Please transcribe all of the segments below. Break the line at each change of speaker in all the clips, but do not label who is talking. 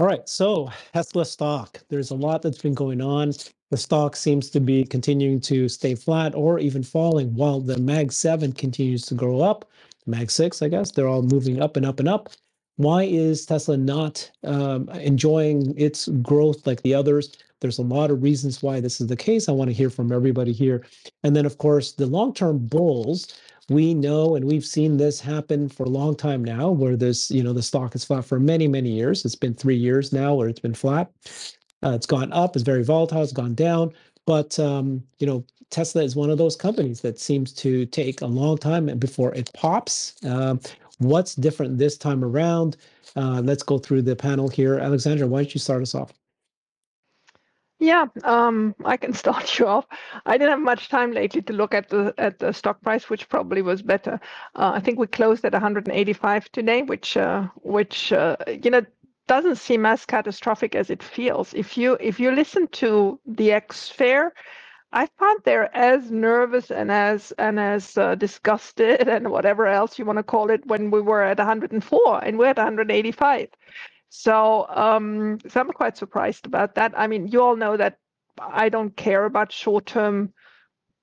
All right, so Tesla stock. There's a lot that's been going on. The stock seems to be continuing to stay flat or even falling while the Mag 7 continues to grow up. Mag 6, I guess, they're all moving up and up and up. Why is Tesla not um, enjoying its growth like the others? There's a lot of reasons why this is the case. I want to hear from everybody here. And then, of course, the long term bulls we know and we've seen this happen for a long time now where this you know the stock is flat for many many years. It's been three years now where it's been flat. Uh, it's gone up it's very volatile it's gone down. But um, you know tesla is one of those companies that seems to take a long time before it pops. Um, what's different this time around? Uh, let's go through the panel here. Alexandra why don't you start us off
yeah, um, I can start you off. I didn't have much time lately to look at the at the stock price, which probably was better. Uh, I think we closed at 185 today, which uh, which uh, you know doesn't seem as catastrophic as it feels. If you if you listen to the X Fair, I found they're as nervous and as and as uh, disgusted and whatever else you want to call it when we were at 104 and we're at 185. So, um, so I'm quite surprised about that. I mean, you all know that I don't care about short-term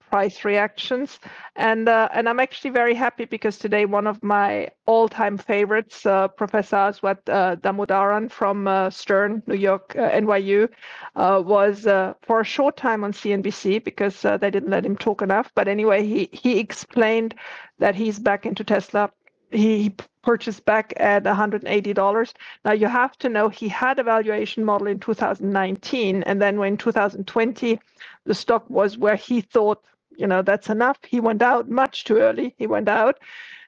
price reactions, and uh, and I'm actually very happy because today one of my all-time favorites, uh, Professor Aswath uh, Damodaran from uh, Stern, New York, uh, NYU, uh, was for a short time on CNBC because they didn't let him talk enough. But anyway, he he explained that he's back into Tesla he purchased back at $180. Now you have to know he had a valuation model in 2019, and then when 2020 the stock was where he thought, you know, that's enough. He went out much too early. He went out,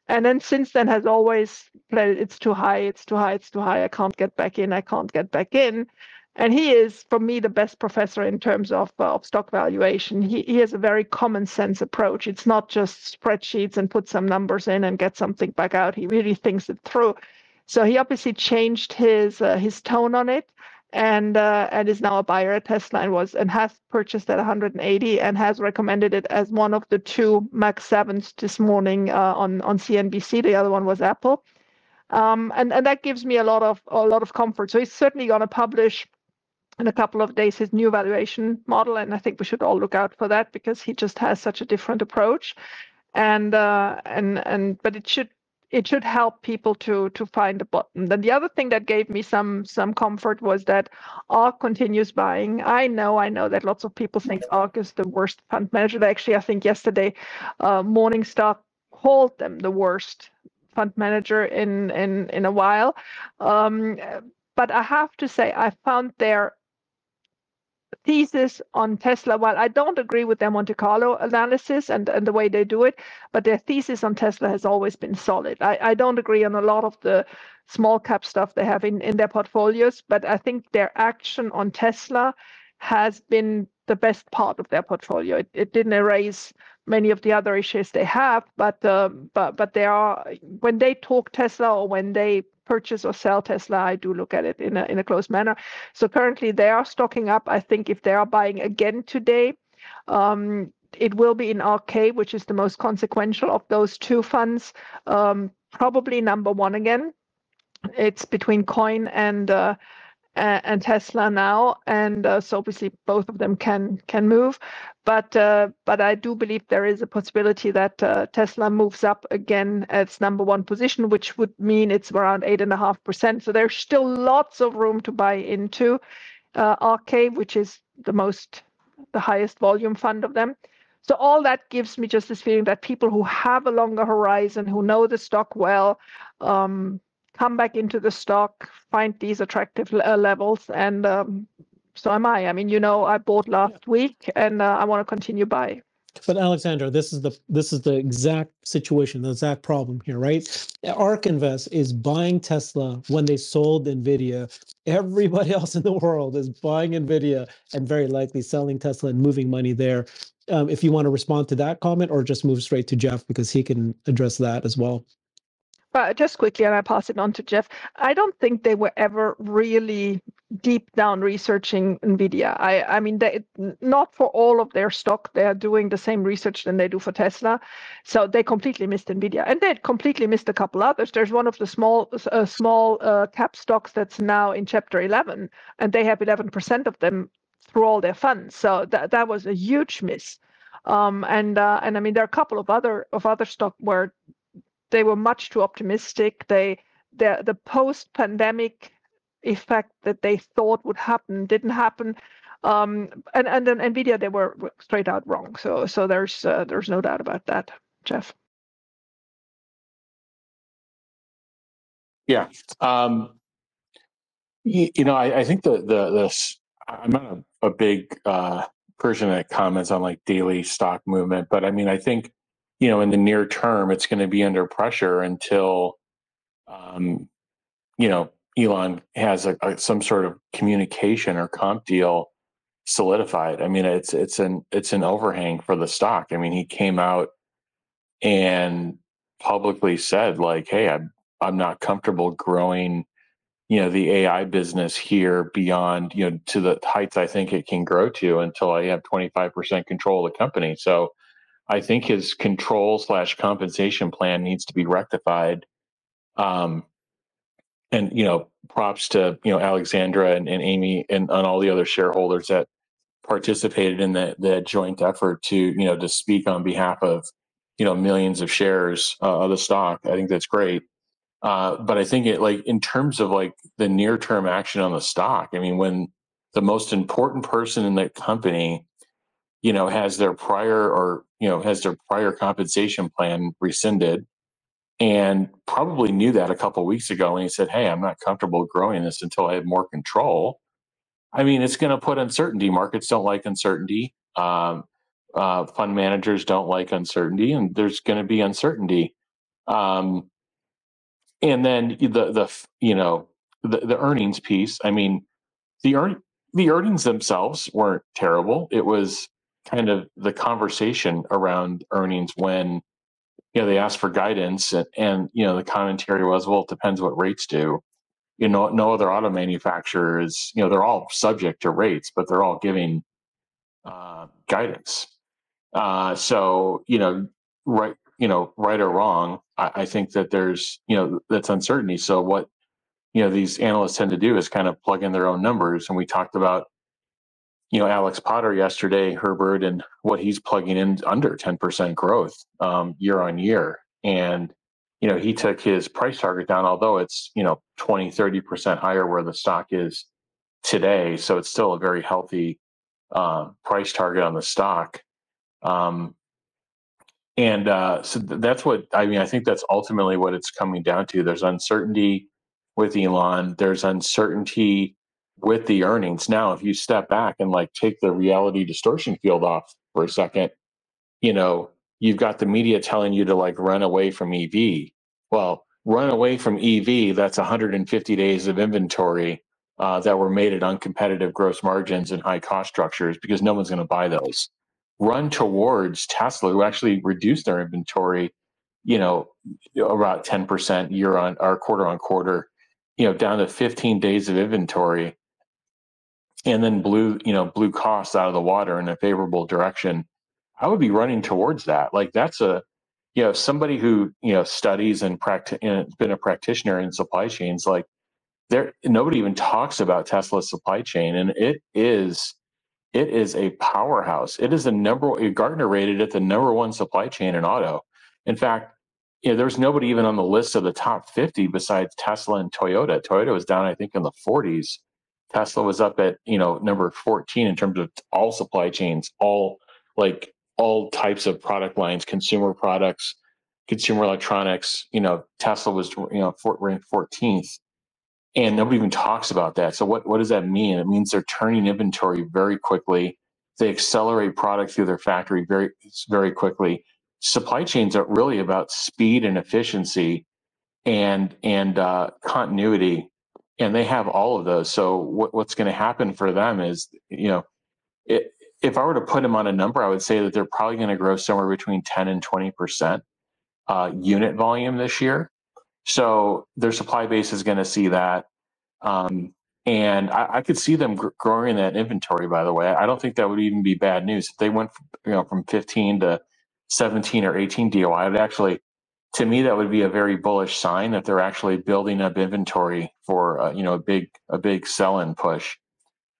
and then since then has always played. It's too high. It's too high. It's too high. I can't get back in. I can't get back in and he is for me the best professor in terms of, uh, of stock valuation. He, he has a very common sense approach. It's not just spreadsheets and put some numbers in and get something back out. He really thinks it through. So he obviously changed his uh, his tone on it and uh, and is now a buyer at Tesla and was and has purchased at 180 and has recommended it as one of the two Mag Sevens this morning uh, on on CNBC. The other one was Apple, um, and and that gives me a lot of a lot of comfort. So he's certainly going to publish in a couple of days his new valuation model and i think we should all look out for that because he just has such a different approach and uh, and and but it should it should help people to to find a bottom. Then the other thing that gave me some some comfort was that ARK continues buying. I know I know that lots of people think ARK is the worst fund manager. Actually, I think yesterday uh, Morningstar called them the worst fund manager in in in a while. Um, but I have to say I found their thesis on Tesla, while I don't agree with their Monte Carlo analysis and, and the way they do it, but their thesis on Tesla has always been solid. I, I don't agree on a lot of the small cap stuff they have in, in their portfolios, but I think their action on Tesla has been the best part of their portfolio. It, it didn't erase many of the other issues they have, but um, but but they are when they talk Tesla or when they purchase or sell Tesla, I do look at it in a in a close manner. So currently they are stocking up. I think if they are buying again today, um, it will be in ARKK, which is the most consequential of those two funds. Um, probably number one again. It's between Coin and uh, and Tesla now, and uh, so obviously both of them can can move. But uh, but I do believe there is a possibility that uh, Tesla moves up again its number one position, which would mean it's around eight and a half percent. So there's still lots of room to buy into uh, ARKK, which is the most the highest volume fund of them. So all that gives me just this feeling that people who have a longer horizon, who know the stock well, um, come back into the stock, find these attractive uh, levels, and um, so am I. I mean, you know, I bought last yeah. week, and uh, I want to continue buying.
But Alexandra, this is the this is the exact situation, the exact problem here, right? ARK Invest is buying Tesla when they sold Nvidia. Everybody else in the world is buying Nvidia and very likely selling Tesla and moving money there. Um, if you want to respond to that comment, or just move straight to Jeff because he can address that as well.
But just quickly, and I pass it on to Jeff. I don't think they were ever really deep down researching Nvidia. I, I mean, they, not for all of their stock, they are doing the same research than they do for Tesla. So they completely missed Nvidia, and they completely missed a couple others. There's one of the small uh, small uh, cap stocks that's now in Chapter 11, and they have 11% of them through all their funds. So that that was a huge miss. Um, and uh, and I mean, there are a couple of other of other stock where they were much too optimistic. They the the post pandemic effect that they thought would happen didn't happen. Um, and and then Nvidia they were straight out wrong. So so there's uh, there's no doubt about that, Jeff.
Yeah, um, you, you, know I, I, think the the the I'm not a, a big uh, person that comments on like daily stock movement, but I mean I think you know in the near term it's going to be under pressure until um, you know Elon has a, a, some sort of communication or comp deal solidified. I mean, it's it's an it's an overhang for the stock. I mean, he came out and publicly said like, "Hey, I'm I'm not comfortable growing, you know, the AI business here beyond you know to the heights I think it can grow to until I have 25% control of the company." So, I think his control slash compensation plan needs to be rectified. Um, and you know props to you know alexandra and, and amy and, and all the other shareholders that participated in the, the joint effort to you know to speak on behalf of you know millions of shares uh, of the stock i think that's great uh, but i think it like in terms of like the near term action on the stock i mean when the most important person in the company you know has their prior or you know has their prior compensation plan rescinded and probably knew that a couple weeks ago and he said, "Hey, I'm not comfortable growing this until I have more control." I mean, it's going to put uncertainty. Markets don't like uncertainty. Um, uh, fund managers don't like uncertainty, and there's going to be uncertainty. Um, and then the the you know the, the earnings piece. I mean, the earn the earnings themselves weren't terrible. It was kind of the conversation around earnings when you know, they asked for guidance and, and, you know, the commentary was, well, it depends what rates do. You know, no other auto manufacturers you know, they're all subject to rates, but they're all giving uh, guidance. Uh, so, you know, right, you know, right or wrong, I, I think that there's, you know, that's uncertainty. So what, you know, these analysts tend to do is kind of plug in their own numbers. And we talked about you know Alex Potter yesterday, Herbert, and what he's plugging in under 10% growth um, year on year. And you know he took his price target down, although it's you know 20, 30% higher where the stock is today. So it's still a very healthy uh, price target on the stock. Um, and uh, so that's what I mean. I think that's ultimately what it's coming down to. There's uncertainty with Elon. There's uncertainty with the earnings. Now, if you step back and like take the reality distortion field off for a second, you know, you've got the media telling you to like run away from EV. Well, run away from EV, that's 150 days of inventory uh, that were made at uncompetitive gross margins and high cost structures because no one's going to buy those. Run towards Tesla, who actually reduced their inventory, you know, about 10% year on or quarter on quarter, you know, down to 15 days of inventory and then blew you know blew costs out of the water in a favorable direction i would be running towards that. Like that's a you know somebody who you know studies and practice and been a practitioner in supply chains like there nobody even talks about tesla's supply chain and it is it is a powerhouse. It is the number gartner rated it the number one supply chain in auto. In fact you know, there's nobody even on the list of the top 50 besides tesla and toyota. Toyota was down i think in the 40s Tesla was up at, you know, number 14 in terms of all supply chains, all like all types of product lines, consumer products, consumer electronics. You know, Tesla was, you know, ranked 14th. And nobody even talks about that. So what, what does that mean? It means they're turning inventory very quickly. They accelerate product through their factory very, very quickly. Supply chains are really about speed and efficiency and and uh, continuity and they have all of those. So what, what's going to happen for them is, you know, it, if I were to put them on a number, I would say that they're probably going to grow somewhere between 10 and 20 percent uh, unit volume this year. So their supply base is going to see that. Um, And I, I could see them gr- growing that inventory. By the way, I don't think that would even be bad news if they went, from, you know, from 15 to 17 or 18 DOI. It actually, to me, that would be a very bullish sign that they're actually building up inventory for, uh, you know, a big a big sell-in push.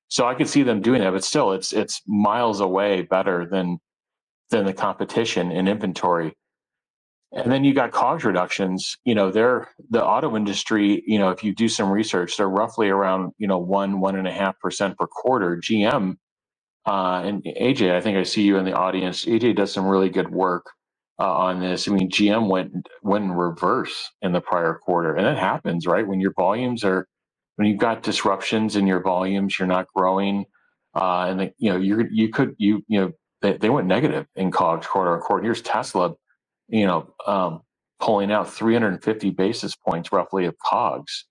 So I could see them doing that, but still, it's it's miles away better than than the competition in inventory. And then you got COGS reductions. You know, they're the auto industry. You know, if you do some research, they're roughly around you know one one and a half percent per quarter. GM uh, and AJ, I think I see you in the audience. AJ does some really good work uh, on this. I mean, GM went went in reverse in the prior quarter, and that happens, right? When your volumes are when you've got disruptions in your volumes, you're not growing, uh, and the, you know you you could you you know they, they went negative in COGS quarter on quarter. Here's Tesla you know, um, pulling out 350 basis points roughly of COGS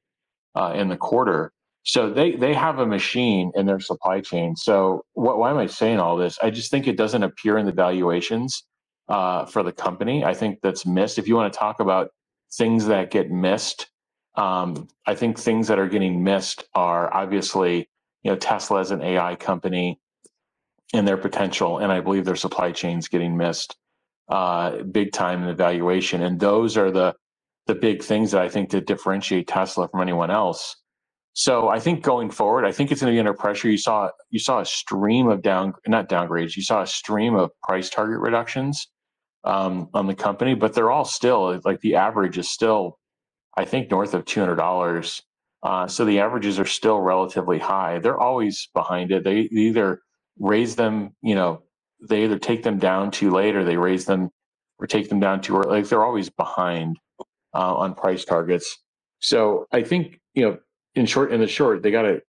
uh, in the quarter. So they they have a machine in their supply chain. So what, why am I saying all this? I just think it doesn't appear in the valuations uh, for the company. I think that's missed. If you want to talk about things that get missed, um, I think things that are getting missed are obviously you know Tesla as an AI company and their potential, and I believe their supply chains getting missed uh, big time in the valuation. And those are the the big things that I think that differentiate Tesla from anyone else. So I think going forward, I think it's going to be under pressure. You saw you saw a stream of down not downgrades. You saw a stream of price target reductions um, on the company, but they're all still like the average is still, I think, north of two hundred dollars. Uh, so the averages are still relatively high. They're always behind it. They either raise them, you know, they either take them down too late or they raise them or take them down too early. Like they're always behind uh, on price targets. So I think you know, in short, in the short, they got to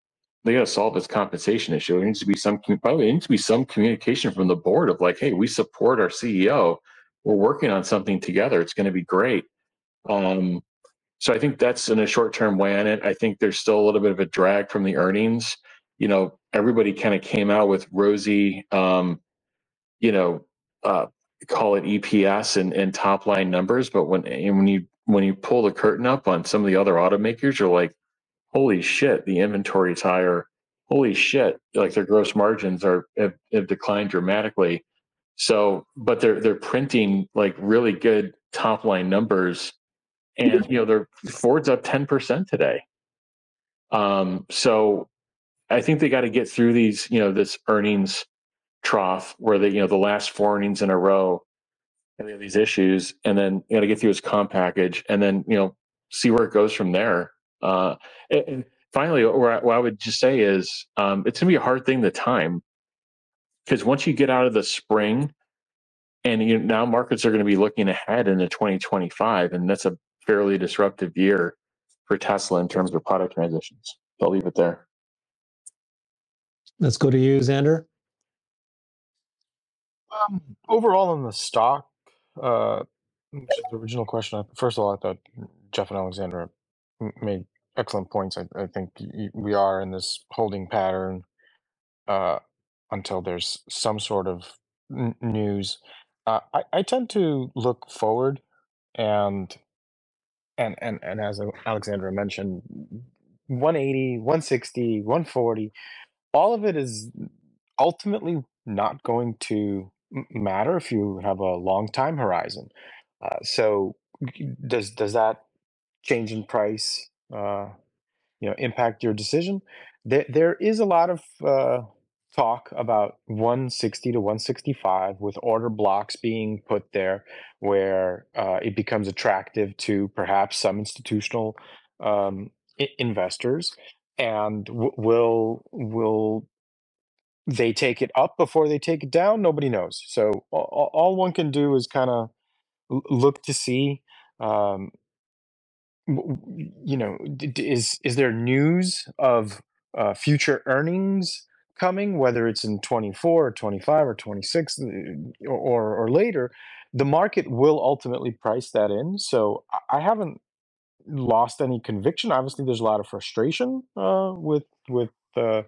they got to solve this compensation issue. There needs to be some, way, there needs to be some communication from the board of like, hey, we support our CEO. We're working on something together. It's going to be great. Um, so I think that's in a short term way on it. I think there's still a little bit of a drag from the earnings. You know, everybody kind of came out with rosy um, you know, uh, call it EPS and, and top line numbers, but when when you when you pull the curtain up on some of the other automakers, you're like, holy shit, the inventory is higher. Holy shit, like their gross margins are have, have declined dramatically. So, but they're they're printing like really good top line numbers, and you know, their Ford's up ten percent today. Um, so I think they got to get through these, you know, this earnings trough where they you know the last four earnings in a row and they have these issues and then you got to get through his comp package and then you know see where it goes from there uh, and, and finally what I, what I, would just say is um, it's going to be a hard thing to time because once you get out of the spring and you now markets are going to be looking ahead into 2025 and that's a fairly disruptive year for tesla in terms of product transitions so i'll leave it there
let's go to you xander
um, overall in the stock, uh, the original question. First of all, I thought Jeff and Alexandra made excellent points. I, I think we are in this holding pattern uh, until there's some sort of n- news. Uh, I, I tend to look forward and and and and as Alexandra mentioned, 180, 160, 140, all of it is ultimately not going to matter if you have a long time horizon. Uh, so does does that change in price uh, you know impact your decision? There there is a lot of uh, talk about 160 to 165 with order blocks being put there where uh, it becomes attractive to perhaps some institutional um, I- investors and w- will will they take it up before they take it down? Nobody knows. So all, all one can do is kind of look to see um, you know is is there news of uh, future earnings coming whether it's in 24 or 25 or 26 uh, or or later the market will ultimately price that in so i haven't lost any conviction obviously there's a lot of frustration uh, with with uh,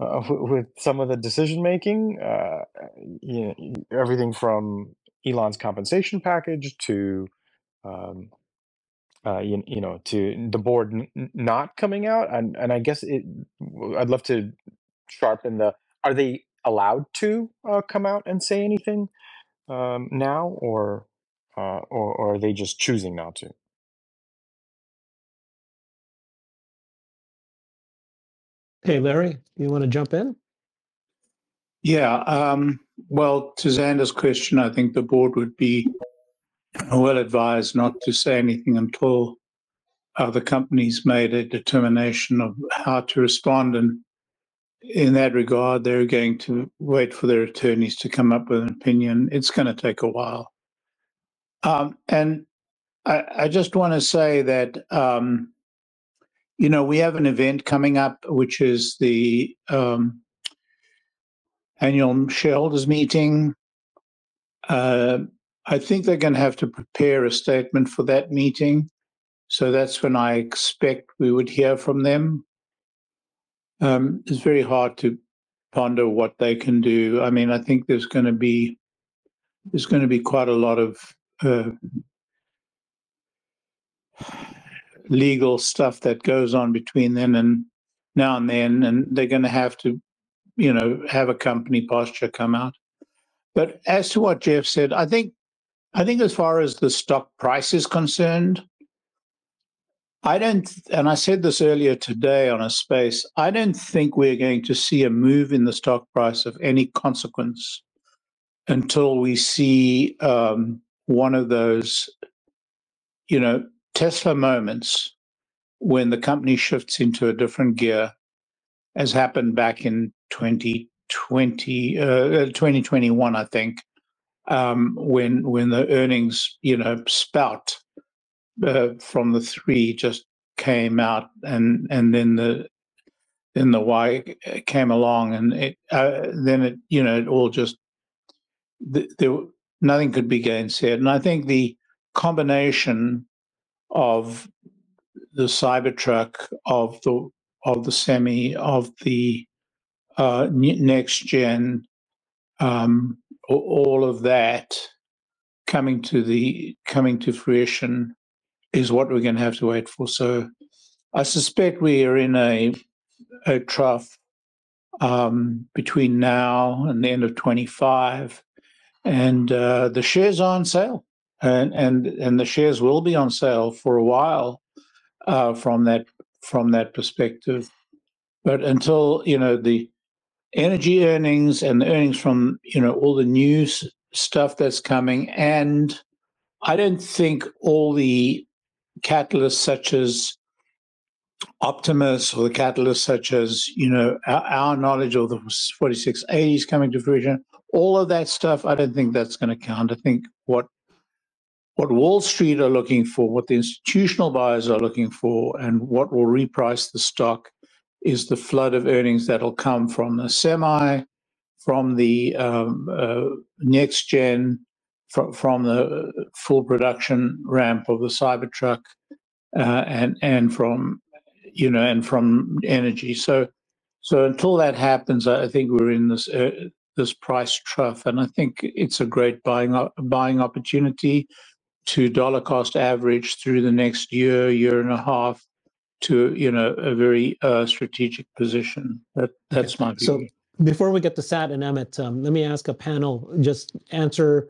uh, with some of the decision making. Uh, you know, everything from Elon's compensation package to um, uh, you, you know, to the board n- not coming out, and and I guess it. I'd love to sharpen the. Are they allowed to uh, come out and say anything um, now, or, uh, or or are they just choosing not to?
Hey, Larry, you want to jump in?
Yeah, um, well, to Xander's question, I think the board would be well advised not to say anything until uh, the company's made a determination of how to respond. And in that regard, they're going to wait for their attorneys to come up with an opinion. It's going to take a while. Um, and I, I just want to say that, um, you know, we have an event coming up, which is the um, annual shareholders meeting. Uh, I think they're going to have to prepare a statement for that meeting. So that's when I expect we would hear from them. Um, it's very hard to ponder what they can do. I mean, I think there's going to be there's going to be quite a lot of uh, legal stuff that goes on between then and now and then, and they're going to have to you know, have a company posture come out. But as to what Jeff said, I think, I think as far as the stock price is concerned, I don't, and I said this earlier today on a space, I don't think we're going to see a move in the stock price of any consequence until we see um, one of those, you know, Tesla moments when the company shifts into a different gear, as happened back in 2020, uh, 2021, I think, um, when when the earnings, you know, spout uh, from the three just came out, and and then the then the Y came along, and it uh, then it you know it all just th- there nothing could be gainsaid, and I think the combination of the Cybertruck, of the of the semi, of the uh, next gen, um, all of that coming to the coming to fruition is what we're going to have to wait for. So I suspect we are in a a trough um, between now and the end of 25, and uh, the shares are on sale, and and and the shares will be on sale for a while uh, from that from that perspective. But until you know the energy earnings and the earnings from you know all the news stuff that's coming and i don't think all the catalysts such as optimus or the catalysts such as you know our, our knowledge of the 4680s coming to fruition. All of that stuff i don't think that's going to count. I think what what wall street are looking for what the institutional buyers are looking for and what will reprice the stock is the flood of earnings that'll come from the semi, from the um, uh, next gen, from, from the full production ramp of the Cybertruck, uh, and and from you know and from energy. So so until that happens, I think we're in this uh, this price trough, and I think it's a great buying buying opportunity to dollar cost average through the next year, year and a half to you know a very uh, strategic position. That that's my view.
So before we get to Sat and Emmett, um, let me ask a panel. Just answer,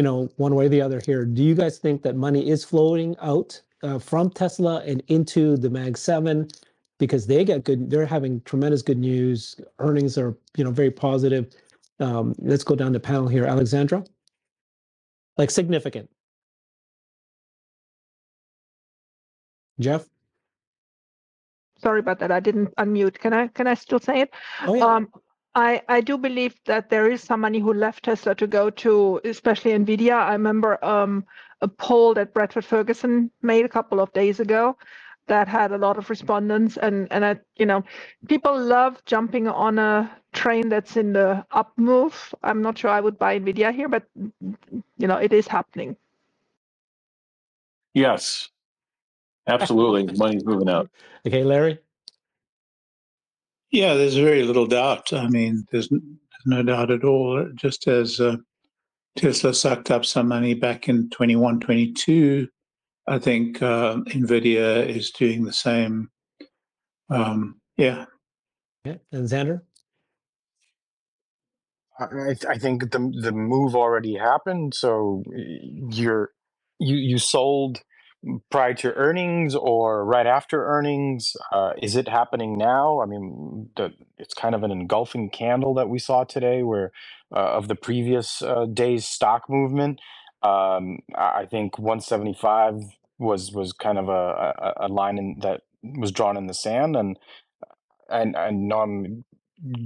you know, one way or the other here. Do you guys think that money is flowing out uh, from Tesla and into the Mag Seven because they get good? They're having tremendous good news. Earnings are you know very positive. Um, let's go down the panel here, Alexandra. Like significant. Jeff.
Sorry about that. I didn't unmute. Can I can I still say it?
Oh yeah.
Um, I, I do believe that there is some money who left Tesla to go to, especially Nvidia. I remember um, a poll that Bradford Ferguson made a couple of days ago that had a lot of respondents, and and I, you know, people love jumping on a train that's in the up move. I'm not sure I would buy Nvidia here, but you know, it is happening.
Yes, absolutely. Money's moving out.
Okay, Larry.
Yeah, there's very little doubt. I mean, there's, there's no doubt at all. Just as uh, Tesla sucked up some money back in 21, 22, I think uh, Nvidia is doing the same. Um, yeah.
Yeah. And Xander?
I, I think the the move already happened. So you're you you sold prior to earnings or right after earnings? Uh, is it happening now? I mean, the, it's kind of an engulfing candle that we saw today, where uh, of the previous uh, day's stock movement. Um, I think 175 was was kind of a, a, a line in, that was drawn in the sand, and and and I'm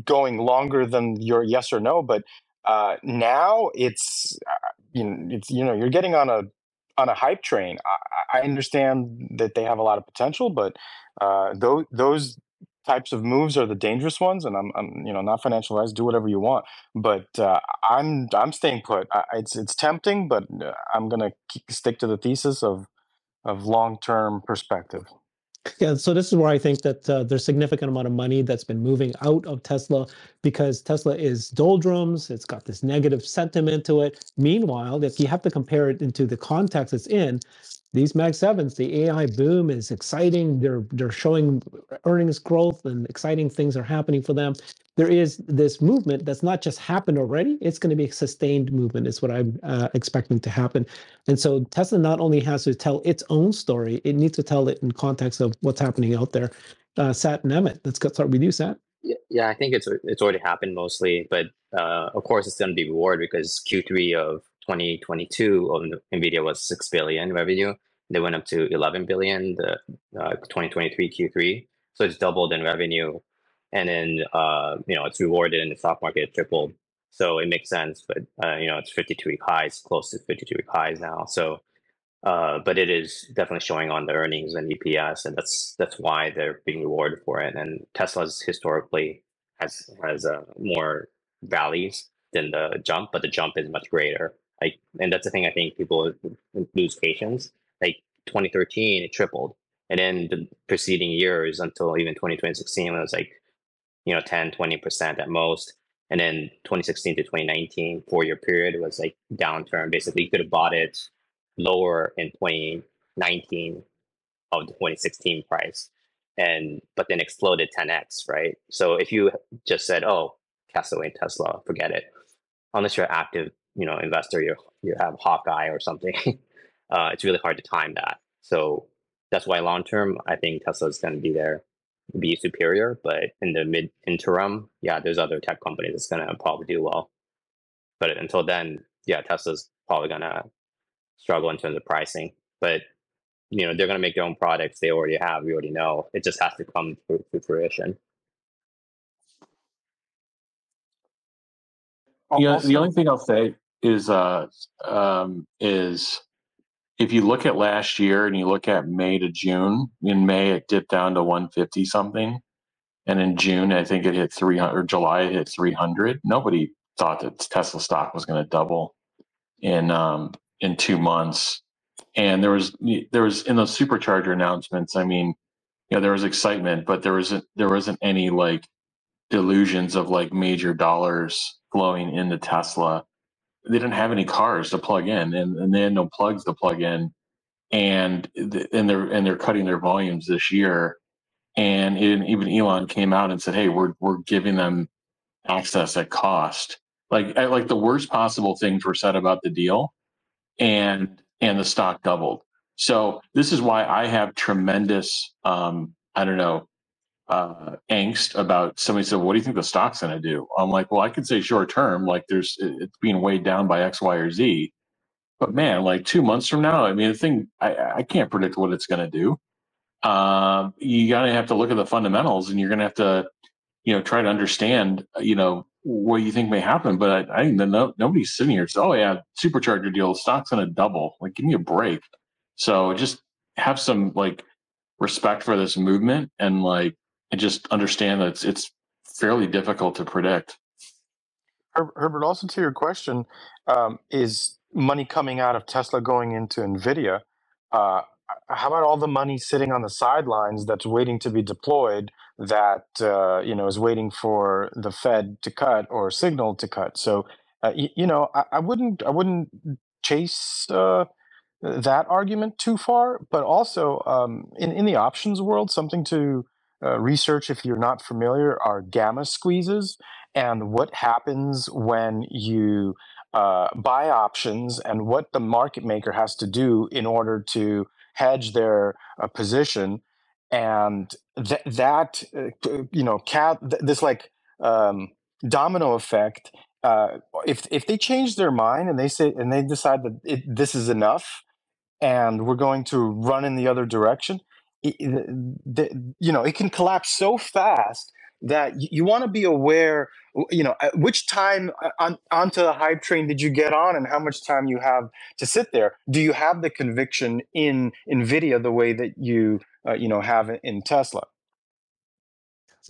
going longer than your yes or no, but uh, now it's uh, know it's you know you're getting on a on a hype train. I, I understand that they have a lot of potential, but uh, those those types of moves are the dangerous ones. And I'm, I'm you know not financial advice. Do whatever you want, but uh, I'm I'm staying put. I, it's it's tempting, but uh, I'm gonna stick to the thesis of of long term perspective.
Yeah, so this is where I think that uh, there's significant amount of money that's been moving out of Tesla because Tesla is doldrums. It's got this negative sentiment to it. Meanwhile, if you have to compare it into the context it's in, these Mag Sevens, the AI boom is exciting. They're they're showing earnings growth and exciting things are happening for them. There is this movement that's not just happened already. It's going to be a sustained movement. Is what I'm uh, expecting to happen. And so Tesla not only has to tell its own story, it needs to tell it in context of what's happening out there. Uh, Sat and Emmett, let's start with you, Sat.
Yeah, yeah, I think it's it's already happened mostly, but uh, of course it's going to be reward because Q3 of 2022 Nvidia was six billion revenue. They went up to 11 billion the uh, 2023 Q3, so it's doubled in revenue, and then uh, you know it's rewarded in the stock market tripled. So it makes sense, but uh, you know it's 52 week highs, close to 52 week highs now. So, uh, but it is definitely showing on the earnings and EPS, and that's that's why they're being rewarded for it. And Tesla's historically has has uh, more valleys than the jump, but the jump is much greater. Like, and that's the thing I think people lose patience. Like 2013, it tripled, and then the preceding years until even 2016, when it was like, you know, 10, 20 percent at most. And then 2016 to 2019, four year period was like downturn. Basically, you could have bought it lower in 2019 of the 2016 price, and but then exploded 10x, right? So if you just said, "Oh, castaway Tesla, forget it," unless you're active you know investor you you have Hawkeye or something, uh, it's really hard to time that. So that's why long term, I think Tesla is going to be there, be superior. But in the mid interim, yeah, there's other tech companies that's going to probably do well. But until then, yeah, Tesla's probably going to struggle in terms of pricing. But you know, they're going to make their own products. They already have. We already know. It just has to come to, to fruition.
Yeah, the only thing I'll say is uh um is if you look at last year and you look at May to June, in May it dipped down to 150 something. And in June, I think it hit 300, or July it hit 300. Nobody thought that Tesla stock was going to double in um, in two months. And there was there was in those supercharger announcements. I mean, you know, there was excitement, but there wasn't there wasn't any like delusions of like major dollars flowing into Tesla they didn't have any cars to plug in and, and they had no plugs to plug in and and they're and they're cutting their volumes this year and it, even Elon came out and said hey we're we're giving them access at cost. Like like the worst possible things were said about the deal and and the stock doubled. So this is why I have tremendous um I don't know uh, angst about somebody said, "What do you think the stock's going to do?" I'm like, "Well, I could say short term, like there's it's being weighed down by X, Y, or Z." But man, like two months from now, I mean, the thing I, I can't predict what it's going to do. Uh, you gotta have to look at the fundamentals, and you're going to have to, you know, try to understand, you know, what you think may happen. But I, I think that no, nobody's sitting here. saying, "Oh yeah, supercharger deal, the stock's going to double." Like, give me a break. So just have some like respect for this movement and like and just understand that it's, it's fairly difficult to predict.
Herbert, also to your question, um, is money coming out of Tesla going into NVIDIA? Uh, how about all the money sitting on the sidelines that's waiting to be deployed that uh, you know is waiting for the Fed to cut or signal to cut? So uh, you, you, know, I, I, wouldn't I wouldn't chase uh, that argument too far, but also um, in in the options world, something to uh, research if you're not familiar are gamma squeezes. And what happens when you uh, buy options and what the market maker has to do in order to hedge their uh, position. And th- that uh, you know cat th- this like um, domino effect uh, if if they change their mind and they say and they decide that it, this is enough and we're going to run in the other direction the, you know it can collapse so fast that you, you want to be aware you know at which time uh, on, onto the hype train did you get on and how much time you have to sit there? Do you have the conviction in nvidia the way that you uh, you know have in tesla?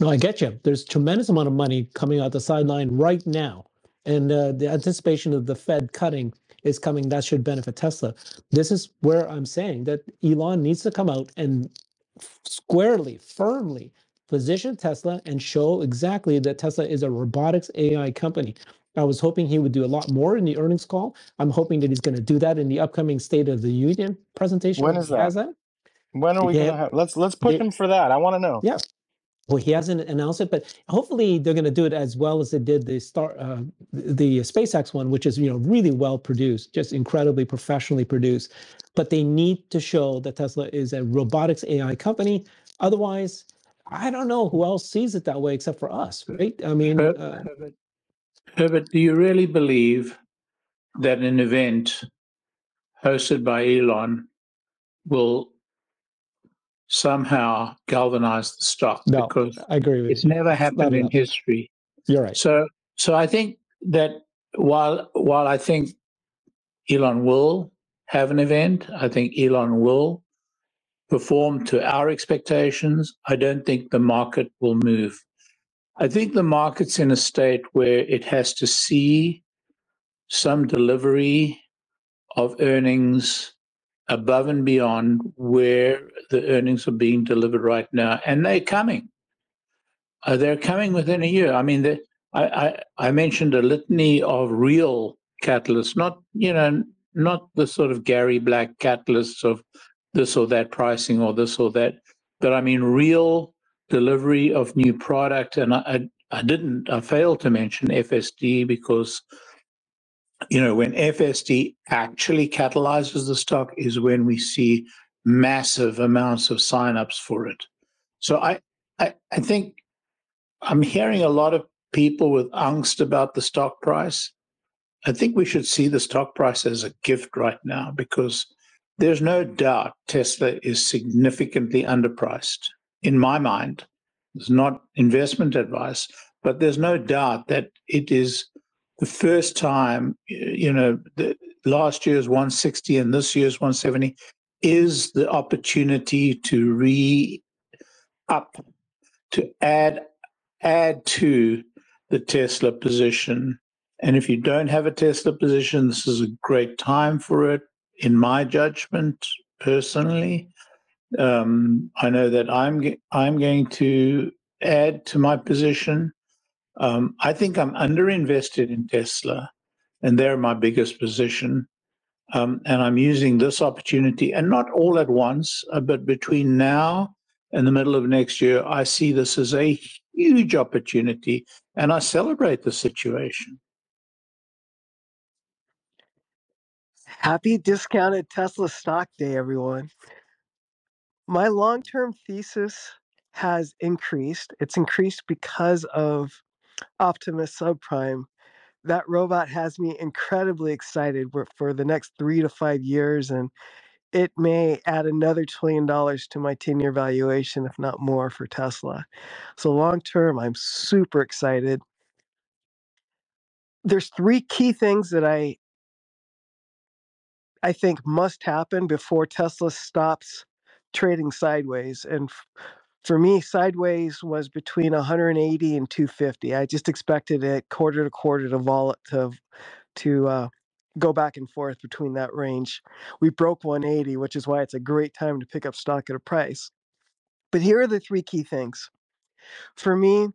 No i get you there's tremendous amount of money coming out the sideline right now and uh, the anticipation of the fed cutting is coming that should benefit tesla this is where i'm saying that elon needs to come out and squarely firmly position Tesla and show exactly that Tesla is a robotics AI company. I was hoping he would do a lot more in the earnings call. I'm hoping that he's going to do that in the upcoming State of the Union presentation.
When is that?
that.
When are we
Yeah.
gonna have? Let's let's
They-
him for that. I want to know.
Yeah. Well, he hasn't announced it, but hopefully they're going to do it as well as they did the star, uh, the SpaceX one, which is you know really well produced, just incredibly professionally produced. But they need to show that Tesla is a robotics AI company. Otherwise, I don't know who else sees it that way except for us, right? I mean,
Her-
uh,
Herbert, Herbert, do you really believe that an event hosted by Elon will somehow galvanize the stock?
no,
Because
I agree with
it's
you.
never happened in history.
You're right.
So, so I think that while while I think Elon will have an event, I think Elon will perform to our expectations. I don't think the market will move. I think the market's in a state where it has to see some delivery of earnings above and beyond where the earnings are being delivered right now, and they're coming. Uh, they're coming within a year. I mean, the, I, I I mentioned a litany of real catalysts, not you know, not the sort of Gary Black catalysts of this or that pricing or this or that, but I mean real delivery of new product. And I I, I didn't I failed to mention FSD because you know when FSD actually catalyzes the stock is when we see massive amounts of signups for it. So I I, I think I'm hearing a lot of people with angst about the stock price. I think we should see the stock price as a gift right now because there's no doubt Tesla is significantly underpriced in my mind. It's not investment advice, but there's no doubt that it is the first time, you know, the, last year's 160 and this year's 170 is the opportunity to re up, to add add to the Tesla position. And if you don't have a Tesla position, this is a great time for it, in my judgment, personally. Um, I know that I'm I'm going to add to my position. Um, I think I'm underinvested in Tesla, and they're my biggest position. Um, and I'm using this opportunity, and not all at once, uh, but between now and the middle of next year, I see this as a huge opportunity, and I celebrate the situation.
Happy discounted Tesla stock day, everyone. My long term thesis has increased. It's increased because of Optimus Subprime. That robot has me incredibly excited for- the next three to five years, and it may add another trillion dollars to my 10 year valuation, if not more, for Tesla. So, long term, I'm super excited. There's three key things that I I think must happen before Tesla stops trading sideways. And for me, sideways was between 180 and 250. I just expected it quarter to quarter to vol to to uh, go back and forth between that range. We broke 180, which is why it's a great time to pick up stock at a price. But here are the three key things. For me,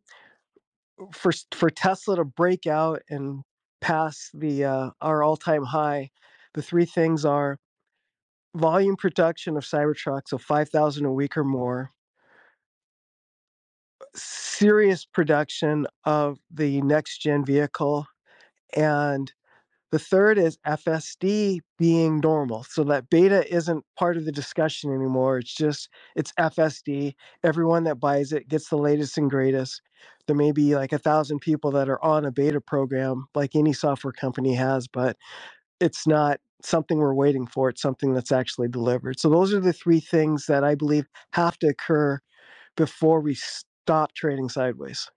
for for Tesla to break out and pass the uh, our all-time high, the three things are volume production of Cybertruck, so 5,000 a week or more, serious production of the next gen vehicle, and the third is FSD being normal, so that beta isn't part of the discussion anymore. It's just it's FSD. Everyone that buys it gets the latest and greatest. There may be like a thousand people that are on a beta program, like any software company has, but it's not something we're waiting for. It's something that's actually delivered. So those are the three things that I believe have to occur before we stop trading sideways.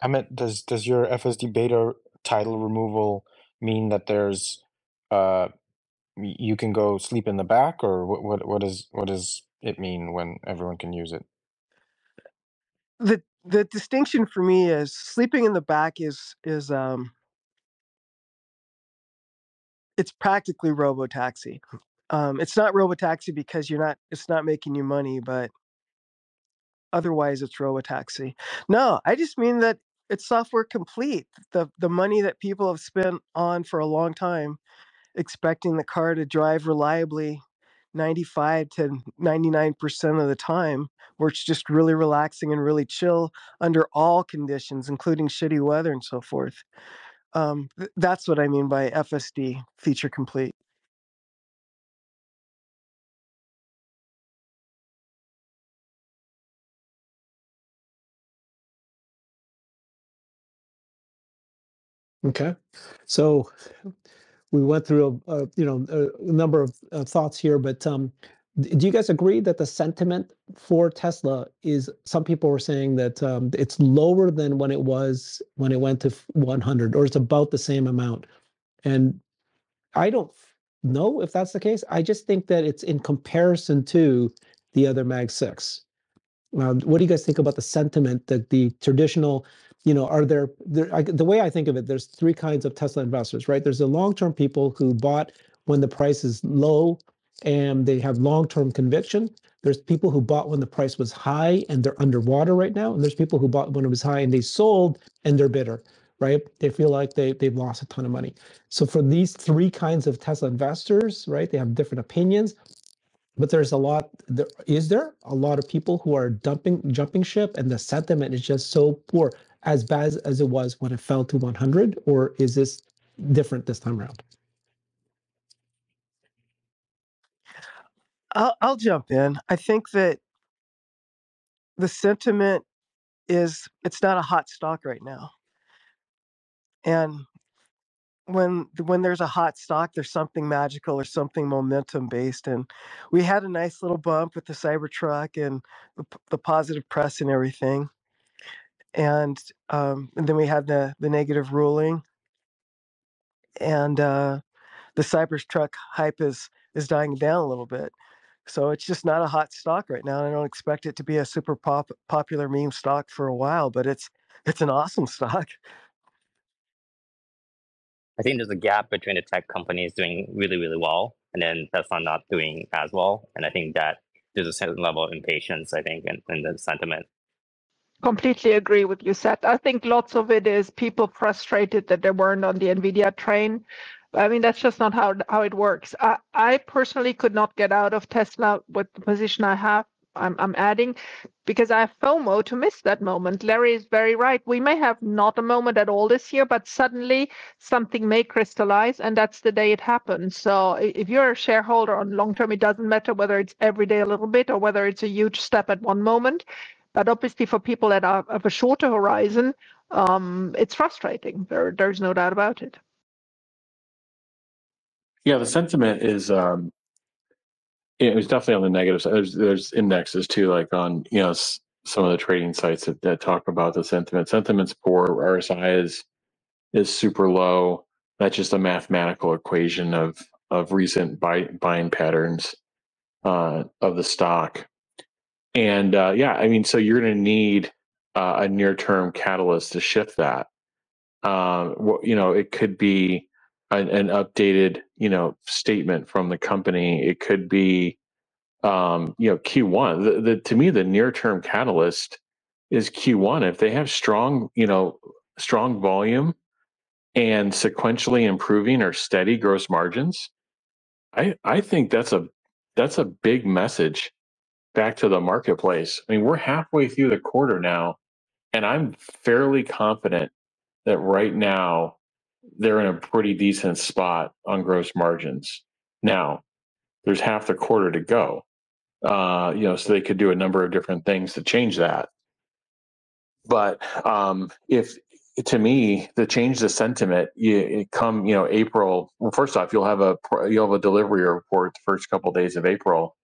I Emmett, does does your FSD beta title removal mean that there's uh you can go sleep in the back, or what what what does what does it mean when everyone can use it?
The the distinction for me is sleeping in the back is is um it's practically robotaxi. Um, it's not robo taxi because you're not it's not making you money, but otherwise it's robotaxi. No, I just mean that it's software complete. The the money that people have spent on for a long time expecting the car to drive reliably 95 to 99% of the time where it's just really relaxing and really chill under all conditions including shitty weather and so forth um, th- that's what i mean by fsd feature complete
Okay, so we went through a, a you know a, a number of uh, thoughts here, but um, do you guys agree that the sentiment for Tesla is? Some people were saying that um, it's lower than when it was when it went to 100, or it's about the same amount, and I don't know if that's the case. I just think that it's in comparison to the other Mag Six. Um, what do you guys think about the sentiment that the traditional, you know, are there, there I, the way I think of it, there's three kinds of Tesla investors, right? There's the long-term people who bought when the price is low and they have long-term conviction. There's people who bought when the price was high and they're underwater right now. And there's people who bought when it was high and they sold and they're bitter, right? They feel like they, they've lost a ton of money. So for these three kinds of Tesla investors, right, they have different opinions but there's a lot there is there a lot of people who are dumping jumping ship and the sentiment is just so poor as bad as it was when it fell to 100 or is this different this time around?
I'll, I'll jump in. I think that the sentiment is it's not a hot stock right now. And when when there's a hot stock there's something magical or something momentum based. And we had a nice little bump with the cybertruck and the, the positive press and everything and um and then we had the the negative ruling and uh the truck hype is is dying down a little bit so it's just not a hot stock right now i don't expect it to be a super pop popular meme stock for a while but it's it's an awesome stock
I think there's a gap between the tech companies doing really, really well and then Tesla not doing as well. And I think that there's a certain level of impatience, I think, in, in the sentiment.
Completely agree with you, Seth. I think lots of it is people frustrated that they weren't on the NVIDIA train. I mean, that's just not how how it works. I, I personally could not get out of Tesla with the position I have. I'm, I'm adding because I have FOMO to miss that moment. Larry is very right. We may have not a moment at all this year, but suddenly something may crystallize, and that's the day it happens. So if you're a shareholder on long term, it doesn't matter whether it's every day a little bit or whether it's a huge step at one moment. But obviously, for people that are of a shorter horizon, um, it's frustrating. There, there's no doubt about it.
Yeah, the sentiment is um it was definitely on the negative side. There's there's indexes too, like on you know some of the trading sites that, that talk about the sentiment. Sentiment's poor. RSI is is super low. That's just a mathematical equation of of recent buy, buying patterns uh, of the stock. And uh, yeah, I mean, so you're going to need uh, a near term catalyst to shift that. Um, you know, it could be an, an updated, you know, statement from the company. It could be, um, you know, Q1. The, the to me, the near term catalyst is Q1. If they have strong, you know, strong volume and sequentially improving or steady gross margins, I I think that's a that's a big message back to the marketplace. I mean, we're halfway through the quarter now, and I'm fairly confident that right now they're in a pretty decent spot on gross margins. Now, there's half the quarter to go. Uh, you know, so they could do a number of different things to change that. But um, if to me, to change the sentiment, you come, you know, April. Well, first off, you'll have a you'll have a delivery report the first couple of days of April,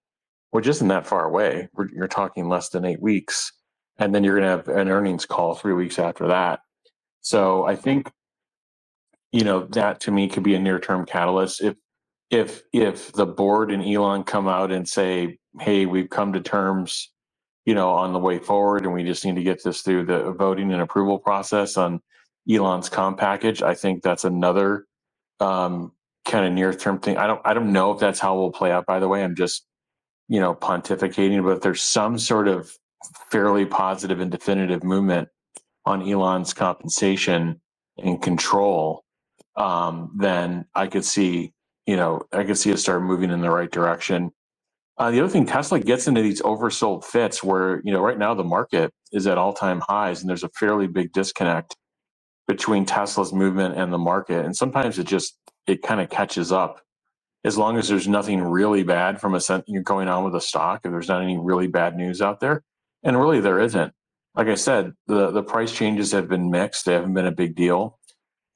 which isn't that far away. You're talking less than eight weeks, and then you're going to have an earnings call three weeks after that. So I think, you know, that to me could be a near term catalyst. If if if the board and Elon come out and say, "Hey, we've come to terms." you know, on the way forward, and we just need to get this through the voting and approval process on Elon's comp package. I think that's another um, kind of near term thing. I don't I don't know if that's how it will play out. By the way, I'm just you know pontificating, but if there's some sort of fairly positive and definitive movement on Elon's compensation and control, um, then I could see you know I could see it start moving in the right direction. Uh, the other thing, Tesla gets into these oversold fits where, you know, right now the market is at all time highs and there's a fairly big disconnect between Tesla's movement and the market. And sometimes it just, it kind of catches up as long as there's nothing really bad from a you're going on with a stock, if there's not any really bad news out there. And really there isn't. Like I said, the, the price changes have been mixed. They haven't been a big deal.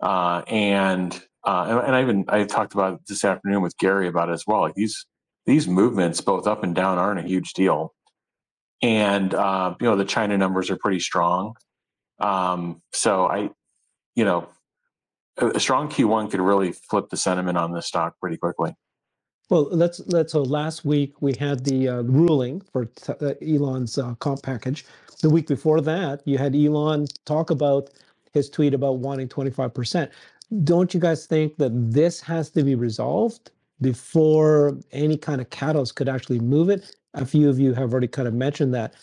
Uh, and, uh, and, and I even, I talked about this afternoon with Gary about it as well. Like these, these movements, both up and down, aren't a huge deal. And uh, you know the China numbers are pretty strong. Um, so I, you know, a strong Q1 could really flip the sentiment on this stock pretty quickly.
Well, let's let's. So last week we had the uh, ruling for t- uh, Elon's uh, comp package. The week before that, you had Elon talk about his tweet about wanting 25%. Don't you guys think that this has to be resolved before any kind of catalyst could actually move it. A few of you have already kind of mentioned that.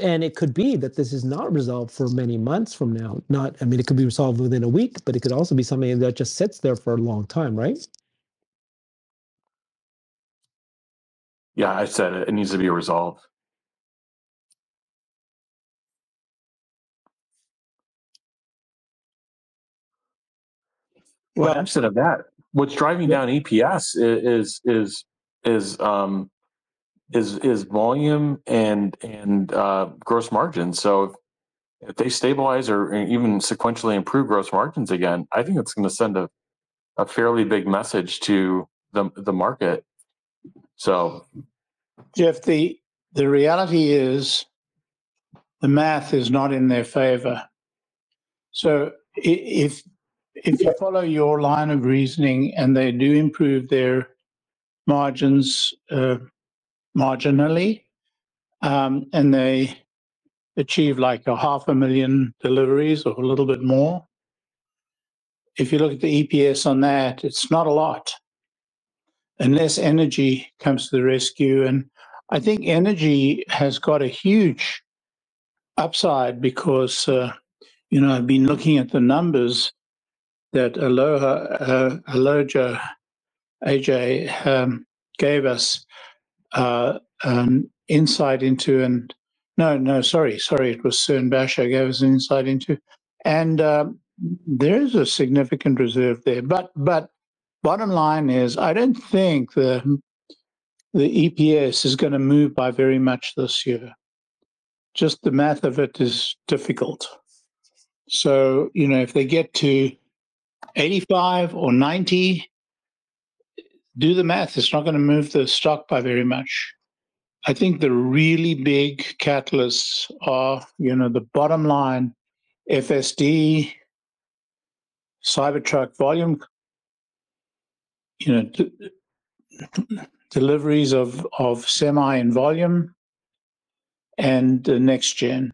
And it could be that this is not resolved for many months from now. Not, I mean, it could be resolved within a week, but it could also be something that just sits there for a long time, right?
Yeah, I said it. It needs to be resolved. Well, instead of that, what's driving down EPS is is is um is is volume and and uh, gross margins. So if, if they stabilize or even sequentially improve gross margins again, I think it's going to send a a fairly big message to the the market. So,
Jeff, the the reality is the math is not in their favor. So if if you follow your line of reasoning and they do improve their margins uh, marginally, um, and they achieve like a half a million deliveries or a little bit more, if you look at the EPS on that, it's not a lot. Unless energy comes to the rescue. And I think energy has got a huge upside because, uh, you know, I've been looking at the numbers that Aloha, uh, Aloja AJ um, gave us uh, an insight into, and no, no, sorry, sorry, it was Cern Basher gave us an insight into, and um, there is a significant reserve there. But but bottom line is, I don't think the the EPS is going to move by very much this year. Just the math of it is difficult. So you know, if they get to 85 or 90, do the math. It's not going to move the stock by very much. I think the really big catalysts are, you know, the bottom line, FSD, Cybertruck volume, you know, deliveries of, of semi and volume, and the next gen.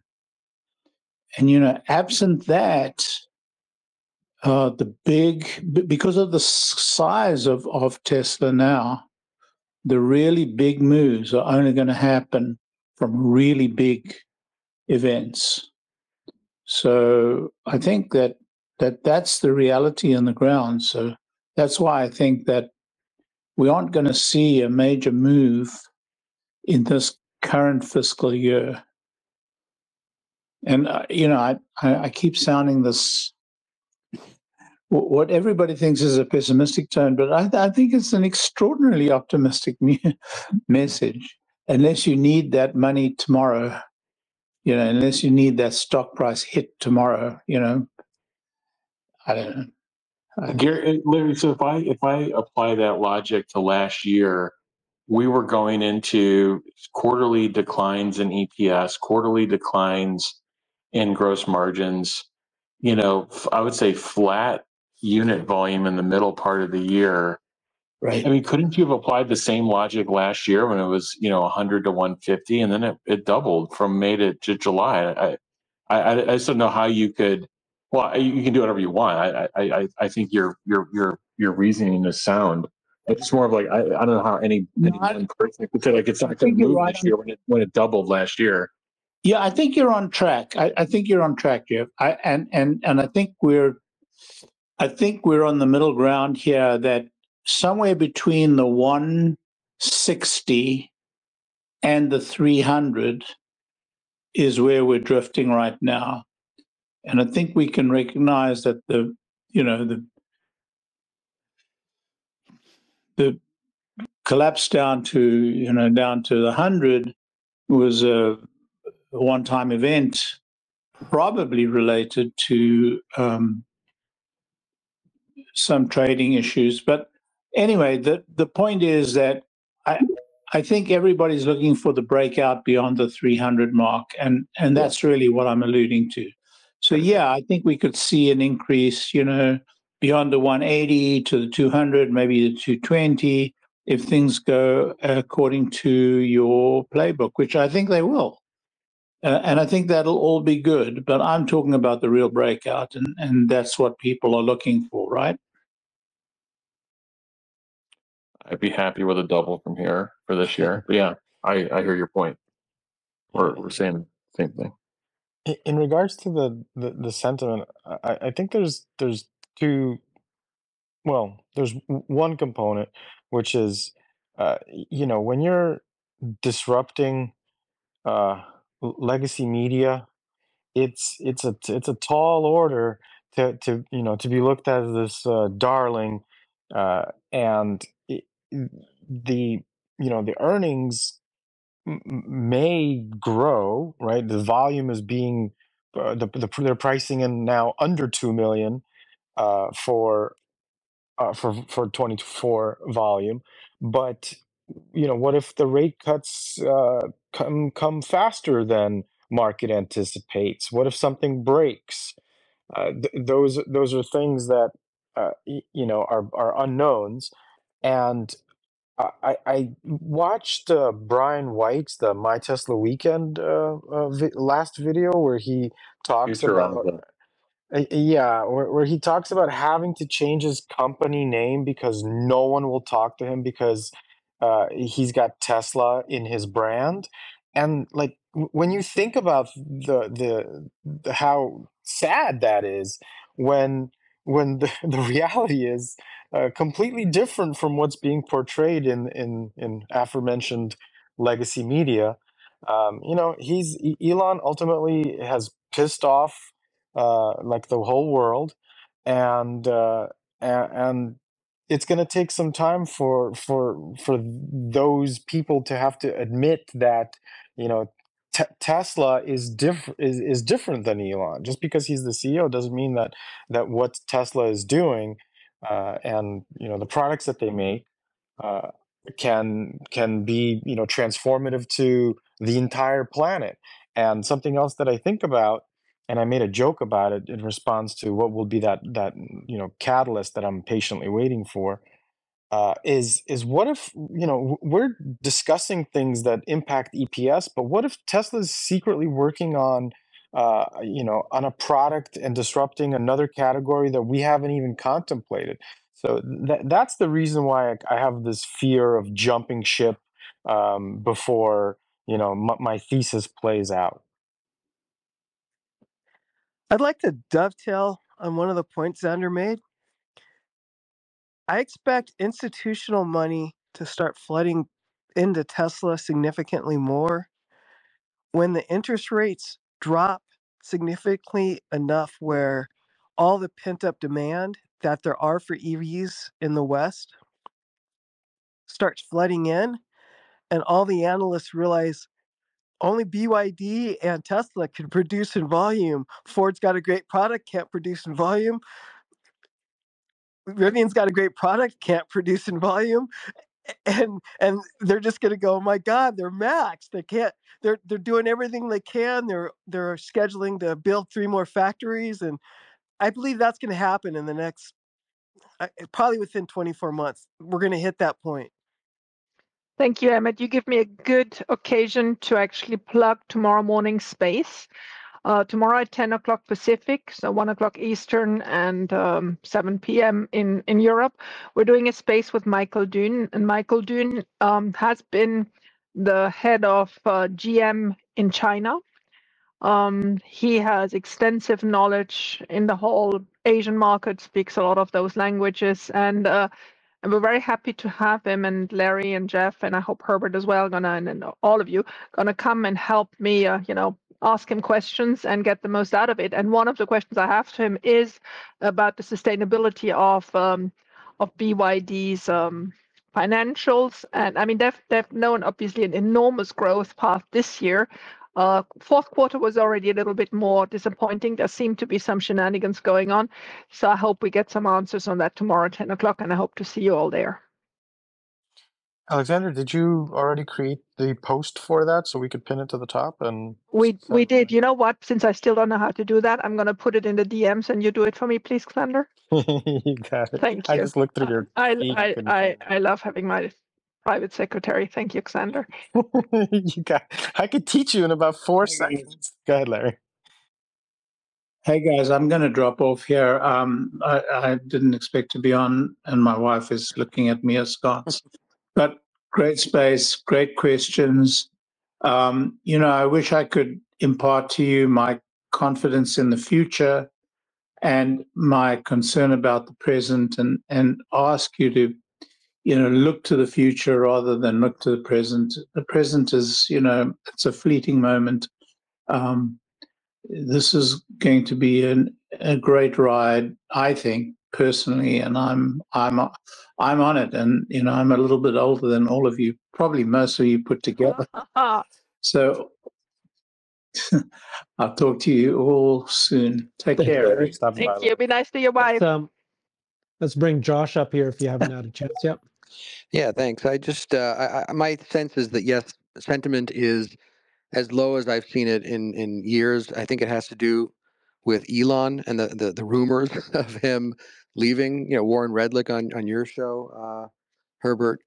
And, you know, absent that, uh, the big because of the size of, of Tesla now, the really big moves are only going to happen from really big events. So I think that that that's the reality on the ground. So that's why I think that we aren't going to see a major move in this current fiscal year. And uh, you know, I, I I keep sounding this what everybody thinks is a pessimistic tone, but I, I think it's an extraordinarily optimistic me- message. Unless you need that money tomorrow, you know, unless you need that stock price hit tomorrow, you know, I don't know.
Gary, uh, Larry, so if I if I apply that logic to last year, we were going into quarterly declines in EPS, quarterly declines in gross margins. You know, I would say flat unit volume in the middle part of the year.
Right.
I mean, couldn't you have applied the same logic last year when it was, you know, 100 to 150, and then it, it doubled from May to, to July? I, I, I just don't know how you could. Well, you can do whatever you want. I, I, I, think your, your, your, your reasoning is sound. It's more of like I, I don't know how any, any
I-
one person could say like it's not going to move
right
this year when it when it doubled last year.
Yeah, I think you're on track. I, I think you're on track, Jeff. I and and and I think we're I think we're on the middle ground here that somewhere between the 160 and the 300 is where we're drifting right now. And I think we can recognize that the you know the the collapse down to you know down to the 100 was a one-time event probably related to um, some trading issues but anyway the the point is that i i think everybody's looking for the breakout beyond the 300 mark and and that's really what i'm alluding to. So yeah i think we could see an increase you know beyond the 180 to the 200 maybe the 220 if things go according to your playbook which i think they will. Uh, and I think that'll all be good, but I'm talking about the real breakout, and, and that's what people are looking for, right?
I'd be happy with a double from here for this year. But yeah, I, I hear your point. We're, we're saying the same thing.
In, regards to the, the, the sentiment, I, I think there's there's two. Well, there's one component which is, uh, you know, when you're disrupting uh, legacy media, it's it's a it's a tall order to to you know to be looked at as this uh, darling, uh, and the you know the earnings may grow, right? The volume is being uh, the, the they're pricing in now under two million uh, for uh, for for 24 volume, but you know what if the rate cuts uh, come come faster than market anticipates? What if something breaks? Uh, th- those those are things that uh, y- you know are are unknowns, and I, I I watched uh, Brian White's the My Tesla Weekend uh, uh, vi- last video where he talks about uh, yeah, where, where he talks about having to change his company name because no one will talk to him because uh, he's got Tesla in his brand. And like w- when you think about the the, the how sad that is when when the, the reality is uh, completely different from what's being portrayed in in in aforementioned legacy media. Um, you know, he's Elon ultimately has pissed off uh, like the whole world, and uh, and, and it's going to take some time for for for those people to have to admit that you know Te- Tesla is different is, is different than Elon. Just because he's the CEO doesn't mean that that what Tesla is doing uh, and you know the products that they make uh, can can be you know transformative to the entire planet. And something else that I think about, and I made a joke about it in response to what will be that that you know catalyst that I'm patiently waiting for, uh, is is what if you know we're discussing things that impact EPS, but what if Tesla's secretly working on uh, you know on a product and disrupting another category that we haven't even contemplated? So that that's the reason why I, I have this fear of jumping ship um, before you know m- my thesis plays out.
I'd like to dovetail on one of the points Zander made. I expect institutional money to start flooding into Tesla significantly more when the interest rates drop significantly enough where all the pent up demand that there are for EVs in the West starts flooding in, and all the analysts realize only BYD and Tesla can produce in volume. Ford's got a great product, can't produce in volume. Rivian's got a great product, can't produce in volume. And and they're just gonna go, oh my God, they're maxed. They can't, they're they're doing everything they can. They're they're scheduling to build three more factories. And I believe that's gonna happen in the next uh, probably within 24 months. We're gonna hit that point.
Thank you, Emmett. You give me a good occasion to actually plug tomorrow morning space. Uh, tomorrow at 10 o'clock Pacific, so 1 o'clock Eastern and um, 7 p.m. in, in Europe. We're doing a space with Michael Dunne, and Michael Dunne um, has been the head of uh, GM in China. Um, he has extensive knowledge in the whole Asian market, speaks a lot of those languages, and uh, and we're very happy to have him and Larry and Jeff, and I hope Herbert as well, gonna and, and all of you gonna come and help me, uh, you know, ask him questions and get the most out of it. And one of the questions I have to him is about the sustainability of um, of BYD's um, financials. And I mean, they've they've known obviously an enormous growth path this year. Uh, fourth quarter was already a little bit more disappointing. There seemed to be some shenanigans going on. So I hope we get some answers on that tomorrow at 10 o'clock, and I hope to see you all there.
Alexander, did you already create the post for that so we could pin it to the top? And
We we did. You know what? Since I still don't know how to do that, I'm gonna put it in the DMs and you do it for me, please, Xander.
you got it.
Thank
I
you.
just looked through your.
I I I, I love having my private secretary. Thank you, Xander.
you got. I could teach you in about four seconds. Go ahead, Larry.
Hey guys, I'm going to drop off here. Um, I, I didn't expect to be on, and my wife is looking at me as askance. But great space, great questions. Um, you know, I wish I could impart to you my confidence in the future and my concern about the present, and and ask you to, you know, look to the future rather than look to the present. The present is, you know, it's a fleeting moment. Um, this is going to be an, a great ride, I think personally, and I'm I'm I'm on it. And you know, I'm a little bit older than all of you, probably most of you put together. So I'll talk to you all soon. Take
Thank you.
care.
Larry, stop by,
Thank you. Be nice to your wife.
Let's, um, let's bring Josh up here if you haven't had a chance yet.
Yeah, thanks. I just uh, I, I, my sense is that yes, sentiment is as low as I've seen it in in years. I think it has to do with Elon and the the, the rumors of him leaving. You know, Warren Redlich on on your show, uh, Herbert,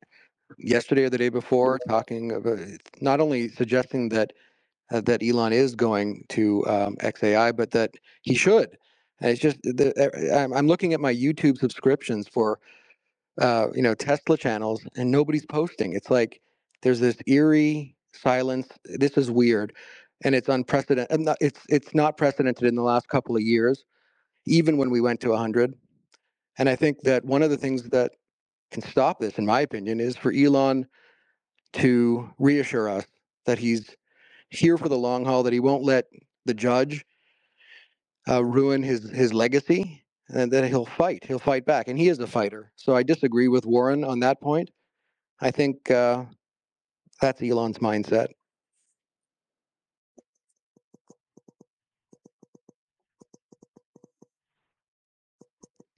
yesterday or the day before, talking about not only suggesting that uh, that Elon is going to um, XAI, but that he should. And it's just the, uh, I'm, I'm looking at my YouTube subscriptions for uh, you know Tesla channels, and nobody's posting. It's like there's this eerie silence. This is weird, and it's unprecedented. It's it's not precedented in the last couple of years, even when we went to 100. And I think that one of the things that can stop this, in my opinion, is for Elon to reassure us that he's here for the long haul, that he won't let the judge uh, ruin his his legacy, and that he'll fight. He'll fight back, and he is a fighter. So I disagree with Warren on that point. I think uh, that's Elon's mindset.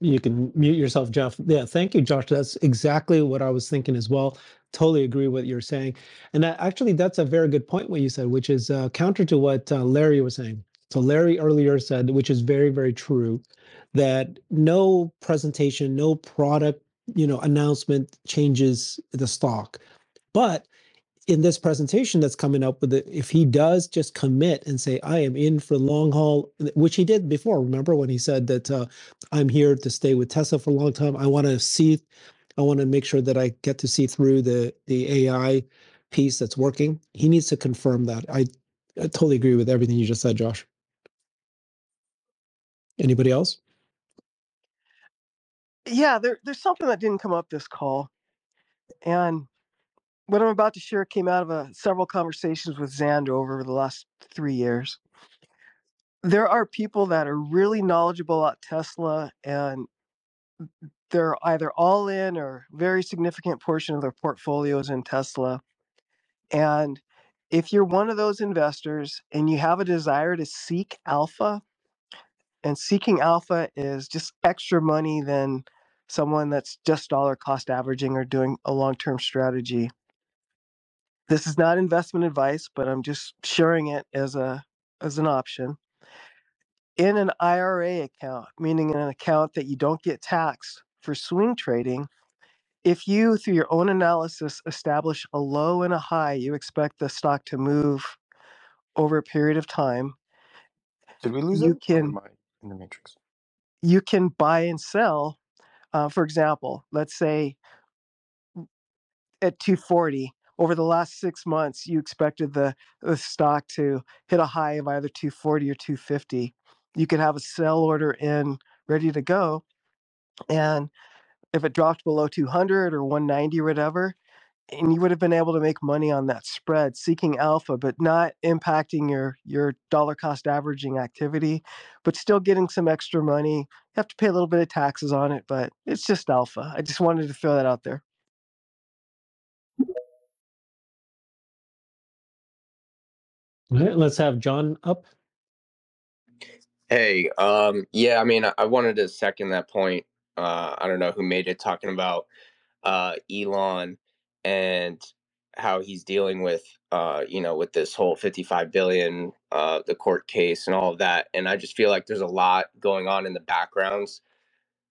You can mute yourself, Jeff. Yeah, thank you, Josh. That's exactly what I was thinking as well. Totally agree with what you're saying. And actually, that's a very good point what you said, which is uh, counter to what uh, Larry was saying. So Larry earlier said, which is very, very true, that no presentation, no product, you know, announcement changes the stock. But in this presentation that's coming up with it, if he does just commit and say, I am in for long haul, which he did before. Remember when he said that uh, I'm here to stay with Tesla for a long time. I want to see, I want to make sure that I get to see through the the AI piece that's working. He needs to confirm that. I, I totally agree with everything you just said, Josh. Anybody else?
Yeah, there, there's something that didn't come up this call, and what I'm about to share came out of a, several conversations with Xander over the last three years. There are people that are really knowledgeable about Tesla, and they're either all in or very significant portion of their portfolios in Tesla. And if you're one of those investors and you have a desire to seek alpha, and seeking alpha is just extra money than someone that's just dollar cost averaging or doing a long term strategy. This is not investment advice, but I'm just sharing it as a as an option. In an IRA account, meaning in an account that you don't get taxed for swing trading, if you through your own analysis establish a low and a high, you expect the stock to move over a period of time.
Did we lose
You?
Or
can
in the matrix?
you can buy and sell. Uh, for example, let's say at 240 over the last six months, you expected the, the stock to hit a high of either 240 or 250. You could have a sell order in ready to go. And if it dropped below 200 or 190 or whatever, and you would have been able to make money on that spread, seeking alpha, but not impacting your your dollar cost averaging activity, but still getting some extra money. You have to pay a little bit of taxes on it, but it's just alpha. I just wanted to throw that out there.
All right, let's have John up.
Hey, um, yeah, I mean, I, wanted to second that point. Uh, I don't know who made it talking about uh, Elon and how he's dealing with, uh, you know, with this whole 55 billion, uh, the court case and all of that. And I just feel like there's a lot going on in the backgrounds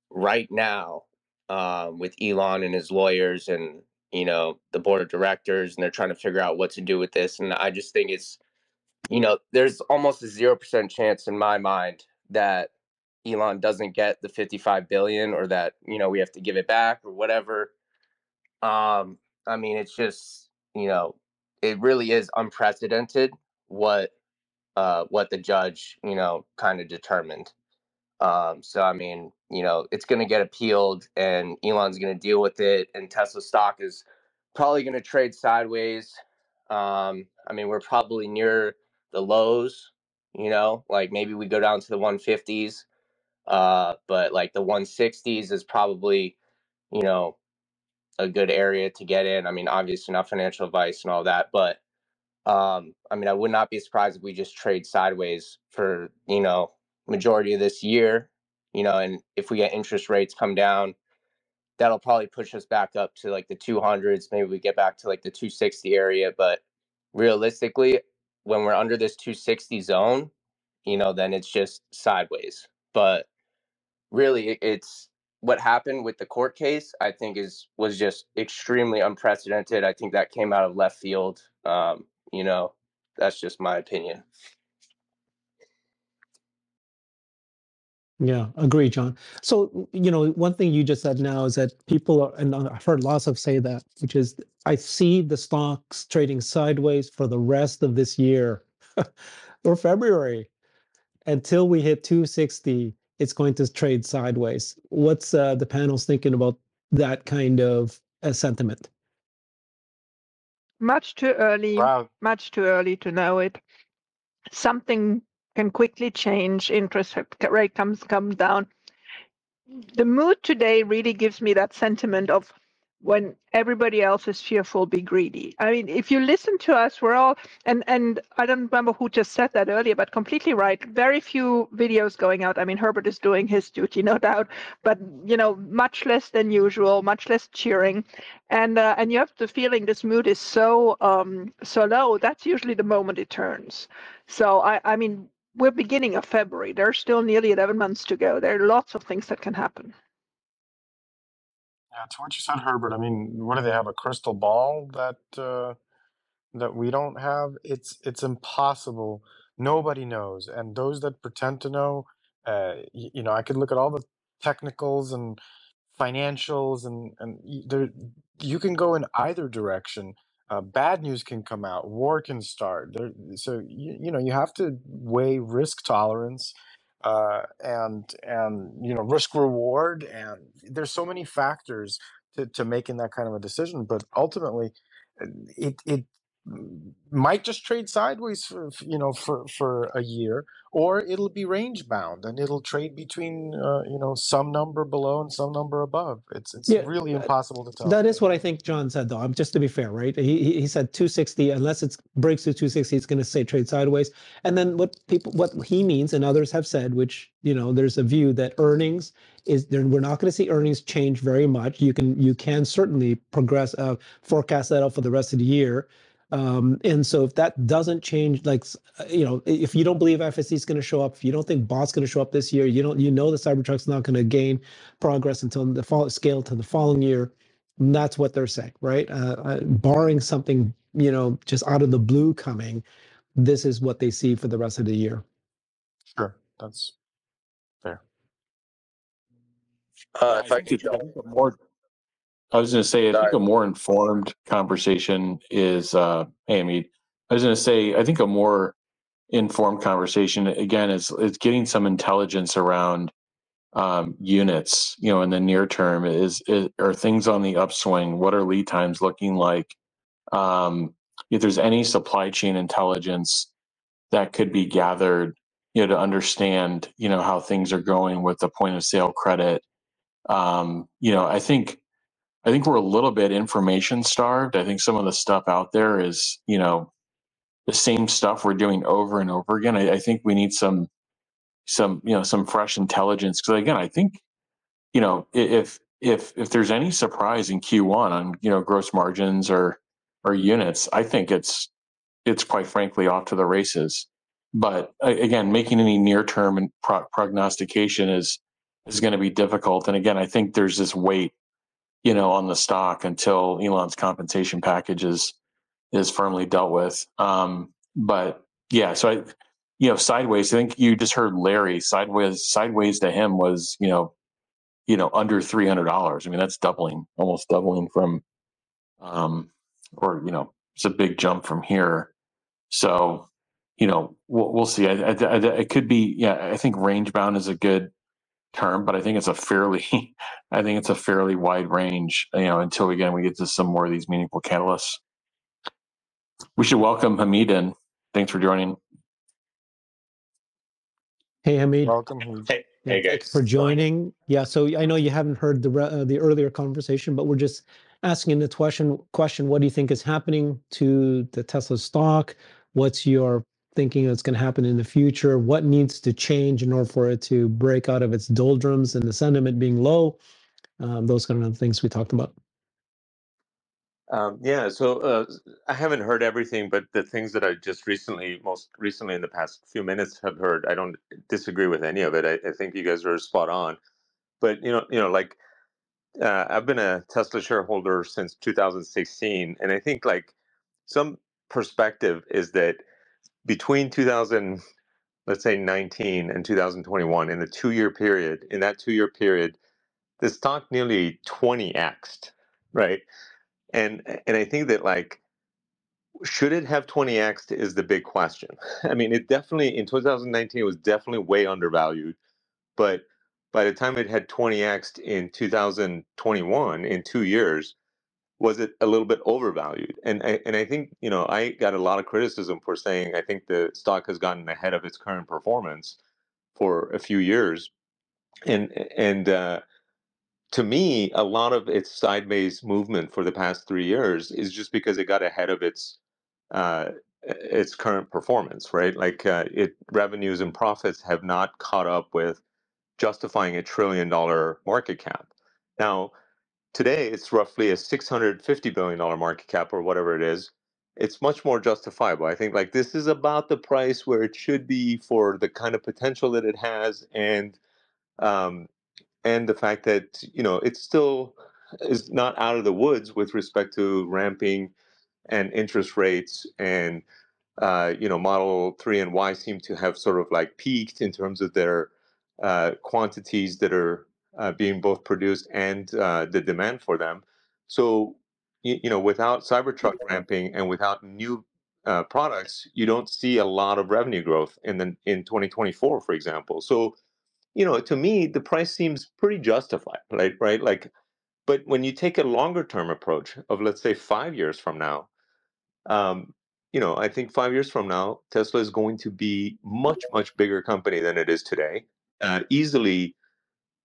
right now um, with Elon and his lawyers and, you know, the board of directors, and they're trying to figure out what to do with this. And I just think it's, you know, there's almost a 0% chance in my mind that Elon doesn't get the 55 billion or that, you know, we have to give it back or whatever. Um, I mean, it's just, you know, it really is unprecedented what uh what the judge, you know, kind of determined. Um, so I mean, you know, it's gonna get appealed and Elon's gonna deal with it and Tesla stock is probably gonna trade sideways. Um, I mean, we're probably near the lows, you know, like maybe we go down to the 150s. Uh, but like the 160s is probably, you know, a good area to get in. I mean, obviously not financial advice and all that, but um, I mean, I would not be surprised if we just trade sideways for, you know, majority of this year, you know, and if we get interest rates come down, that'll probably push us back up to like the 200s. Maybe we get back to like the 260 area, but realistically, when we're under this 260 zone, you know, then it's just sideways. But really, it's what happened with the court case. I think is was just extremely unprecedented. I think that came out of left field. Um, you know, that's just my opinion.
Yeah, agree, John. So, you know, one thing you just said now is that people are, and I've heard lots of say that, which is I see the stocks trading sideways for the rest of this year or February until we hit 260. It's going to trade sideways. What's uh, the panel's thinking about that kind of uh, sentiment?
Much too early.
Wow.
Much too early to know it. Something can quickly change. Interest rate comes come down. The mood today really gives me that sentiment of when everybody else is fearful, be greedy. I mean, if you listen to us, we're all and and I don't remember who just said that earlier, but completely right. Very few videos going out. I mean, Herbert is doing his duty, no doubt, but you know, much less than usual, much less cheering, and uh, and you have the feeling this mood is so um so low. That's usually the moment it turns. So I I mean, we're beginning of February. There's still nearly 11 months to go. There are lots of things that can happen.
Yeah, to what you said, Herbert. I mean, what do they have? A crystal ball that uh, that we don't have? It's it's impossible. Nobody knows, and those that pretend to know, uh, y- you know, I could look at all the technicals and financials, and and there you can go in either direction. Uh, bad news can come out. War can start. There, so you, you know you have to weigh risk tolerance uh, and and you know risk reward and there's so many factors to, to making that kind of a decision but ultimately uh, it it might just trade sideways for you know for for a year or it'll be range bound and it'll trade between uh, you know some number below and some number above it's it's
Yeah,
really impossible to tell
That is what I think John said, though. I'm just to be fair, right? He he, he said 260 unless it breaks to 260, it's going to say trade sideways. And then what people what he means and others have said, which you know, there's a view that earnings is there. We're not going to see earnings change very much. You can you can certainly progress uh, forecast that out for the rest of the year. Um, and so if that doesn't change, like uh, you know, if you don't believe FSD is going to show up, if you don't think Bot's going to show up this year, you don't you know the Cybertruck's not going to gain progress until the fall scale to the following year. And that's what they're saying, right? Uh, uh, barring something, you know, just out of the blue coming, this is what they see for the rest of the year.
sure that's fair
Uh, if I
think
could jump,
more, I was gonna say, I think a more informed conversation is, uh, hey, Amit, I was gonna say, I think a more informed conversation, again, is, is getting some intelligence around um, units, you know, in the near term is, is, are things on the upswing? What are lead times looking like? Um, if there's any supply chain intelligence that could be gathered, you know, to understand, you know, how things are going with the point of sale credit. Um, you know, I think, I think we're a little bit information starved. I think some of the stuff out there is, you know, the same stuff we're doing over and over again. I, I think we need some, some, you know, some fresh intelligence. Cause again, I think, you know, if, if, if there's any surprise in Q1 on, you know, gross margins or, or units, I think it's, it's quite frankly off to the races. But again, making any near term prognostication is, is going to be difficult. And again, I think there's this weight, you know, on the stock until Elon's compensation package is, is firmly dealt with. Um, but yeah, so I, you know, sideways. I think you just heard Larry sideways. Sideways to him was, you know, you know, under three hundred dollars. I mean, that's doubling, almost doubling from, um, or you know, it's a big jump from here. So, you know, we'll, we'll see. I, I, I, it could be, yeah. I think range bound is a good term, but I think it's a fairly, I think it's a fairly wide range. You know, until again we get to some more of these meaningful catalysts. We should welcome Hamid in. Thanks for joining.
Hey, Hamid.
welcome Hamid.
hey,
Yeah,
hey
thanks for joining. Yeah, so I know you haven't heard the uh, the earlier conversation, but we're just asking the question question what do you think is happening to the Tesla stock? What's your thinking that's going to happen in the future? What needs to change in order for it to break out of its doldrums and the sentiment being low? Um, those kind of things we talked about.
Um, yeah, so uh, I haven't heard everything, but the things that I just recently, most recently in the past few minutes, have heard, I don't disagree with any of it. I, I think you guys are spot on. But you know, you know, like uh, I've been a Tesla shareholder since 2016, and I think like some perspective is that between 2000, let's say 19 and 2021, in the two-year period, in that two-year period, the stock nearly 20xed, right? And and I think that like should it have 20x is the big question. I mean, it definitely in 2019 it was definitely way undervalued, but by the time it had 20x in 2021 in 2 years was it a little bit overvalued? And I, and I think, you know, I got a lot of criticism for saying I think the stock has gotten ahead of its current performance for a few years. And and uh to me, a lot of its sideways movement for the past three years is just because it got ahead of its uh, its current performance, right? Like uh, it revenues and profits have not caught up with justifying a trillion dollar market cap. Now, today it's roughly a six hundred fifty billion dollar market cap or whatever it is. It's much more justifiable. I think like this is about the price where it should be for the kind of potential that it has and um, and the fact that you know it still is not out of the woods with respect to ramping and interest rates and uh, you know model 3 and y seem to have sort of like peaked in terms of their uh, quantities that are uh, being both produced and uh, the demand for them so you, you know without cybertruck ramping and without new uh, products, you don't see a lot of revenue growth in the in 2024, for example. So, you know, to me, the price seems pretty justified, right? Right? Like, but when you take a longer term approach of let's say five years from now, um, you know, I think five years from now, Tesla is going to be much much bigger company than it is today, uh, easily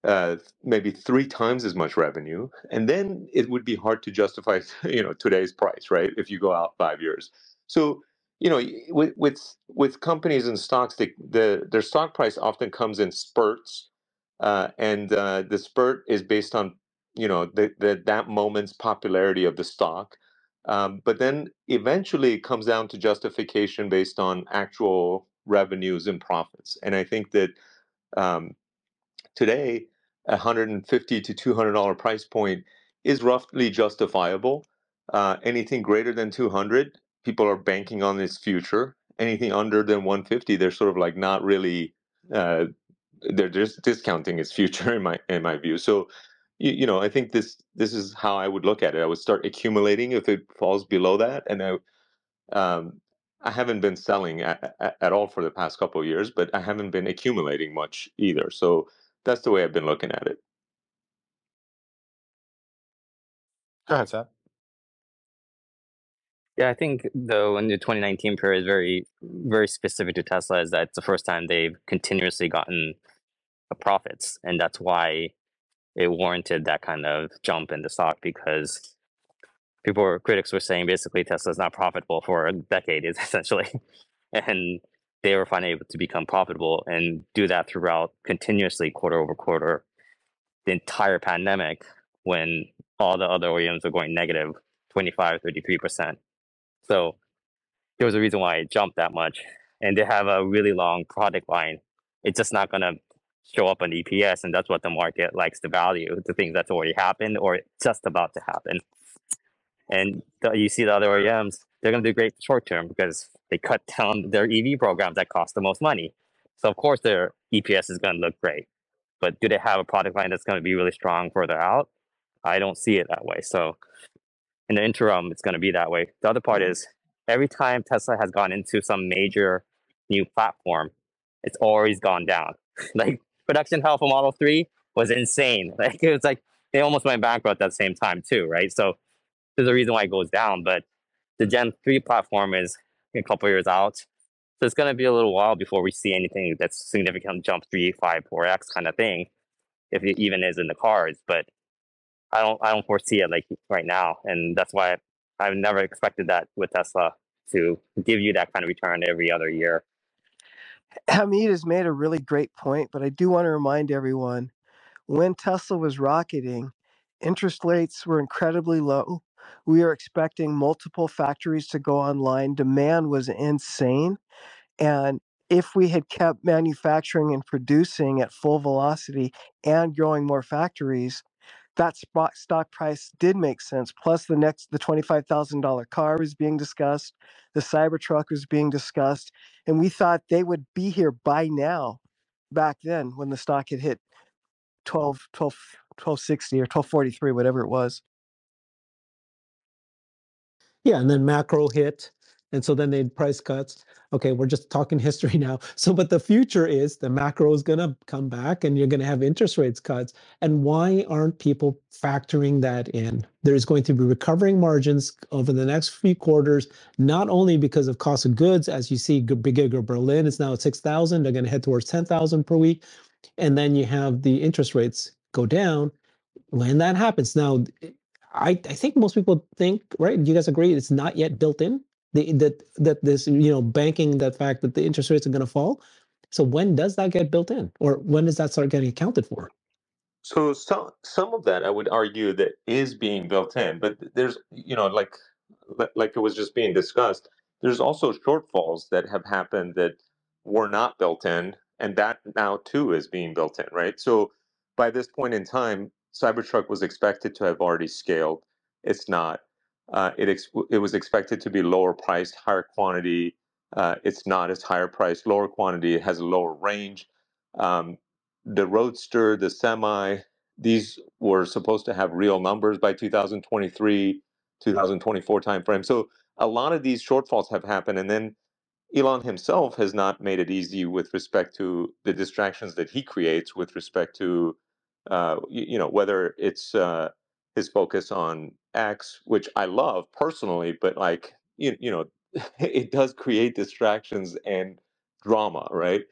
uh, maybe three times as much revenue, and then it would be hard to justify, you know, today's price, right? If you go out five years, so you know, with with with companies and stocks, they, the their stock price often comes in spurts, uh, and uh, the spurt is based on you know the, the that moment's popularity of the stock. Um, but then eventually it comes down to justification based on actual revenues and profits. And I think that um, today, a hundred and fifty to two hundred dollar price point is roughly justifiable. Uh, anything greater than two hundred, people are banking on its future. Anything under than one fifty, they're sort of like not really. Uh, they're just discounting its future in my in my view. So, you, you know, I think this this is how I would look at it. I would start accumulating if it falls below that, and I um, I haven't been selling at, at all for the past couple of years, but I haven't been accumulating much either. So that's the way I've been looking at it.
Go ahead, Seth.
Yeah, I think though in the 2019 period is very very specific to Tesla is that it's the first time they've continuously gotten a profits, and that's why it warranted that kind of jump in the stock because people critics were saying basically Tesla's not profitable for a decade is essentially, and they were finally able to become profitable and do that throughout continuously quarter over quarter the entire pandemic when all the other OEMs were going negative 25 33%. So there was a reason why it jumped that much. And they have a really long product line. It's just not going to show up on EPS. And that's what the market likes to value the things that's already happened or just about to happen. And you see the other OEMs, they're going to do great short term because they cut down their EV programs that cost the most money. So, of course, their EPS is going to look great. But do they have a product line that's going to be really strong further out? I don't see it that way. So, in the interim, it's going to be that way. The other part mm-hmm. is every time Tesla has gone into some major new platform, it's always gone down. like production hell for Model 3 was insane. Like it was like they almost went bankrupt at the same time too, right? So there's a reason why it goes down. But the Gen 3 platform is a couple years out. So it's going to be a little while before we see anything that's significant jump 3, 5, 4x kind of thing, if it even is in the cards. But I don't I don't foresee it like right now, and that's why I've never expected that with Tesla to give you that kind of return every other year.
Hamid has made a really great point, but I do want to remind everyone when Tesla was rocketing, interest rates were incredibly low. We were expecting multiple factories to go online. Demand was insane. And if we had kept manufacturing and producing at full velocity and growing more factories, that spot stock price did make sense. Plus, the next, the twenty-five thousand dollar car was being discussed, the Cybertruck was being discussed, and we thought they would be here by now. Back then, when the stock had hit 12, 12, 1260 or 1243, whatever it was.
Yeah, and then macro hit, and so then they price cuts. Okay, we're just talking history now. So, but the future is the macro is going to come back, and you're going to have interest rates cuts. And why aren't people factoring that in? There's going to be recovering margins over the next few quarters, not only because of cost of goods, as you see, Giga Berlin is now at six thousand. They're going to head towards ten thousand per week, and then you have the interest rates go down. When that happens, now I, I think most people think, right? Do you guys agree it's not yet built in? The, that that this you know banking that fact that the interest rates are going to fall. So when does that get built in, or when does that start getting accounted for?
So some some of that I would argue that is being built in, but there's you know like like it was just being discussed. There's also shortfalls that have happened that were not built in, and that now too is being built in, right? So by this point in time, Cybertruck was expected to have already scaled. It's not. Uh, it ex- it was expected to be lower priced, higher quantity. Uh, it's not. It's higher priced, lower quantity. It has a lower range. Um, the Roadster, the Semi, these were supposed to have real numbers by 2023, 2024 timeframe. So a lot of these shortfalls have happened, and then Elon himself has not made it easy with respect to the distractions that he creates with respect to, uh, you, you know, whether it's uh, his focus on X, which I love personally, but like you, you know, it does create distractions and drama, right?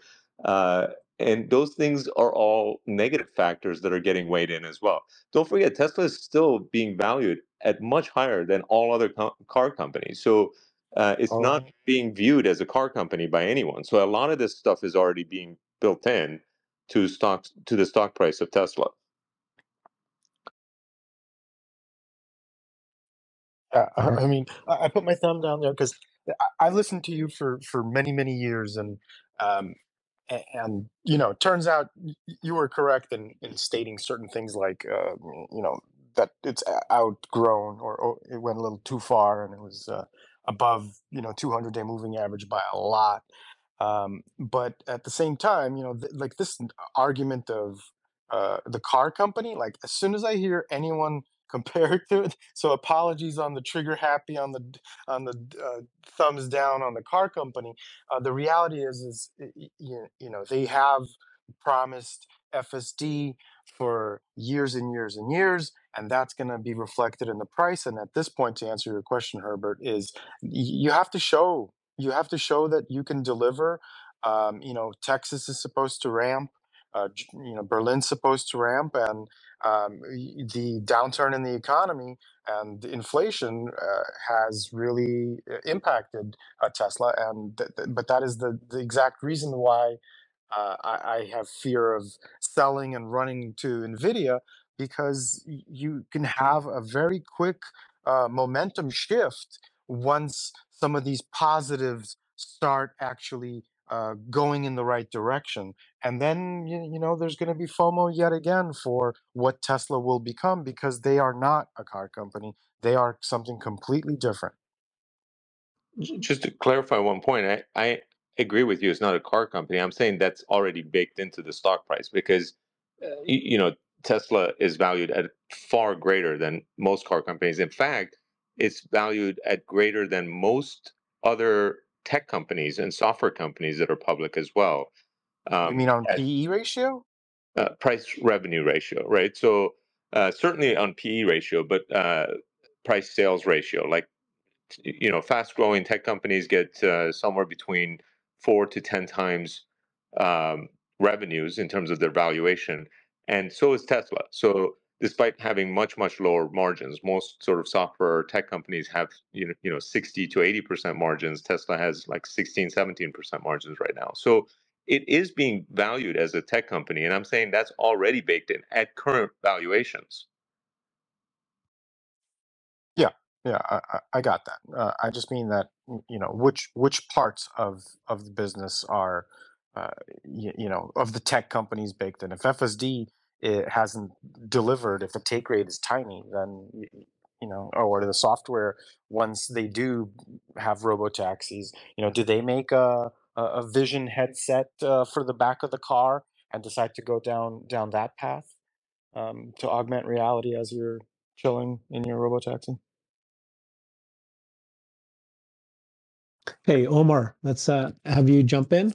Uh, and those things are all negative factors that are getting weighed in as well. Don't forget, Tesla is still being valued at much higher than all other co- car companies. So uh, it's
Oh,
not being viewed as a car company by anyone. So a lot of this stuff is already being built in to stocks to the stock price of Tesla.
Yeah, I I mean, I I put my thumb down there because I've listened to you for for many many years, and um, and you know, it turns out you were correct in in stating certain things like uh, you know that it's outgrown or, or it went a little too far, and it was uh, above you know 200 day moving average by a lot. Um, but at the same time, you know, th- like this argument of uh, the car company, like as soon as I hear anyone compare to it, so apologies on the trigger happy on the on the uh, thumbs down on the car company. Uh, the reality is, is you, you know, they have promised FSD for years and years and years, and that's going to be reflected in the price. And at this point, to answer your question, Herbert, is you have to show you have to show that you can deliver. Um, you know, Texas is supposed to ramp. Uh, you know, Berlin's supposed to ramp, and um, the downturn in the economy and inflation uh, has really uh, impacted uh, Tesla. And th- th- but that is the the exact reason why uh, I, I have fear of selling and running to NVIDIA because you can have a very quick uh, momentum shift once some of these positives start actually uh, going in the right direction. And then, you, you know, there's going to be FOMO yet again for what Tesla will become because they are not a car company. They are something completely different.
Just to clarify one point, I, I agree with you. It's not a car company. I'm saying that's already baked into the stock price because, uh, you, you know, Tesla is valued at far greater than most car companies. In fact, it's valued at greater than most other tech companies and software companies that are public as well.
You
Um,
mean on
at
PE ratio?
uh, price revenue ratio, right? So uh, certainly on PE ratio, but uh, price sales ratio, like you know, fast growing tech companies get uh, somewhere between four to 10 times um, revenues in terms of their valuation. And so is Tesla. So despite having much, much lower margins, most sort of software tech companies have, you know, you know, 60 to 80% margins. Tesla has like 16, 17% margins right now. So it is being valued as a tech company. And I'm saying that's already baked in at current valuations.
Yeah, yeah, I, I I got that. Uh, I just mean that you know which which parts of of the business are, uh, you, you know, of the tech companies baked in. If FSD it hasn't delivered, if the take rate is tiny, then you know, or the software once they do have robo taxis, you know, do they make a a, a vision headset uh, for the back of the car and decide to go down down that path um, to augment reality as you're chilling in your robo taxi?
Hey, Omar, let's uh, have you jump in.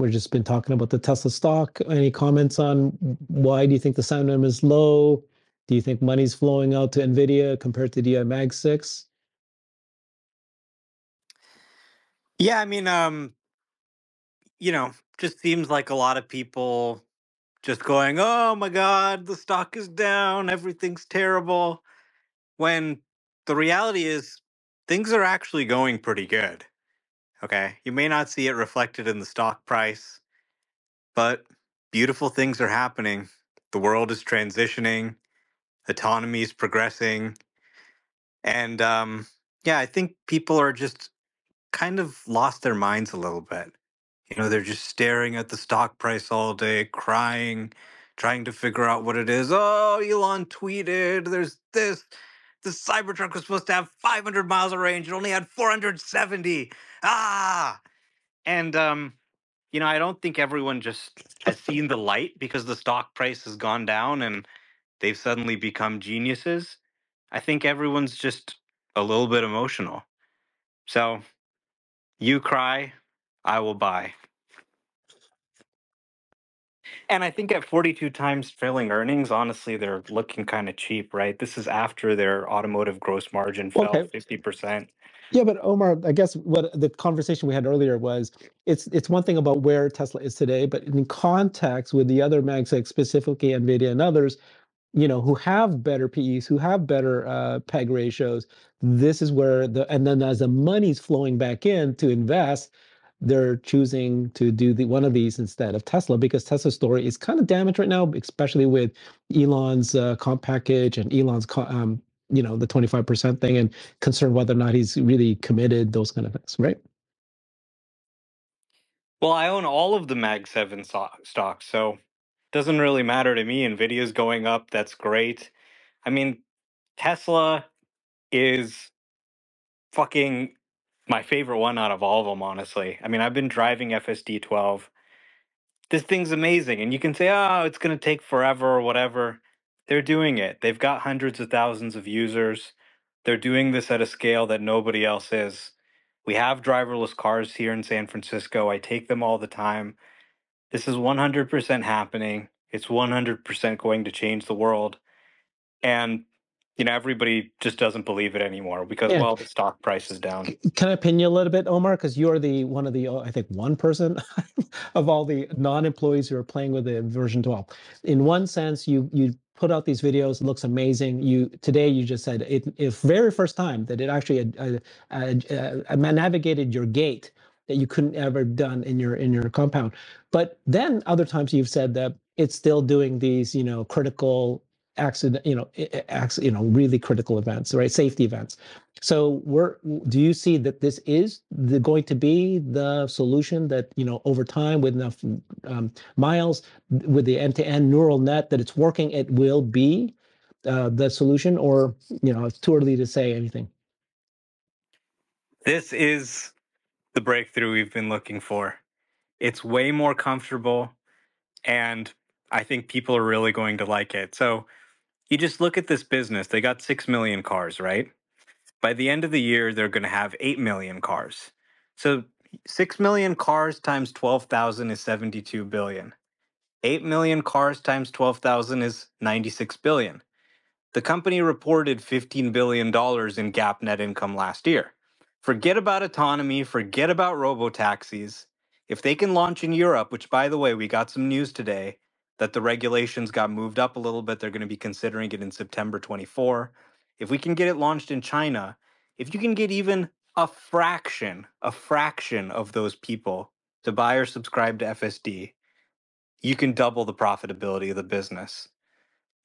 We've just been talking about the Tesla stock. Any comments on why do you think the sentiment is low? Do you think money's flowing out to Nvidia compared to DI Mag 6?
Yeah, I mean, um, you know, just seems like a lot of people just going, "Oh my god, the stock is down, everything's terrible." When the reality is things are actually going pretty good. Okay? You may not see it reflected in the stock price, but beautiful things are happening. The world is transitioning, autonomy is progressing, and um yeah, I think people are just kind of lost their minds a little bit. You know, they're just staring at the stock price all day, crying, trying to figure out what it is. Oh, Elon tweeted, there's this. The Cybertruck was supposed to have 500 miles of range. It only had 470. Ah! And, um, you know, I don't think everyone just has seen the light because the stock price has gone down and they've suddenly become geniuses. I think everyone's just a little bit emotional. So you cry, I will buy. And I think at 42 times trailing earnings, honestly, they're looking kind of cheap, right? This is after their automotive gross margin fell
Okay.
50%.
Yeah, but Omar, I guess what the conversation we had earlier was it's it's one thing about where Tesla is today, but in context with the other Mag 6, specifically Nvidia and others, you know, who have better PEs, who have better uh, PEG ratios, this is where the and then as the money's flowing back in to invest, they're choosing to do the one of these instead of Tesla because Tesla's story is kind of damaged right now, especially with Elon's uh, comp package and Elon's um, you know the 25% thing and concerned whether or not he's really committed those kind of things right
Well, I own all of the Mag 7 so- stocks, so doesn't really matter to me. Nvidia's going up, that's great. I mean, Tesla is fucking my favorite one out of all of them, honestly. I mean, I've been driving FSD 12. This thing's amazing. And you can say, oh, it's going to take forever or whatever. They're doing it. They've got hundreds of thousands of users. They're doing this at a scale that nobody else is. We have driverless cars here in San Francisco. I take them all the time. This is 100% happening. It's 100% going to change the world. And you know everybody just doesn't believe it anymore because
Yeah.
well the stock price is down.
can i pin you a little bit omar because you're the one of the uh, i think one person of all the non-employees who are playing with the version 12 in one sense you you put out these videos it looks amazing. You today you just said it if very first time that it actually uh, uh, uh, navigated your gate that you couldn't ever done in your in your compound. But then other times you've said that it's still doing these you know critical accident you know i- you know really critical events right safety events so we're do you see that this is the, going to be the solution that you know over time with enough um, miles with the end-to-end neural net that it's working it will be uh, the solution or you know it's too early to say anything
This is the breakthrough we've been looking for. It's way more comfortable and I think people are really going to like it. So you just look at this business. They got 6 million cars, right? By the end of the year they're going to have 8 million cars. So 6 million cars times 12,000 is 72 billion. 8 million cars times 12,000 is 96 billion. The company reported $15 billion in GAAP net income last year. Forget about autonomy, forget about robo taxis. If they can launch in Europe, which by the way, we got some news today that the regulations got moved up a little bit, they're going to be considering it in September 24. If we can get it launched in China, if you can get even a fraction, a fraction of those people to buy or subscribe to FSD, you can double the profitability of the business.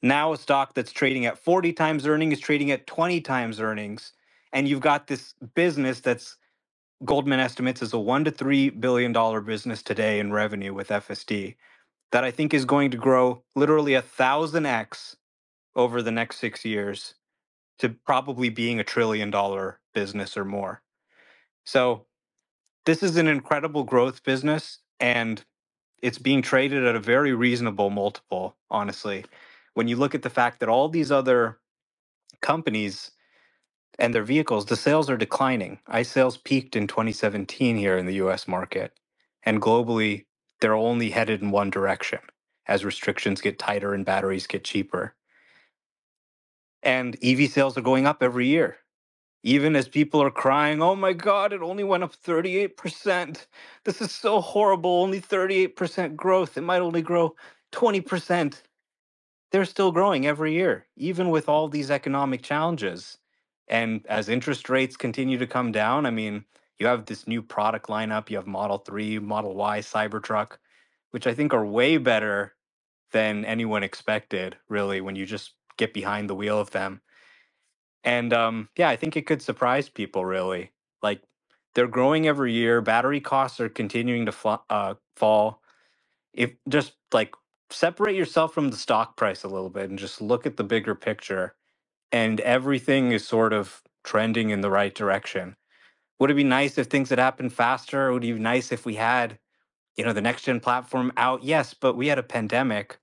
Now a stock that's trading at 40 times earnings is trading at 20 times earnings. And you've got this business that's Goldman estimates is a one to three billion dollar business today in revenue with FSD that I think is going to grow literally a thousand X over the next six years to probably being a trillion dollar business or more. So this is an incredible growth business and it's being traded at a very reasonable multiple, honestly. When you look at the fact that all these other companies and their vehicles, the sales are declining. ICE sales peaked in 2017 here in the US market. And globally, they're only headed in one direction as restrictions get tighter and batteries get cheaper. And EV sales are going up every year. Even as people are crying, oh my God, it only went up 38%. This is so horrible. Only 38% growth. It might only grow 20%. They're still growing every year, even with all these economic challenges. And as interest rates continue to come down, I mean, you have this new product lineup. You have Model 3, Model Y, Cybertruck, which I think are way better than anyone expected, really, when you just get behind the wheel of them. And um, yeah, I think it could surprise people, really. Like, they're growing every year. Battery costs are continuing to fl- uh, fall. If just like separate yourself from the stock price a little bit and just look at the bigger picture and everything is sort of trending in the right direction. Would it be nice if things had happened faster? Would it be nice if we had, you know, the next gen platform out? Yes, but we had a pandemic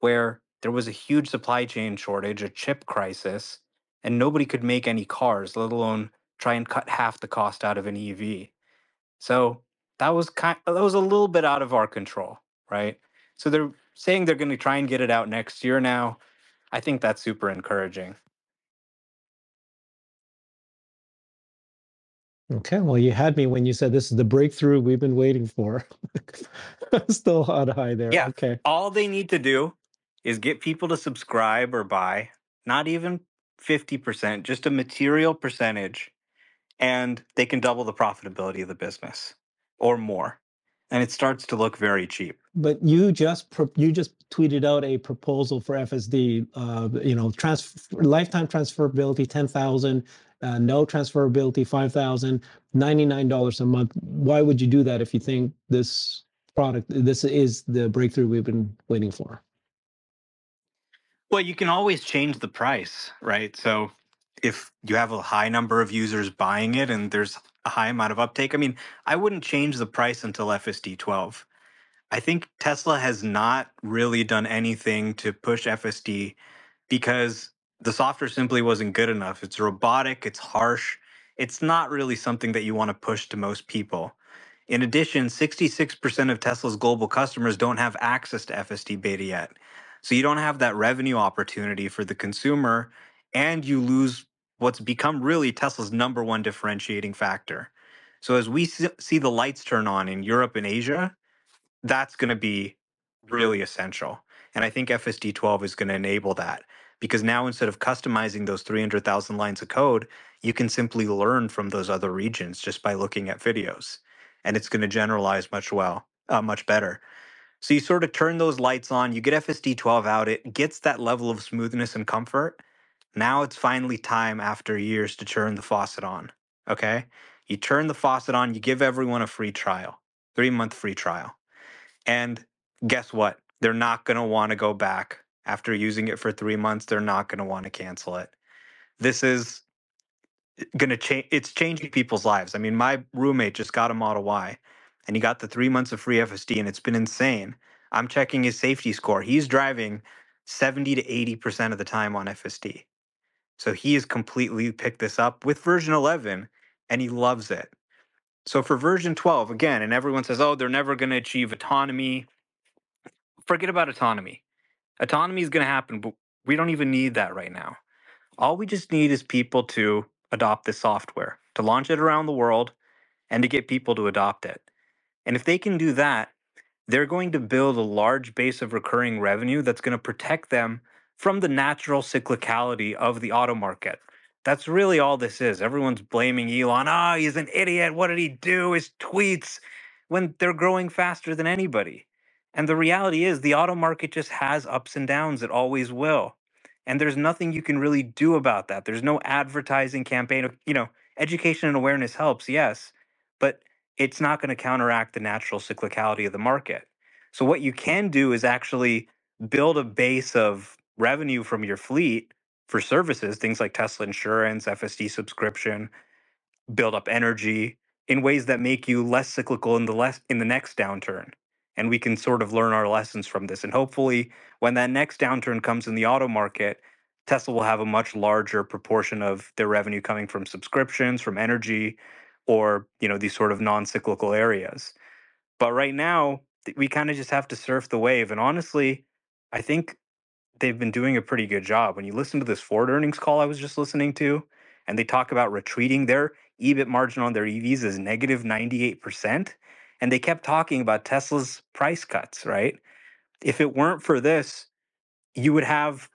where there was a huge supply chain shortage, a chip crisis, and nobody could make any cars, let alone try and cut half the cost out of an EV. So that was kind that was a little bit out of our control, right? So they're saying they're going to try and get it out next year now. I think that's super encouraging.
Okay, well, you had me when you said this is the breakthrough we've been waiting for. Still on high there.
Yeah.
Okay.
All they need to do is get people to subscribe or buy, not even 50%, just a material percentage, and they can double the profitability of the business or more. And it starts to look very cheap.
But you just you just tweeted out a proposal for FSD. Uh, you know, trans- lifetime transferability ten thousand, uh, no transferability five thousand, ninety nine dollars a month. Why would you do that if you think this product this is the breakthrough we've been waiting for?
Well, you can always change the price, right? So if you have a high number of users buying it and there's a high amount of uptake, I mean, I wouldn't change the price until FSD 12. I think Tesla has not really done anything to push FSD because the software simply wasn't good enough. It's robotic, it's harsh, it's not really something that you want to push to most people. In addition, 66% of Tesla's global customers don't have access to FSD beta yet. So you don't have that revenue opportunity for the consumer, and you lose what's become really Tesla's number one differentiating factor. So as we see the lights turn on in Europe and Asia, that's going to be really essential. And I think FSD 12 is going to enable that because now instead of customizing those 300,000 lines of code, you can simply learn from those other regions just by looking at videos. And it's going to generalize much well, uh, much better. So you sort of turn those lights on, you get FSD 12 out, it gets that level of smoothness and comfort. Now it's finally time after years to turn the faucet on. Okay? You turn the faucet on, you give everyone a free trial, three month free trial. And guess what? They're not going to want to go back after using it for three months. They're not going to want to cancel it. This is eh, going to change. It's changing people's lives. I mean, my roommate just got a Model Y and he got the three months of free FSD, and it's been insane. I'm checking his safety score. He's driving 70 to 80% of the time on FSD. So he has completely picked this up with version 11 and he loves it. So for version 12, again, and everyone says, oh, they're never going to achieve autonomy. Forget about autonomy. Autonomy is going to happen, but we don't even need that right now. All we just need is people to adopt this software, to launch it around the world, and to get people to adopt it. And if they can do that, they're going to build a large base of recurring revenue that's going to protect them from the natural cyclicality of the auto market. That's really all this is. Everyone's blaming Elon. Oh, he's an idiot. What did he do? His tweets when they're growing faster than anybody. And the reality is, the auto market just has ups and downs. It always will. And there's nothing you can really do about that. There's no advertising campaign. You know, education and awareness helps, yes, but it's not going to counteract the natural cyclicality of the market. So, what you can do is actually build a base of revenue from your fleet for services, things like Tesla insurance, FSD subscription, build up energy in ways that make you less cyclical in the less in the next downturn. And we can sort of learn our lessons from this. And hopefully, when that next downturn comes in the auto market, Tesla will have a much larger proportion of their revenue coming from subscriptions, from energy, or you know these sort of non-cyclical areas. But right now, we kind of just have to surf the wave. And honestly, I think they've been doing a pretty good job. When you listen to this Ford earnings call I was just listening to, and they talk about retreating their EBIT margin on their EVs is negative 98%. And they kept talking about Tesla's price cuts, right? If it weren't for this, you would have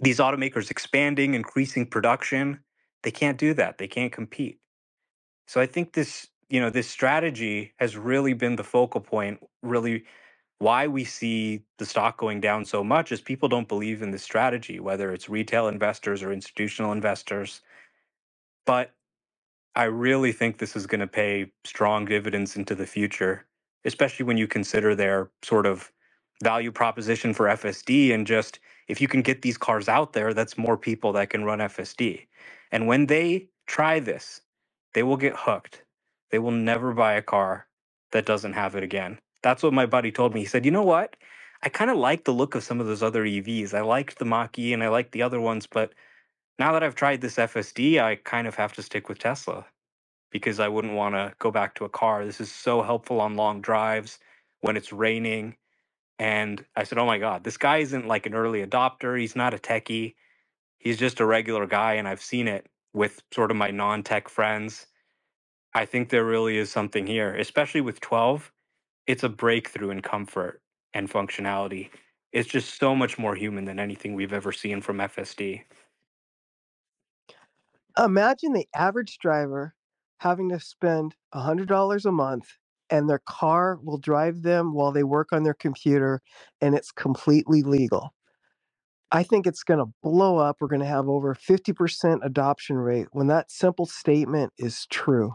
these automakers expanding, increasing production. They can't do that. They can't compete. So I think this, you know, this strategy has really been the focal point, really why we see the stock going down so much is people don't believe in this strategy, whether it's retail investors or institutional investors. But I really think this is going to pay strong dividends into the future, especially when you consider their sort of value proposition for FSD and just if you can get these cars out there, that's more people that can run FSD. And when they try this, they will get hooked. They will never buy a car that doesn't have it again. That's what my buddy told me. He said, "You know what? I kind of like the look of some of those other EVs. I liked the Mach-E and I liked the other ones, but now that I've tried this FSD, I kind of have to stick with Tesla because I wouldn't want to go back to a car. This is so helpful on long drives when it's raining. And I said, oh my God, this guy isn't like an early adopter. He's not a techie. He's just a regular guy. And I've seen it with sort of my non tech friends. I think there really is something here, especially with 12. It's a breakthrough in comfort and functionality. It's just so much more human than anything we've ever seen from FSD.
Imagine the average driver having to spend $100 a month and their car will drive them while they work on their computer and it's completely legal. I think it's going to blow up. We're going to have over 50% adoption rate when that simple statement is true.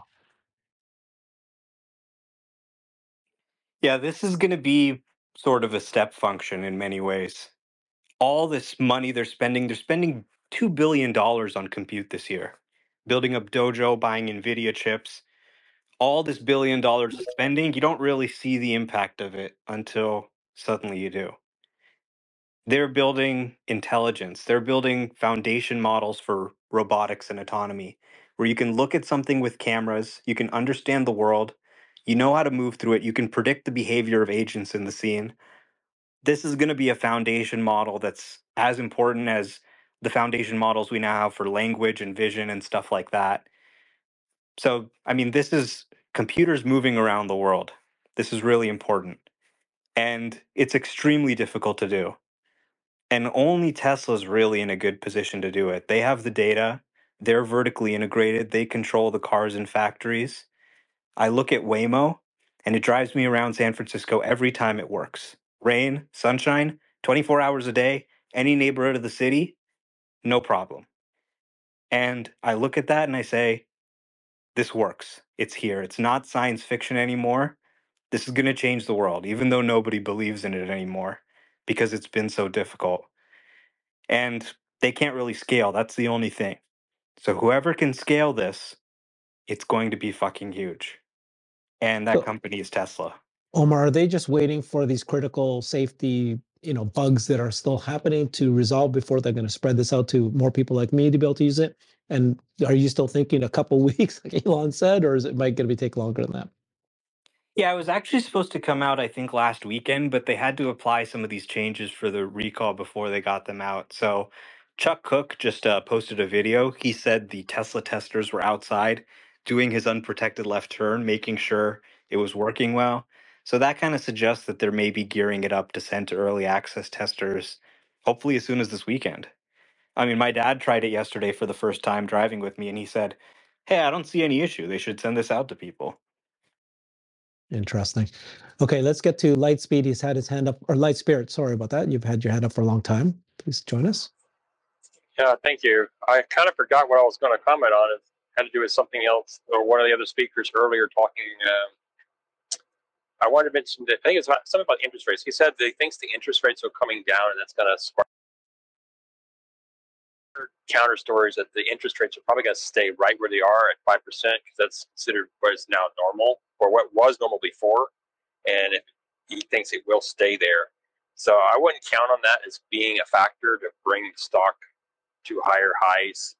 Yeah, this is going to be sort of a step function in many ways. All this money they're spending, they're spending $2 billion on compute this year, building up Dojo, buying NVIDIA chips. All this billion dollars of spending, you don't really see the impact of it until suddenly you do. They're building intelligence, they're building foundation models for robotics and autonomy, where you can look at something with cameras, you can understand the world, you know how to move through it, you can predict the behavior of agents in the scene. This is going to be a foundation model that's as important as the foundation models we now have for language and vision and stuff like that. So, I mean, this is computers moving around the world. This is really important. And it's extremely difficult to do. And only Tesla's really in a good position to do it. They have the data, they're vertically integrated, they control the cars and factories. I look at Waymo and it drives me around San Francisco every time it works. Rain, sunshine, 24 hours a day, any neighborhood of the city, no problem. And I look at that and I say, this works. It's here. It's not science fiction anymore. This is going to change the world, even though nobody believes in it anymore because it's been so difficult. And they can't really scale. That's the only thing. So whoever can scale this, it's going to be fucking huge. And that
So-
company is Tesla.
Omar, are they just waiting for these critical safety, you know, bugs that are still happening to resolve before they're going to spread this out to more people like me to be able to use it? And are you still thinking a couple weeks, like Elon said, or is it might going to be take longer than that?
Yeah, it was actually supposed to come out, I think, last weekend, but they had to apply some of these changes for the recall before they got them out. So Chuck Cook just uh, posted a video. He said the Tesla testers were outside doing his unprotected left turn, making sure it was working well. So that kind of suggests that they're maybe gearing it up to send to early access testers, hopefully as soon as this weekend. I mean, my dad tried it yesterday for the first time driving with me, and he said, Hey, I don't see any issue. They should send this out to people.
Interesting. Okay, let's get to Lightspeed. He's had his hand up, or Light Spirit. Sorry about that. You've had your hand up for a long time. Please join us.
Yeah, thank you. I kind of forgot what I was going to comment on. It had to do with something else, or one of the other speakers earlier talking. Um, I wanted to mention I think it's about, something about interest rates. He said that he thinks the interest rates are coming down, and that's going to spark counter stories that the interest rates are probably going to stay right where they are at five percent because that's considered what is now normal or what was normal before, and if he thinks it will stay there. So I wouldn't count on that as being a factor to bring stock to higher highs.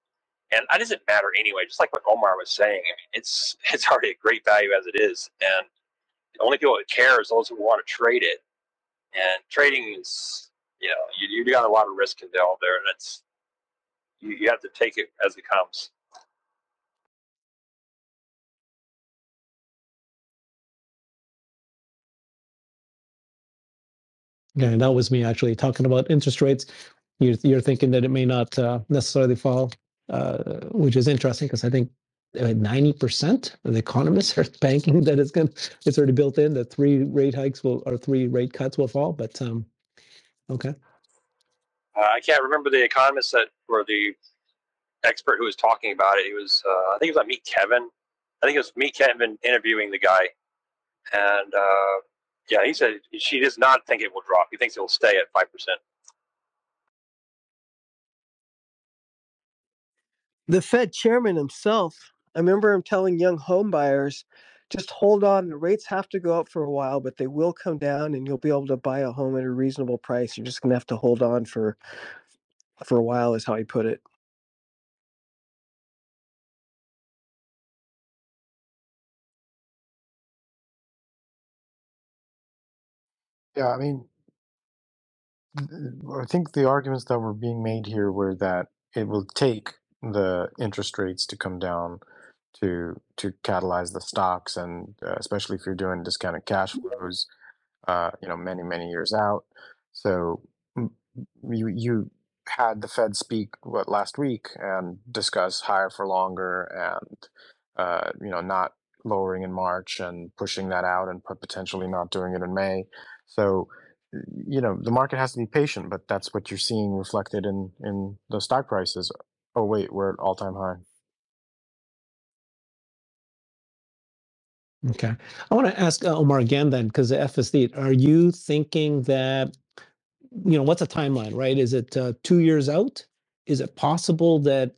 And that doesn't matter anyway. Just like what Omar was saying, I mean, it's it's already a great value as it is, and the only people that care is those who want to trade it. And trading is, you know, you you got a lot of risk involved there, and it's you, you have to take it as it comes.
Yeah, and that was me actually talking about interest rates. You're, you're thinking that it may not uh, necessarily fall, uh, which is interesting because I think ninety percent of the economists are banking that it's going it's already built in that three rate hikes will or three rate cuts will fall. But um, okay,
Uh, I can't remember the economist that or the expert who was talking about it. He was, uh, I think it was on Meet Kevin. I think it was Meet Kevin interviewing the guy, and uh, yeah, he said she does not think it will drop. He thinks it will stay at five percent.
the Fed chairman himself, I remember him telling young homebuyers, just hold on. The rates have to go up for a while, but they will come down, and you'll be able to buy a home at a reasonable price. You're just going to have to hold on for for a while, is how he put it.
Yeah, I mean, I think the arguments that were being made here were that it will take the interest rates to come down to to catalyze the stocks, and uh, especially if you're doing discounted cash flows, uh, you know, many many years out. So you you had the Fed speak what last week and discuss higher for longer, and uh, you know, not lowering in March and pushing that out, and potentially not doing it in May. So you know the market has to be patient but that's what you're seeing reflected in in the stock prices oh wait we're at all-time high
Okay. I want to ask uh, Omar again then, because the FSD, are you thinking that, you know, what's a timeline, right? Is it uh, two years out? Is it possible that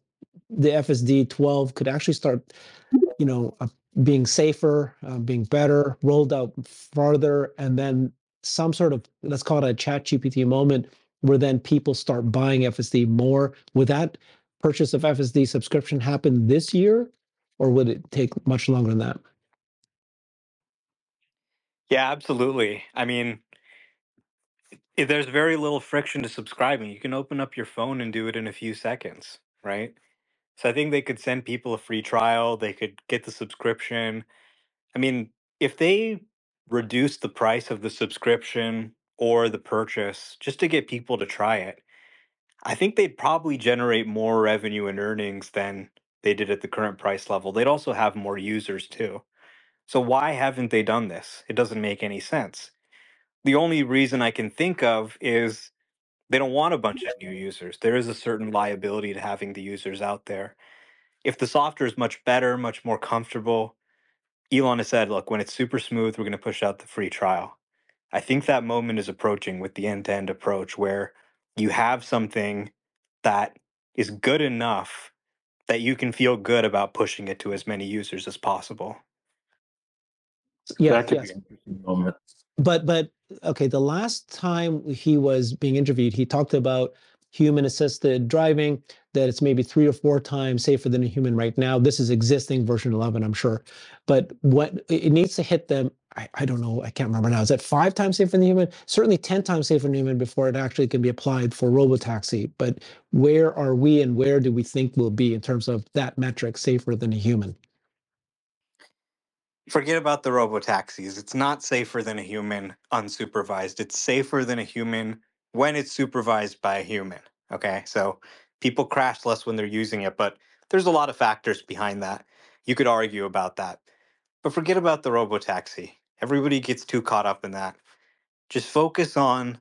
the FSD 12 could actually start, you know, uh, being safer, uh, being better, rolled out farther, and then some sort of, let's call it a ChatGPT moment where then people start buying FSD more? Would that purchase of FSD subscription happen this year, or would it take much longer than that?
Yeah, absolutely. I mean, there's very little friction to subscribing. You can open up your phone and do it in a few seconds, right? So I think they could send people a free trial. They could get the subscription. I mean, if they reduce the price of the subscription or the purchase just to get people to try it, I think they'd probably generate more revenue and earnings than they did at the current price level. They'd also have more users too. So why haven't they done this? It doesn't make any sense. The only reason I can think of is they don't want a bunch of new users. There is a certain liability to having the users out there. If the software is much better, much more comfortable, Elon has said, look, when it's super smooth, we're going to push out the free trial. I think that moment is approaching with the end to end approach where you have something that is good enough that you can feel good about pushing it to as many users as possible.
Yeah,
that could
yes.
be an interesting moment.
But but okay, the last time he was being interviewed, he talked about human assisted driving that it's maybe three or four times safer than a human right now. This is existing version 11, I'm sure. But what it it needs to hit them, I, I don't know, I can't remember now. Is that five times safer than human? Certainly 10 times safer than human before it actually can be applied for robotaxi. But where are we and where do we think we'll be in terms of that metric safer than a human?
Forget about the robo taxis. It's not safer than a human unsupervised. It's safer than a human when it's supervised by a human. Okay. So people crash less when they're using it, but there's a lot of factors behind that. You could argue about that. But forget about the robo taxi. Everybody gets too caught up in that. Just focus on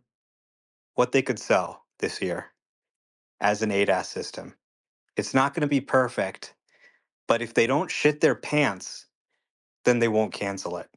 what they could sell this year as an ADAS system. It's not going to be perfect, but if they don't shit their pants, then they won't cancel it.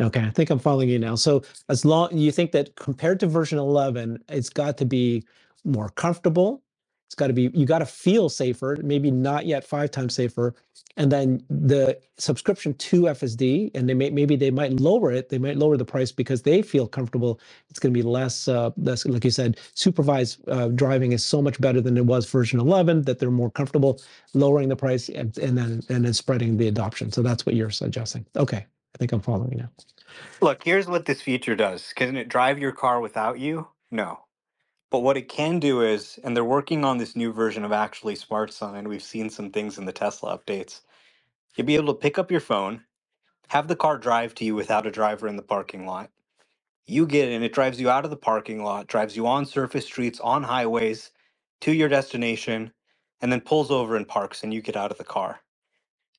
Okay, I think I'm following you now. So as long you think that compared to version 11, it's got to be more comfortable. It's got to be you got to feel safer, maybe not yet five times safer. And then the subscription to FSD, and they may maybe they might lower it. They might lower the price because they feel comfortable. It's going to be less, uh, less like you said, supervised uh, driving is so much better than it was version 11 that they're more comfortable lowering the price and, and then and then spreading the adoption. So that's what you're suggesting. Okay, I think I'm following now.
Look, here's what this feature does. Can it drive your car without you? No. But what it can do is, and they're working on this new version of actually Smart Summon. we've seen some things in the Tesla updates. You'll be able to pick up your phone, have the car drive to you without a driver in the parking lot. You get in, it drives you out of the parking lot, drives you on surface streets, on highways, to your destination, and then pulls over and parks, and you get out of the car.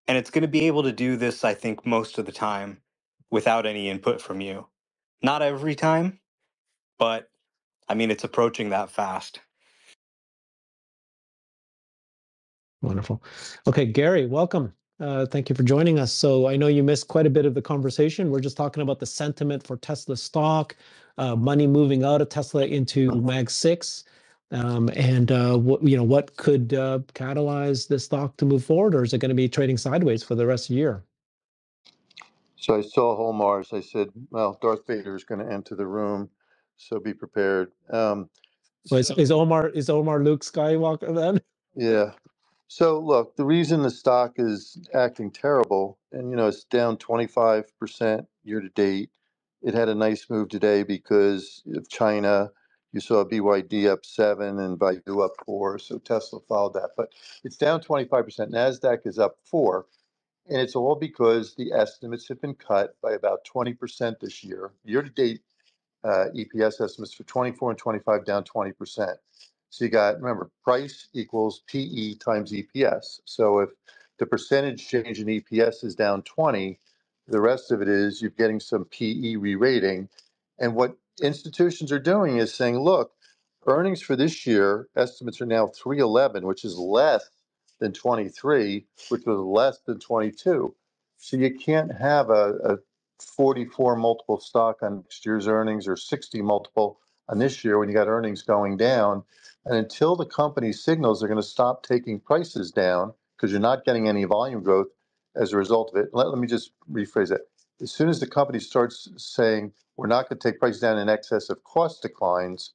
And it's going to be able to do this, I think, most of the time without any input from you. Not every time, but I mean, it's approaching that fast.
Wonderful. Okay, Gary, welcome. Uh, thank you for joining us. So I know you missed quite a bit of the conversation. We're just talking about the sentiment for Tesla stock, uh, money moving out of Tesla into Mag Six, um, and uh, what you know what could uh, catalyze the stock to move forward, or is it going to be trading sideways for the rest of the year?
So I saw Omar's. I said, well, Darth Vader is going to enter the room, so be prepared. Um,
So is, is Omar is Omar Luke Skywalker then?
yeah. So look, the reason the stock is acting terrible, and you know, it's down twenty-five percent year to date. It had a nice move today because of China. You saw BYD up seven and Baidu up four, so Tesla followed that. But it's down twenty-five percent. Nasdaq is up four, and it's all because the estimates have been cut by about twenty percent this year. Year to date, uh, EPS estimates for 24 and 25 down 20%. So you got, remember, price equals PE times EPS. So if the percentage change in EPS is down 20, the rest of it is you're getting some PE re-rating. And what institutions are doing is saying, look, earnings for this year estimates are now 311, which is less than 23, which was less than 22. So you can't have a, a 44 multiple stock on next year's earnings or 60 multiple on this year when you got earnings going down. And until the company signals they're going to stop taking prices down because you're not getting any volume growth as a result of it. Let, let me just rephrase it. As soon as the company starts saying we're not going to take prices down in excess of cost declines,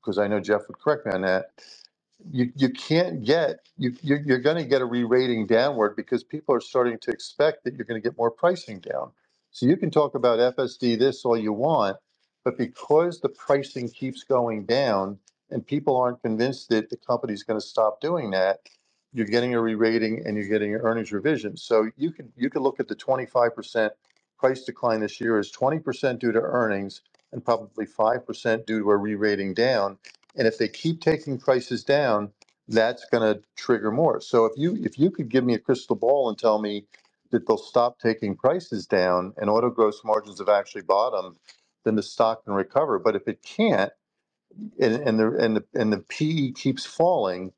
because I know Jeff would correct me on that, you you can't get you you're, you're going to get a re-rating downward because people are starting to expect that you're going to get more pricing down. So you can talk about FSD this all you want, but because the pricing keeps going down and people aren't convinced that the company's going to stop doing that, you're getting a re-rating and you're getting an earnings revision. So you can you can look at the 25% price decline this year as 20% due to earnings and probably 5% due to a re-rating down. And if they keep taking prices down, that's going to trigger more. So if you if you could give me a crystal ball and tell me that they'll stop taking prices down and auto gross margins have actually bottomed, then the stock can recover. But if it can't, and, and the and the and the PE keeps falling,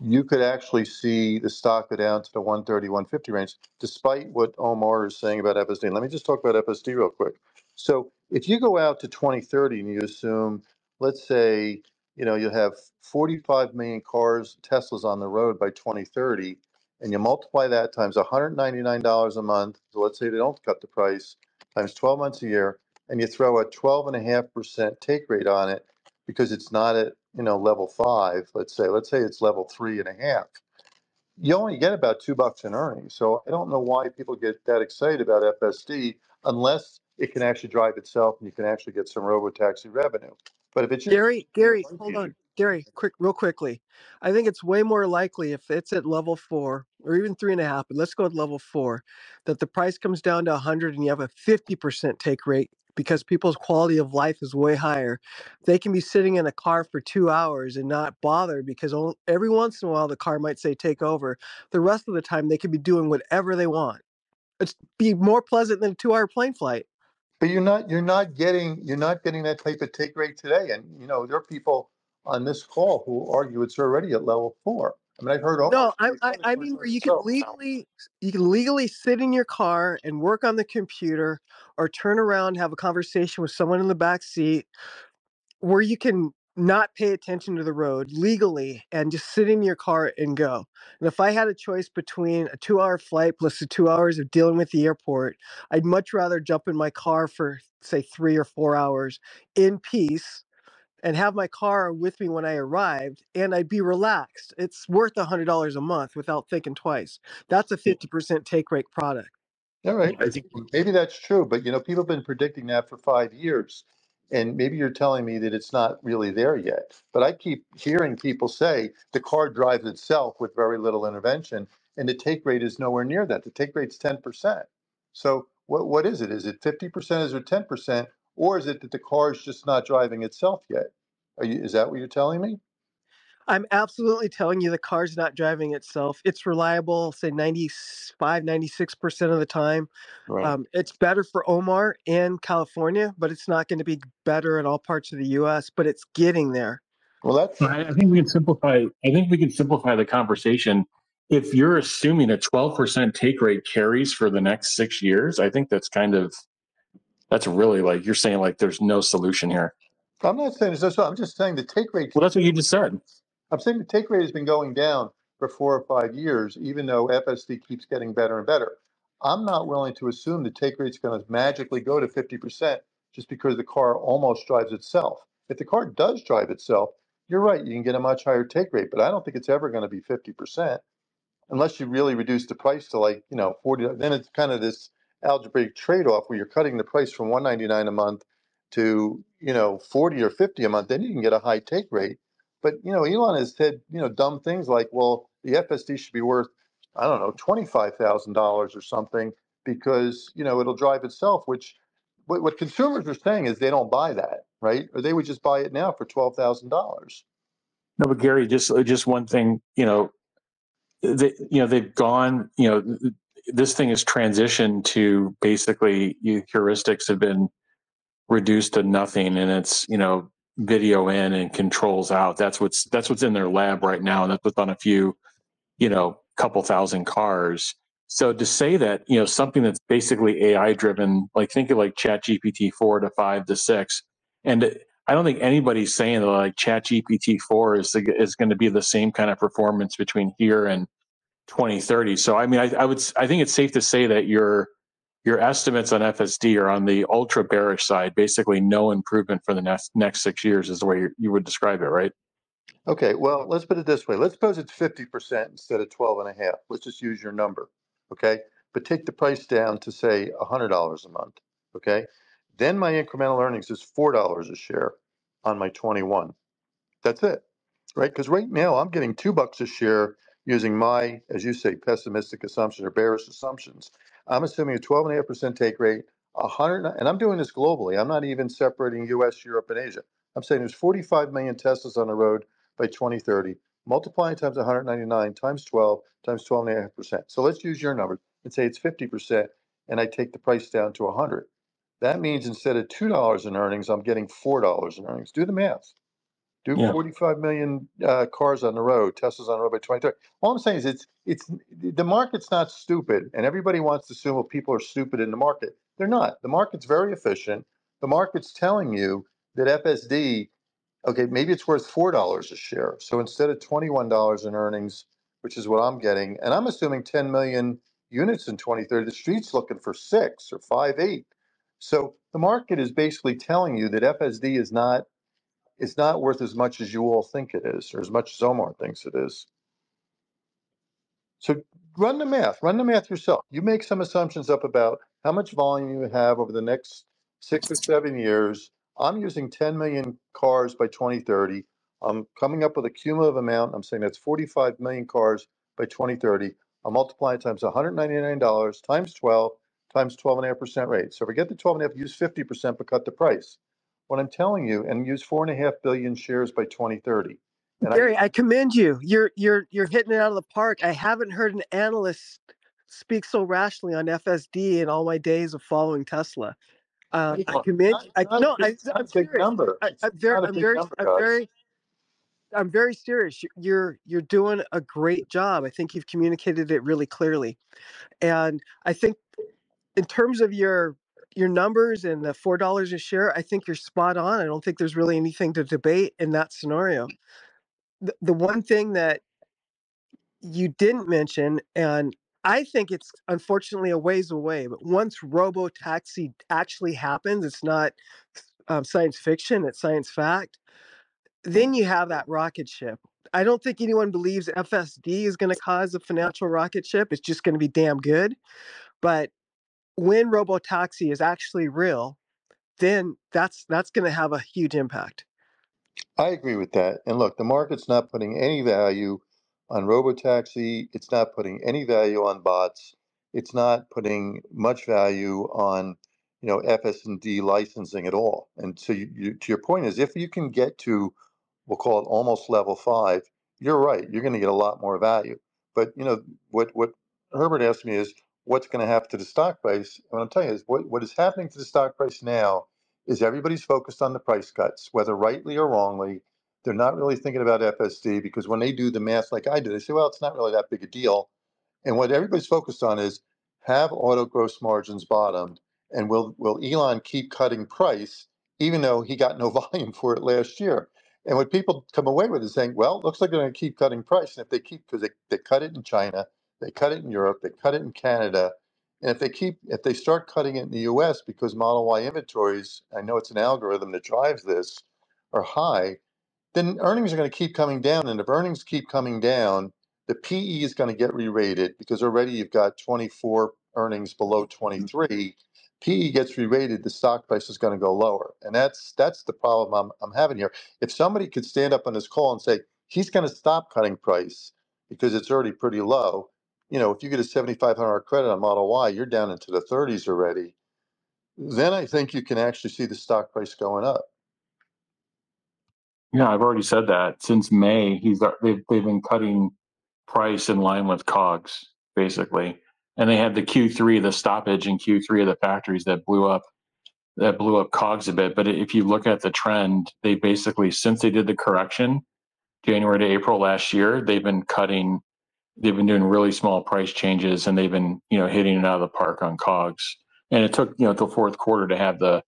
you could actually see the stock go down to the 130, 150 range, despite what Omar is saying about FSD. And let me just talk about FSD real quick. So if you go out to 2030 and you assume, let's say, you know, you'll have 45 million cars, Teslas on the road by 2030, and you multiply that times $199 a month, so let's say they don't cut the price, times 12 months a year, and you throw a 12.5% take rate on it because it's not at, you know, level five, let's say, let's say it's level three and a half. You only get about two bucks in earnings. So I don't know why people get that excited about FSD unless it can actually drive itself and you can actually get some robo-taxi revenue. But if it's
Gary, Gary, hold on. Gary, quick, real quickly. I think it's way more likely if it's at level four or even three and a half, but let's go with level four, that the price comes down to 100 and you have a 50% take rate because people's quality of life is way higher. They can be sitting in a car for two hours and not bother because every once in a while the car might say take over. The rest of the time they could be doing whatever they want. It's be more pleasant than a two hour plane flight.
but you're not you're not getting you're not getting that type of take rate today. And you know, there are people on this call who argue it's already at level four. I mean, I've heard all.
No, I, I, I mean where you can
so.
legally you can legally sit in your car and work on the computer or turn around have a conversation with someone in the back seat where you can not pay attention to the road legally and just sit in your car and go. And if I had a choice between a two hour flight plus the two hours of dealing with the airport, I'd much rather jump in my car for say three or four hours in peace and have my car with me when I arrived and I'd be relaxed. It's worth a hundred dollars a month without thinking twice. That's a 50% take rate product.
All right, I think maybe that's true, but you know, people have been predicting that for five years. And maybe you're telling me that it's not really there yet. But I keep hearing people say the car drives itself with very little intervention, and the take rate is nowhere near that. The take rate's ten percent. So what what is it? Is it fifty percent? Is it ten percent? Or is it that the car is just not driving itself yet? Are you, is that what you're telling me?
I'm absolutely telling you the car's not driving itself. It's reliable, say 95, 96% of the time.
Right.
Um, it's better for Omar in California, but it's not going to be better in all parts of the US, but it's getting there.
Well, that's
I I think we can simplify. I think we can simplify the conversation. If you're assuming a 12% take rate carries for the next six years, I think that's kind of that's really like you're saying like there's no solution here.
I'm not saying it's I'm just saying the take rate.
Well, that's what you just said.
I'm saying the take rate has been going down for four or five years, even though FSD keeps getting better and better. I'm not willing to assume the take rate's going to magically go to 50% just because the car almost drives itself. If the car does drive itself, you're right, you can get a much higher take rate, but I don't think it's ever going to be 50%. unless you really reduce the price to like, you know, 40, then it's kind of this algebraic trade-off where you're cutting the price from 199 a month to, you know, 40 or 50 a month, then you can get a high take rate. But, you know, Elon has said, you know, dumb things like, well, the FSD should be worth, I don't know, $25,000 or something because, you know, it'll drive itself, which what, what consumers are saying is they don't buy that, right? Or they would just buy it now for $12,000.
No, but Gary, just uh, just one thing, you know, they, you know, they've gone, you know, this thing has transitioned to basically heuristics have been reduced to nothing, and it's you know video in and controls out. That's what's that's what's in their lab right now, and that's what's on a few, you know, couple thousand cars. So to say that you know something that's basically AI driven, like think of like ChatGPT four to five to six, and I don't think anybody's saying that like ChatGPT four is is going to be the same kind of performance between here and 2030. So I mean, I, I would I think it's safe to say that your your estimates on FSD are on the ultra bearish side. Basically, no improvement for the next next six years is the way you, would describe it, right?
Okay, well, let's put it this way. Let's suppose it's 50% instead of 12 and a half. Let's just use your number. Okay. But take the price down to say $100 a month. Okay. Then my incremental earnings is $4 a share on my 21. That's it. Right. Because right now I'm getting two bucks a share using my, as you say, pessimistic assumption or bearish assumptions. I'm assuming a 12.5% take rate, 100, and I'm doing this globally. I'm not even separating US, Europe, and Asia. I'm saying there's 45 million Teslas on the road by 2030. Multiplying times 199 times 12 times 12.5%. So let's use your number and say it's 50%, and I take the price down to 100. That means instead of $2 in earnings, I'm getting $4 in earnings. Do the math. Do
Yeah.
45 million uh, cars on the road, Teslas on the road by 2030. All I'm saying is it's it's the market's not stupid, and everybody wants to assume well people are stupid in the market. They're not. The market's very efficient. The market's telling you that FSD, okay, maybe it's worth four dollars a share. So instead of 21 dollars in earnings, which is what I'm getting, and I'm assuming 10 million units in 2030, the street's looking for six or five, eight. So the market is basically telling you that FSD is not it's not worth as much as you all think it is, or as much as Omar thinks it is. So run the math. Run the math yourself. You make some assumptions up about how much volume you have over the next six or seven years. I'm using 10 million cars by 2030. I'm coming up with a cumulative amount. I'm saying that's 45 million cars by 2030. I'm multiplying times $199 times 12 times 12.5% rate. So forget the 12.5, use 50%, but cut the price. What I'm telling you, and use four and a half billion shares by 2030. And I,
Gary, I commend you. You're you're you're hitting it out of the park. I haven't heard an analyst speak so rationally on FSD in all my days of following Tesla. Uh, I commend.
not-
you. I,
not a
no,
big-
I, I'm serious.
number.
I, I'm very, I'm very,
number,
I'm very, I'm very serious. You're you're doing a great job. I think you've communicated it really clearly, and I think in terms of your your numbers and the four dollars a share, I think you're spot on. I don't think there's really anything to debate in that scenario. The, the one thing that you didn't mention, and I think it's unfortunately a ways away, but once robo taxi actually happens, it's not um, science fiction, it's science fact. Then you have that rocket ship. I don't think anyone believes FSD is going to cause a financial rocket ship. It's just going to be damn good. But when robo taxi is actually real, then that's that's going to have a huge impact.
I agree with that. And look, the market's not putting any value on robotaxi. It's not putting any value on bots. It's not putting much value on, you know, FSD licensing at all. And so, you, you, to your point is, if you can get to, we'll call it almost level five, you're right. You're going to get a lot more value. But you know, what what Herbert asked me is, what's going to happen to the stock price? And what I'm telling you is, what what is happening to the stock price now is everybody's focused on the price cuts, whether rightly or wrongly. They're not really thinking about FSD because when they do the math like I do, they say, well, it's not really that big a deal. And what everybody's focused on is have auto gross margins bottomed, and will will Elon keep cutting price even though he got no volume for it last year? And what people come away with is saying, well, looks like they're going to keep cutting price, and if they keep because they, they cut it in China, they cut it in Europe, they cut it in Canada, and if they keep, if they start cutting it in the U.S. because Model Y inventories, I know it's an algorithm that drives this, are high, then earnings are going to keep coming down. And if earnings keep coming down, the PE is going to get re-rated because already you've got 24 earnings below mm-hmm. 23. PE gets re-rated, the stock price is going to go lower, and that's that's the problem I'm I'm having here. If somebody could stand up on this call and say he's going to stop cutting price because it's already pretty low, you know, if you get a 7,500 credit on Model Y, you're down into the 30s already. Then I think you can actually see the stock price going up.
Yeah, I've already said that since May. He's they've they've been cutting price in line with COGS basically, and they had the Q3, the stoppage in Q3 of the factories that blew up that blew up COGS a bit. But if you look at the trend, they basically since they did the correction, January to April last year, they've been cutting. They've been doing really small price changes, and they've been you know hitting it out of the park on COGS. And it took you know till fourth quarter to have the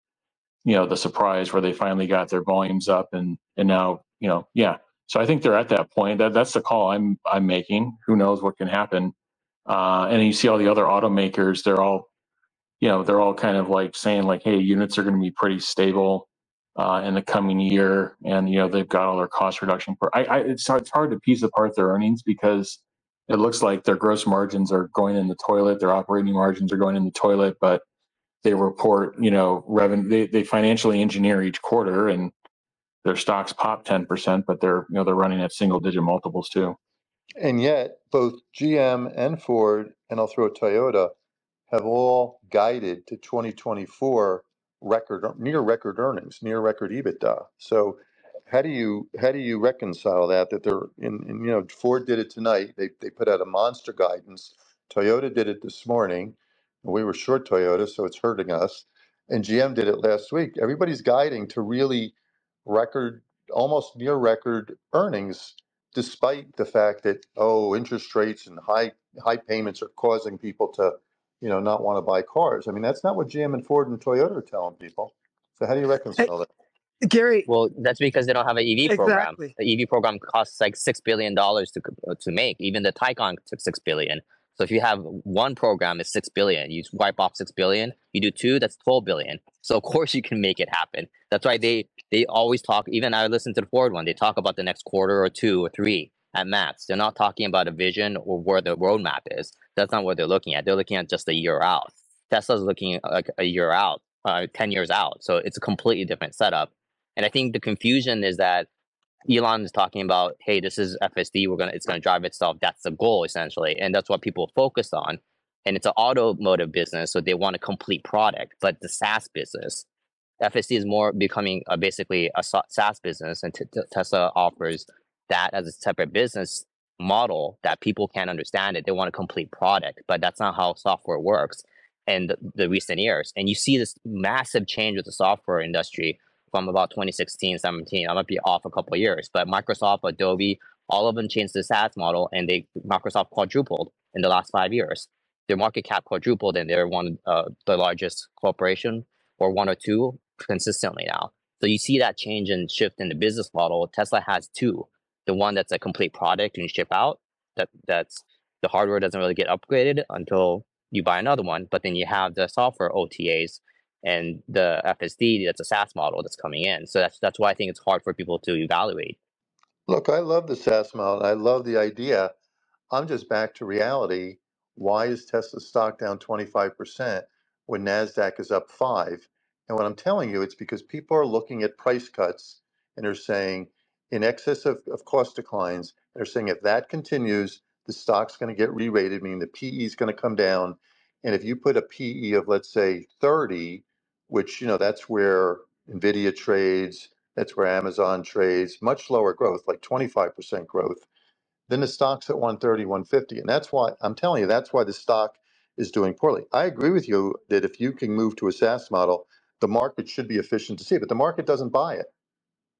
you know the surprise where they finally got their volumes up and and now you know yeah. So i think they're at that point. That that's the call i'm i'm making. Who knows what can happen. Uh, and you see all the other automakers they're all you know they're all kind of like saying like hey units are going to be pretty stable uh, in the coming year. And you know they've got all their cost reduction for I, I it's, it's hard to piece apart their earnings because it looks like their gross margins are going in the toilet their operating margins are going in the toilet but they report, you know, revenue. They, they financially engineer each quarter, and their stocks pop ten percent, but they're you know they're running at single digit multiples too.
And yet, both GM and Ford, and I'll throw Toyota, have all guided to 2024 record near record earnings, near record EBITDA. So, how do you how do you reconcile that? That they're in, in you know Ford did it tonight. They they put out a monster guidance. Toyota did it this morning. We were short Toyota, so it's hurting us. And GM did it last week. Everybody's guiding to really record, almost near record earnings, despite the fact that oh, interest rates and high high payments are causing people to, you know, not want to buy cars. I mean, that's not what GM and Ford and Toyota are telling people. So how do you reconcile that?
Gary,
Well, that's because they don't have an EV program.
Exactly.
The EV program costs like six billion dollars to to make. Even the Taycan took six billion. So if you have one program, it's six billion. You wipe off six billion. You do two, that's twelve billion. So of course you can make it happen. That's why they they always talk. Even I listened to the Ford one. They talk about the next quarter or two or three at max. They're not talking about a vision or where the roadmap is. That's not what they're looking at. They're looking at just a year out. Tesla's looking like a year out, uh, ten years out. So it's a completely different setup. And I think the confusion is that Elon is talking about, hey, this is FSD. We're gonna, it's gonna drive itself. That's the goal essentially, and that's what people focus on. And it's an automotive business, so they want a complete product. But the SaaS business, FSD is more becoming a, basically a SaaS business, and t- t- Tesla offers that as a separate business model that people can't understand it. They want a complete product, but that's not how software works. In the, the recent years, and you see this massive change with the software industry from about 2016, 17. I might be off a couple of years, but Microsoft, Adobe, all of them changed the SaaS model, and they Microsoft quadrupled in the last five years. Their market cap quadrupled, and they're one of uh, the largest corporation or one or two consistently now. So you see that change and shift in the business model. Tesla has two: the one that's a complete product and you ship out. That that's the hardware doesn't really get upgraded until you buy another one, but then you have the software OTAs and the FSD that's a SaaS model that's coming in. So that's that's why I think it's hard for people to evaluate.
Look, I love the SaaS model. I love the idea. I'm just back to reality. Why is Tesla stock down 25% when NASDAQ is up five? And what I'm telling you, it's because people are looking at price cuts and they're saying in excess of, of cost declines, they're saying if that continues, the stock's going to get re-rated, meaning the PE is going to come down. And if you put a PE of let's say 30, which you know that's where Nvidia trades, that's where Amazon trades, much lower growth, like 25% growth. Then the stock's at 130, 150. And that's why I'm telling you, that's why the stock is doing poorly. I agree with you that if you can move to a SaaS model, the market should be efficient to see it, but the market doesn't buy it.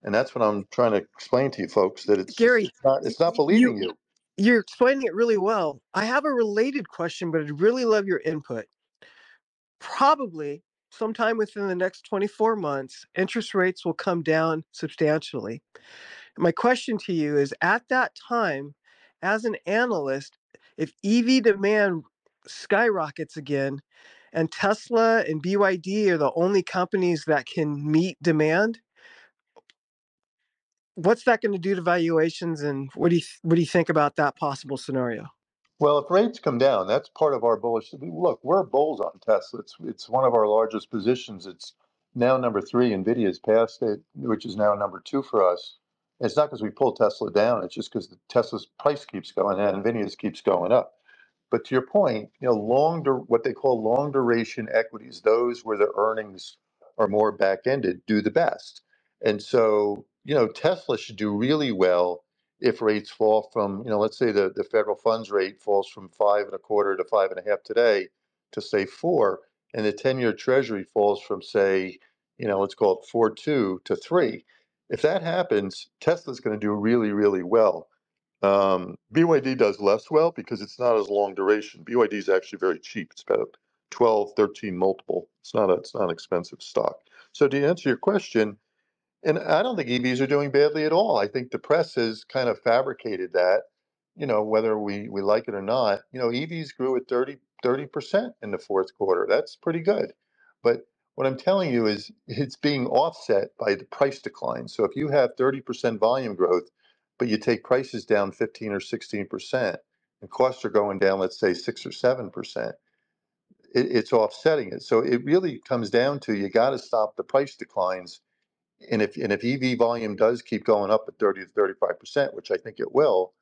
And that's what I'm trying to explain to you folks that it's
Gary,
it's not it's not believing
you
you.
you're explaining it really well. I have a related question, but I'd really love your input. Probably sometime within the next 24 months, interest rates will come down substantially. My question to you is at that time, as an analyst, if EV demand skyrockets again and Tesla and BYD are the only companies that can meet demand, what's that going to do to valuations, and what do you what do you think about that possible scenario?
Well, if rates come down, that's part of our bullish. Look, we're bulls on Tesla. It's it's one of our largest positions. It's now number three. Nvidia's passed it, which is now number two for us. It's not because we pulled Tesla down. It's just because the Tesla's price keeps going and Nvidia's keeps going up. But to your point, you know, long what they call long duration equities, those where the earnings are more back ended, do the best. And so, you know, Tesla should do really well if rates fall from, you know, let's say the, the federal funds rate falls from five and a quarter to five and a half today to say four, and the 10 year treasury falls from, say, you know, let's call it four two to three. If that happens, Tesla's going to do really, really well. Um, BYD does less well because it's not as long duration. BYD is actually very cheap. It's about 12, 13 multiple. It's not a, it's not an expensive stock. So to answer your question, and I don't think EVs are doing badly at all. I think the press has kind of fabricated that, you know, whether we, we like it or not. You know, EVs grew at 30, 30% in the fourth quarter. That's pretty good. But what I'm telling you is it's being offset by the price decline. So if you have 30% volume growth, but you take prices down 15 or 16%, and costs are going down, let's say, 6 or 7%, it, it's offsetting it. So it really comes down to you got to stop the price declines and if and if EV volume does keep going up at 30 to 35 percent, which I think it will,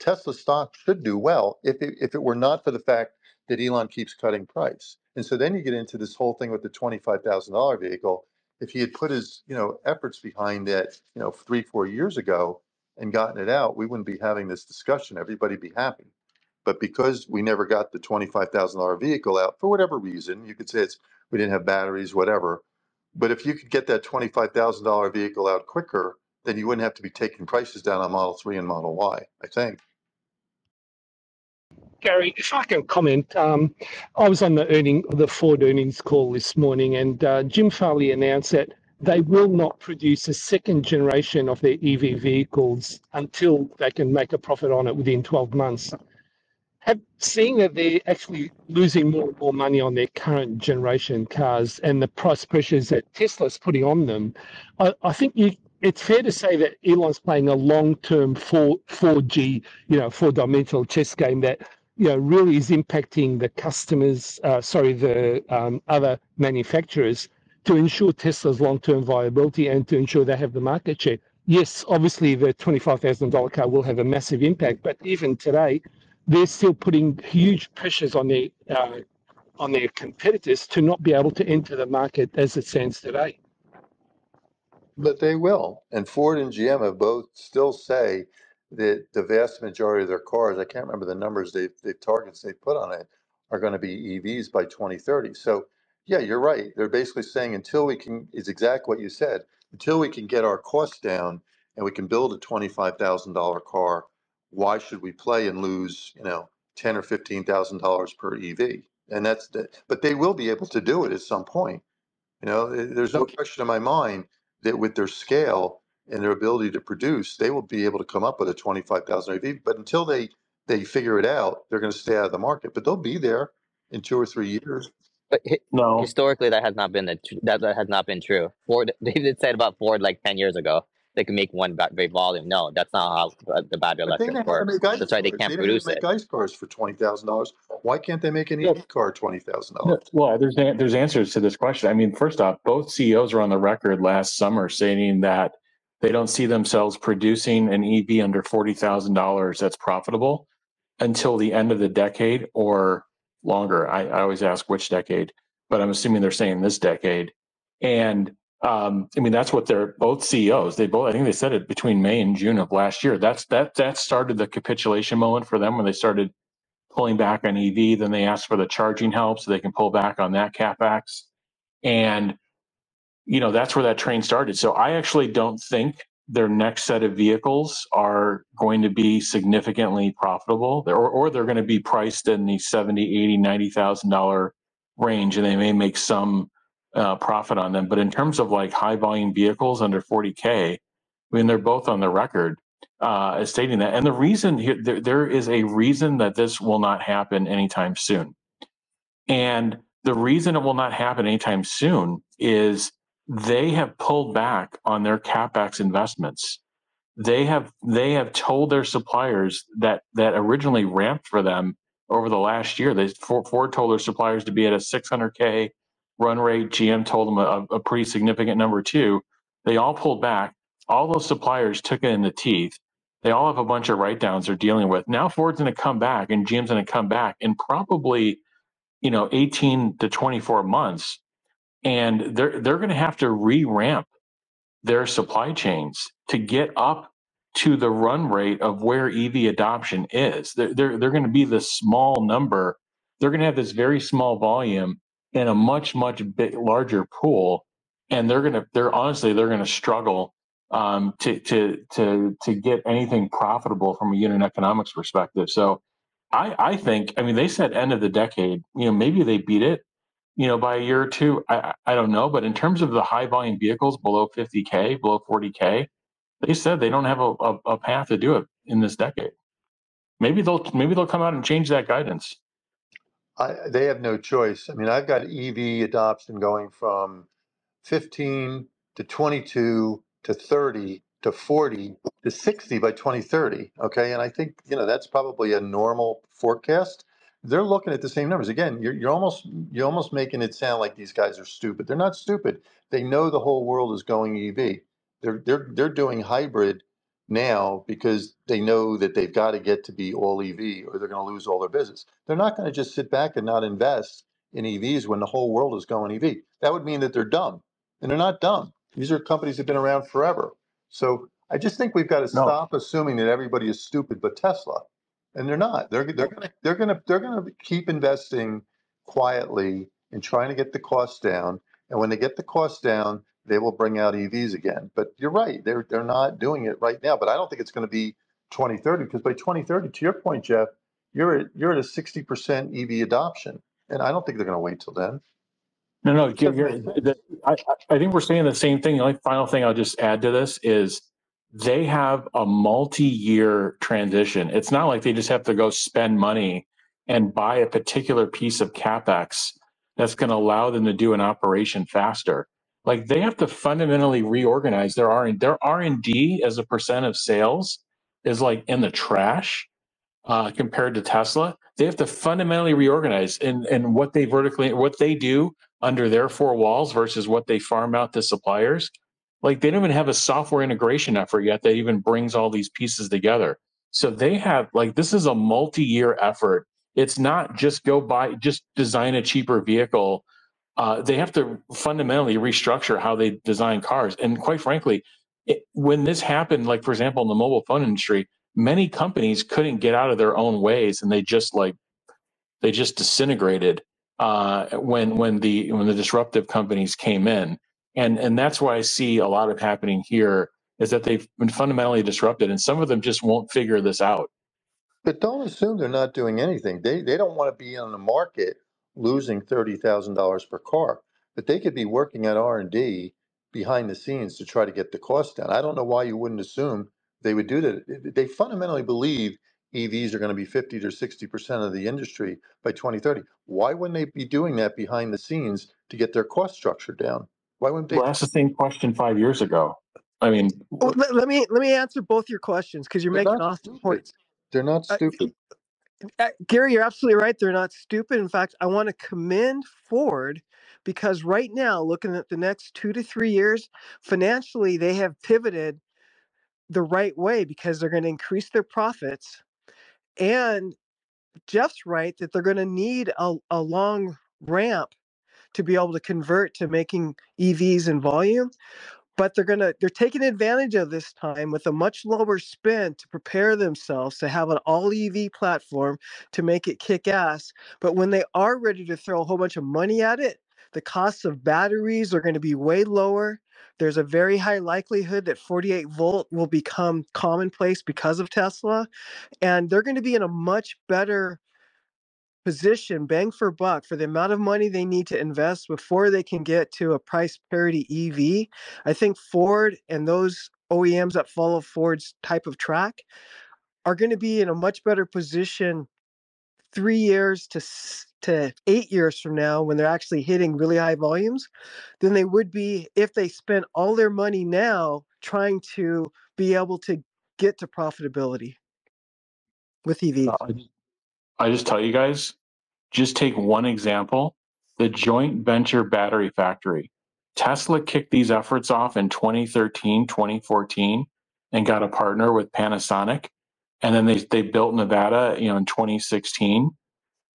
Tesla stock should do well if it, if it were not for the fact that Elon keeps cutting price. And so then you get into this whole thing with the twenty-five thousand dollar vehicle. If he had put his you know efforts behind that you know three four years ago and gotten it out, we wouldn't be having this discussion. Everybody'd be happy. But because we never got the twenty-five thousand dollar vehicle out for whatever reason, you could say it's we didn't have batteries, whatever but if you could get that twenty-five thousand dollar vehicle out quicker, then you wouldn't have to be taking prices down on Model Three and Model Y, I think.
Gary, if I can comment, um, I was on the earning the Ford earnings call this morning, and uh, Jim Farley announced that they will not produce a second generation of their EV vehicles until they can make a profit on it within 12 months have seeing that they're actually losing more and more money on their current generation cars and the price pressures that Tesla's putting on them, I, I think you it's fair to say that Elon's playing a long-term 4 4G, you know, four-dimensional chess game that you know really is impacting the customers, uh, sorry, the um, other manufacturers to ensure Tesla's long-term viability and to ensure they have the market share. Yes, obviously the twenty-five thousand dollar car will have a massive impact, but even today, they're still putting huge pressures on their uh, on their competitors to not be able to enter the market as it stands today.
But they will. And Ford and GM have both still say that the vast majority of their cars, I can't remember the numbers they the targets they put on it, are going to be EVs by 2030. So yeah, you're right. They're basically saying until we can is exactly what you said, until we can get our costs down and we can build a $25,000 car why should we play and lose, you know, ten or fifteen thousand dollars per EV? And that's the, but they will be able to do it at some point. You know, there's no question in my mind that with their scale and their ability to produce, they will be able to come up with a twenty-five thousand EV. But until they they figure it out, they're going to stay out of the market. But they'll be there in two or three years.
But hi-
No,
historically, that has not been the tr- that, that has not been true. Ford, they did say about Ford like ten years ago they can make one battery volume. No, that's not how uh, the battery electric
know how to
works.
make ice
That's why they
cars.
can't
They know how to
produce
make
it.
ice cars for twenty thousand dollars. Why can't they make an
Yeah.
EV car twenty thousand dollars?
Well, there's an- there's answers to this question. I mean, first off, both CEOs are on the record last summer saying that they don't see themselves producing an EV under forty thousand dollars that's profitable until the end of the decade or longer. I, I always ask which decade, but I'm assuming they're saying this decade. And um, I mean, that's what they're both CEOs. They both, I think they said it between May and June of last year. That's that that started the capitulation moment for them when they started pulling back on EV. Then they asked for the charging help so they can pull back on that capex, and you know that's where that train started. So I actually don't think their next set of vehicles are going to be significantly profitable, or or they're going to be priced in the 70, 80, 90,000 dollar range, and they may make some uh, profit on them. But in terms of like high volume vehicles under 40k, I mean they're both on the record uh, stating that. And the reason here, there, there is a reason that this will not happen anytime soon. And the reason it will not happen anytime soon is they have pulled back on their capex investments they have they have told their suppliers that that originally ramped for them over the last year. They Ford told their suppliers to be at a 600k run rate. GM told them a, a pretty significant number too. They all pulled back. All those suppliers took it in the teeth. They all have a bunch of write downs they're dealing with. Now Ford's going to come back and GM's going to come back in probably, you know, 18 to 24 months. And they're they're going to have to re-ramp their supply chains to get up to the run rate of where EV adoption is. They're they're, they're going to be this small number. They're going to have this very small volume in a much much big, larger pool, and they're going to they're honestly they're going to struggle um, to to to to get anything profitable from a unit economics perspective. So. I, I think, I mean, they said end of the decade. You know, maybe they beat it, you know, by a year or two. I, I don't know. But in terms of the high volume vehicles below 50K, below 40K, they said they don't have a, a, a path to do it in this decade. Maybe they'll maybe they'll come out and change that guidance.
I, they have no choice. I mean, I've got EV adoption going from 15 to 22 to 30 to 40 to 60 by 2030. Okay. And I think, you know, that's probably a normal forecast. They're looking at the same numbers. Again, you're, you're almost you're almost making it sound like these guys are stupid. They're not stupid. They know the whole world is going EV. They're they're they're doing hybrid now because they know that they've got to get to be all EV or they're going to lose all their business. They're not going to just sit back and not invest in EVs when the whole world is going EV. That would mean that they're dumb. And they're not dumb. These are companies that have been around forever. So I just think we've got to
No.
stop assuming that everybody is stupid but Tesla. And they're not. They're they're gonna they're gonna they're gonna keep investing quietly and trying to get the costs down. And when they get the costs down, they will bring out EVs again. But you're right, they're they're not doing it right now. But I don't think it's going to be 2030 because by 2030, to your point, Jeff, you're at you're at a 60% EV adoption, and I don't think they're going to wait till then.
No, no, you're, you're, the, I, I I think we're saying the same thing. The only final thing I'll just add to this is they have a multi-year transition. It's not like they just have to go spend money and buy a particular piece of capex that's going to allow them to do an operation faster. Like they have to fundamentally reorganize their R and their R and D as a percent of sales is like in the trash uh, compared to Tesla. They have to fundamentally reorganize and in what they vertically, what they do under their four walls versus what they farm out to suppliers. Like they don't even have a software integration effort yet that even brings all these pieces together. So they have like this is a multi-year effort. It's not just go buy, just design a cheaper vehicle. Uh, they have to fundamentally restructure how they design cars. And quite frankly, it, when this happened, like for example, in the mobile phone industry, many companies couldn't get out of their own ways, and they just like they just disintegrated uh, when when the when the disruptive companies came in, and and that's why I see a lot of happening here is that they've been fundamentally disrupted, and some of them just won't figure this out.
But don't assume they're not doing anything. They they don't want to be on the market losing thirty thousand dollars per car, but they could be working at R and D behind the scenes to try to get the cost down. I don't know why you wouldn't assume they would do that. They fundamentally believe EVs are going to be fifty to sixty percent of the industry by twenty thirty. Why wouldn't they be doing that behind the scenes to get their cost structure down? Why wouldn't they?
Well, that's the same question five years ago. I mean,
Well, let, let me let me answer both your questions because you're making awesome
stupid.
points.
They're not
Uh,
stupid.
Uh, Uh, Gary, you're absolutely right. They're not stupid. In fact, I want to commend Ford because right now, looking at the next two to three years, financially, they have pivoted the right way because they're going to increase their profits. And Jeff's right that they're going to need a, a long ramp to be able to convert to making EVs in volume but they're gonna they're taking advantage of this time with a much lower spend to prepare themselves to have an all EV platform to make it kick ass. But when they are ready to throw a whole bunch of money at it, the costs of batteries are going to be way lower. There's a very high likelihood that 48 volt will become commonplace because of Tesla, and they're going to be in a much better position, bang for buck, for the amount of money they need to invest before they can get to a price parity EV. I think Ford and those OEMs that follow Ford's type of track are going to be in a much better position three years to to eight years from now when they're actually hitting really high volumes than they would be if they spent all their money now trying to be able to get to profitability with EVs.
I just, tell you guys, just take one example the joint venture battery factory. Tesla kicked these efforts off in 2013, 2014, and got a partner with Panasonic. And then they, they built Nevada, you know, in 2016.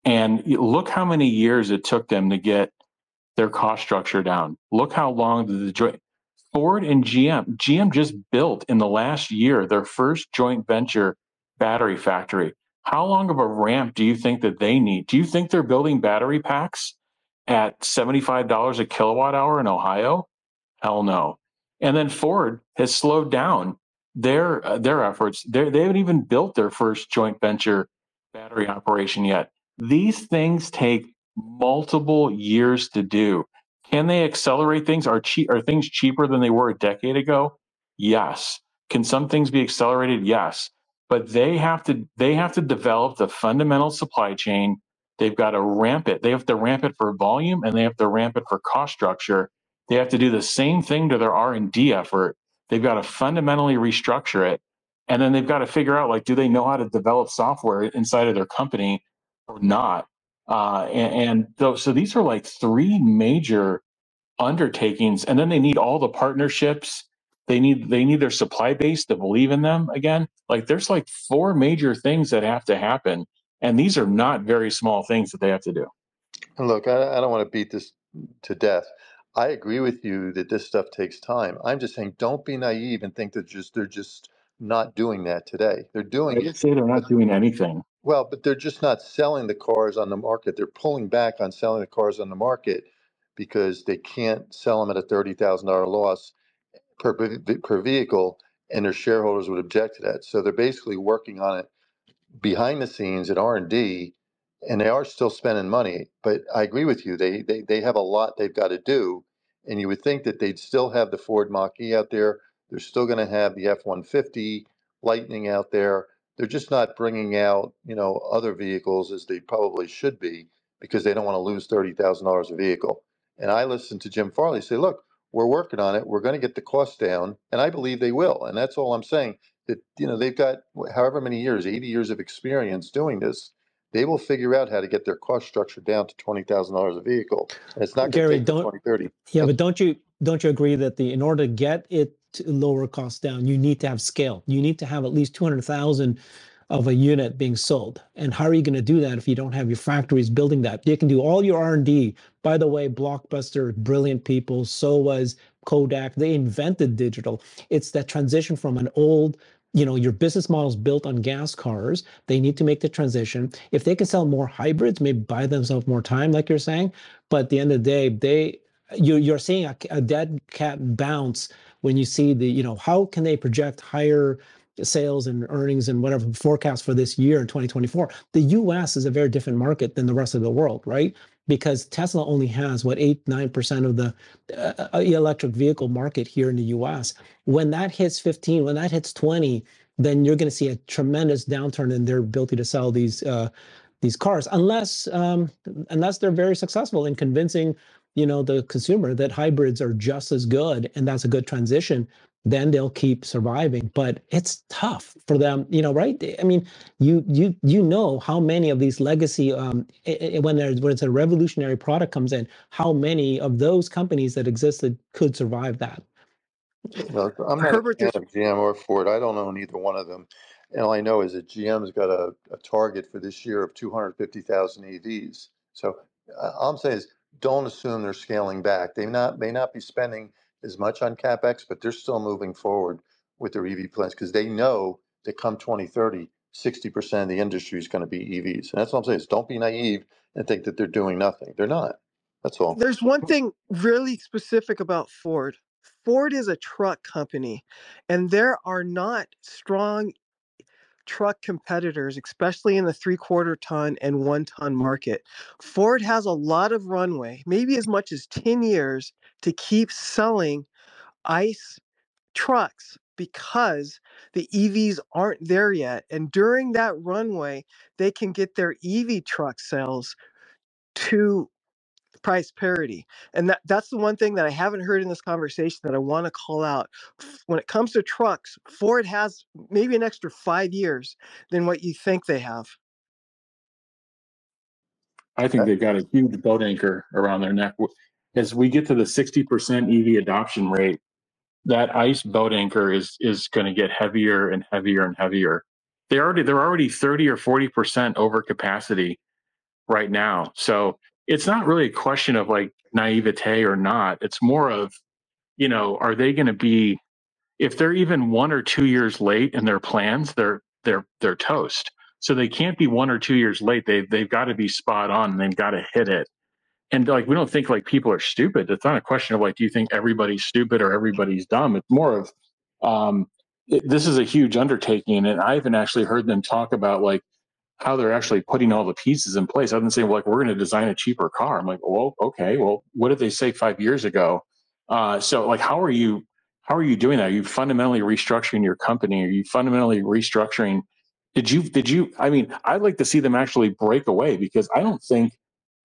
And look how many years it took them to get their cost structure down. Look how long the joint Ford and GM, GM just built in the last year their first joint venture battery factory. How long of a ramp do you think that they need? Do you think they're building battery packs at $75 a kilowatt hour in Ohio? Hell no. And then Ford has slowed down their uh, their efforts. They're, they haven't even built their first joint venture battery operation yet. These things take multiple years to do. Can they accelerate things? Are cheap? Are things cheaper than they were a decade ago? Yes. Can some things be accelerated? Yes. But they have to they have to develop the fundamental supply chain. They've got to ramp it. They have to ramp it for volume and they have to ramp it for cost structure. They have to do the same thing to their R&D effort They've got to fundamentally restructure it. And then they've got to figure out like, do they know how to develop software inside of their company or not? Uh, and, and so, so these are like three major undertakings. And then they need all the partnerships. They need they need their supply base to believe in them again. Like there's like four major things that have to happen. And these are not very small things that they have to do.
And look, I, I don't want to beat this to death, I agree with you that this stuff takes time. I'm just saying, don't be naive and think that just they're just not doing that today. They're doing
I didn't say they're not doing anything.
Well, but they're just not selling the cars on the market. They're pulling back on selling the cars on the market because they can't sell them at a thirty thousand dollar loss per per vehicle, and their shareholders would object to that. So they're basically working on it behind the scenes at R and D and they are still spending money. But I agree with you; they they they have a lot they've got to do, and you would think that they'd still have the Ford Mach-E out there. They're still going to have the F-150 Lightning out there. They're just not bringing out you know other vehicles as they probably should be because they don't want to lose thirty thousand dollars a vehicle. And I listened to Jim Farley say, "Look, we're working on it. We're going to get the cost down, and I believe they will. And that's all I'm saying. That you know they've got however many years, 80 years of experience doing this they will figure out how to get their cost structure down to twenty thousand dollars a vehicle, and it's not going to take
don't,
twenty thirty.
Yeah, but don't you don't you agree that the in order to get it to lower costs down, you need to have scale. You need to have at least two hundred thousand of a unit being sold. And how are you going to do that if you don't have your factories building that? You can do all your R&D. By the way, Blockbuster, brilliant people. So was Kodak. They invented digital. It's that transition from an old you know your business model is built on gas cars they need to make the transition if they can sell more hybrids maybe buy themselves more time like you're saying but at the end of the day they you, you're seeing a, a dead cat bounce when you see the you know how can they project higher sales and earnings and whatever forecast for this year in 2024 the us is a very different market than the rest of the world right? Because tesla only has what 8 9% of the uh, uh, electric vehicle market here in the us when that hits 15 when that hits 20 then you're going to see a tremendous downturn in their ability to sell these uh, these cars unless um, unless they're very successful in convincing you know the consumer that hybrids are just as good and that's a good transition then they'll keep surviving but it's tough for them you know right i mean you you you know how many of these legacy um it, when there's when it's a revolutionary product comes in how many of those companies that existed could survive that
well, I'm not Herbert, a fan of GM or Ford. I don't own either one of them. And all I know is that GM's got a, a target for this year of 250,000 EVs. So uh, all I'm saying is don't assume they're scaling back. They not may not be spending as much on capex, but they're still moving forward with their EV plans because they know that come 2030, 60% of the industry is going to be EVs. And that's what I'm saying is don't be naive and think that they're doing nothing. They're not. That's all.
There's one thing really specific about Ford. Ford is a truck company, and there are not strong truck competitors, especially in the three quarter ton and one ton market. Ford has a lot of runway, maybe as much as 10 years, to keep selling ICE trucks because the EVs aren't there yet. And during that runway, they can get their EV truck sales to price parity. And that, that's the one thing that I haven't heard in this conversation that I want to call out. When it comes to trucks, Ford has maybe an extra five years than what you think they have.
I think uh they've got a huge boat anchor around their neck. As we get to the 60% EV adoption rate, that ice boat anchor is is going to get heavier and heavier and heavier. They already they're already 30 or 40% over capacity right now. So it's not really a question of like naivete or not. It's more of, you know, are they going to be if they're even one or two years late in their plans, they're they're they're toast. So they can't be one or two years late. They they've got to be spot on and they've got to hit it. And like we don't think like people are stupid. It's not a question of like, do you think everybody's stupid or everybody's dumb? It's more of um it, this is a huge undertaking and I haven't actually heard them talk about like how they're actually putting all the pieces in place. I've been saying, well, like, we're going to design a cheaper car. I'm like, well, okay, well, what did they say five years ago? Uh, so, like, how are you? How are you doing that? Are you fundamentally restructuring your company? Are you fundamentally restructuring? Did you? Did you? I mean, I'd like to see them actually break away because I don't think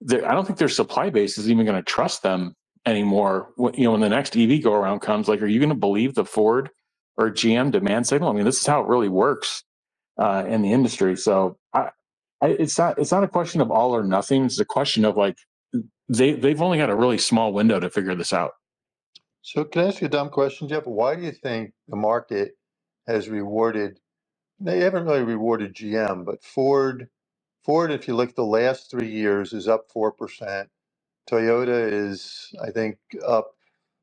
I don't think their supply base is even going to trust them anymore. When, you know, when the next EV go around comes, like, are you going to believe the Ford or GM demand signal? I mean, this is how it really works uh, in the industry. So I, I, it's not it's not a question of all or nothing. It's a question of like they they've only got a really small window to figure this out.
So can I ask you a dumb question, Jeff? Why do you think the market has rewarded? They haven't really rewarded GM, but Ford. Ford, if you look at the last three years, is up four percent. Toyota is, I think, up.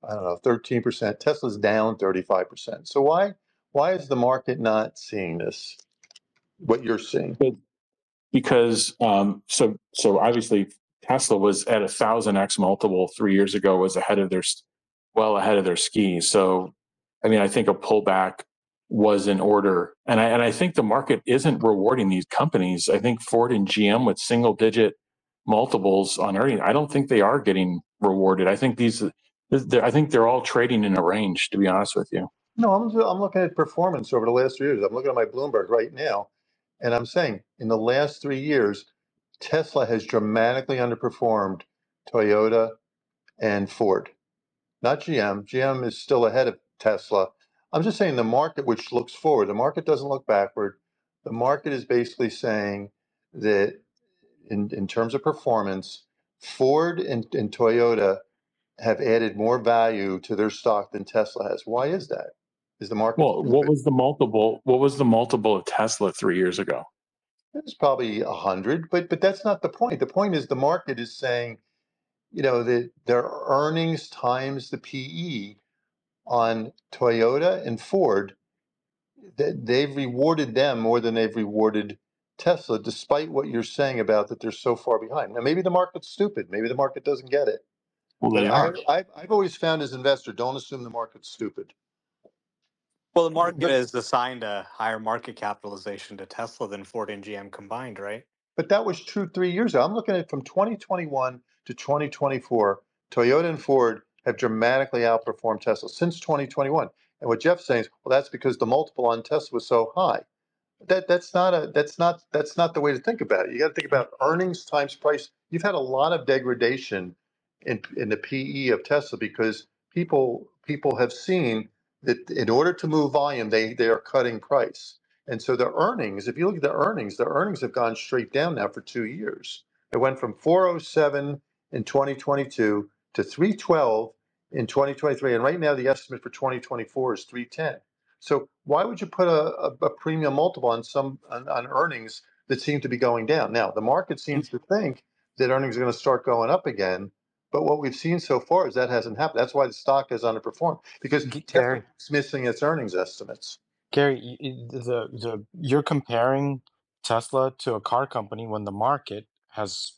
I don't know, thirteen percent. Tesla's down thirty-five percent. So why why is the market not seeing this? What you're seeing?
because um, so so obviously Tesla was at a thousand x multiple three years ago was ahead of their well ahead of their skis. So I mean I think a pullback was in order, and I and I think the market isn't rewarding these companies. I think Ford and GM with single digit multiples on earnings. I don't think they are getting rewarded. I think these. I think they're all trading in a range. To be honest with you.
No, I'm I'm looking at performance over the last three years. I'm looking at my Bloomberg right now, and I'm saying in the last three years, Tesla has dramatically underperformed Toyota and Ford. Not GM. GM is still ahead of Tesla. I'm just saying the market, which looks forward, the market doesn't look backward. The market is basically saying that in, in terms of performance, Ford and, and Toyota have added more value to their stock than Tesla has. Why is that? Is the market
Well, what was the multiple? What was the multiple of Tesla three years ago?
It's probably a hundred, but but that's not the point. The point is the market is saying, you know, that their earnings times the PE on Toyota and Ford, that they've rewarded them more than they've rewarded Tesla, despite what you're saying about that they're so far behind. Now maybe the market's stupid. Maybe the market doesn't get it.
Well,
But
they
I,
are.
I, I've always found as an investor, don't assume the market's stupid.
Well, the market
But
has assigned a higher market capitalization to Tesla than Ford and GM combined, right?
But that was true three years ago. I'm looking at from 2021 to 2024. Toyota and Ford have dramatically outperformed Tesla since 2021. And what Jeff's saying is, well, that's because the multiple on Tesla was so high. That that's not a that's not that's not the way to think about it. You got to think about earnings times price. You've had a lot of degradation in in the PE of Tesla because people people have seen that in order to move volume, they they are cutting price. And so the earnings, if you look at the earnings, the earnings have gone straight down now for two years. It went from 407 in 2022 to 312 in 2023. And right now, the estimate for 2024 is 310. So why would you put a, a, a premium multiple on some on, on earnings that seem to be going down? Now, the market hmm. seems to think that earnings are going to start going up again. But what we've seen so far is that hasn't happened. That's why the stock has underperformed because
Gary,
is missing its earnings estimates.
Gary, the the you're comparing Tesla to a car company when the market has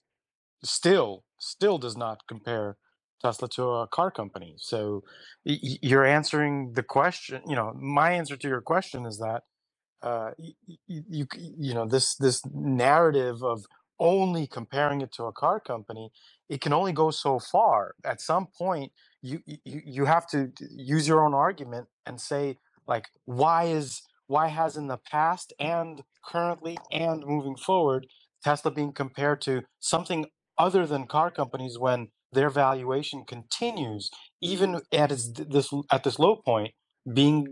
still still does not compare Tesla to a car company. So you're answering the question. You know, my answer to your question is that uh, y- y- y- you you know this this narrative of only comparing it to a car company it can only go so far at some point you you, you have to use your own argument and say like why is why has in the past and currently and moving forward Tesla being compared to something other than car companies when their valuation continues even at this at this low point being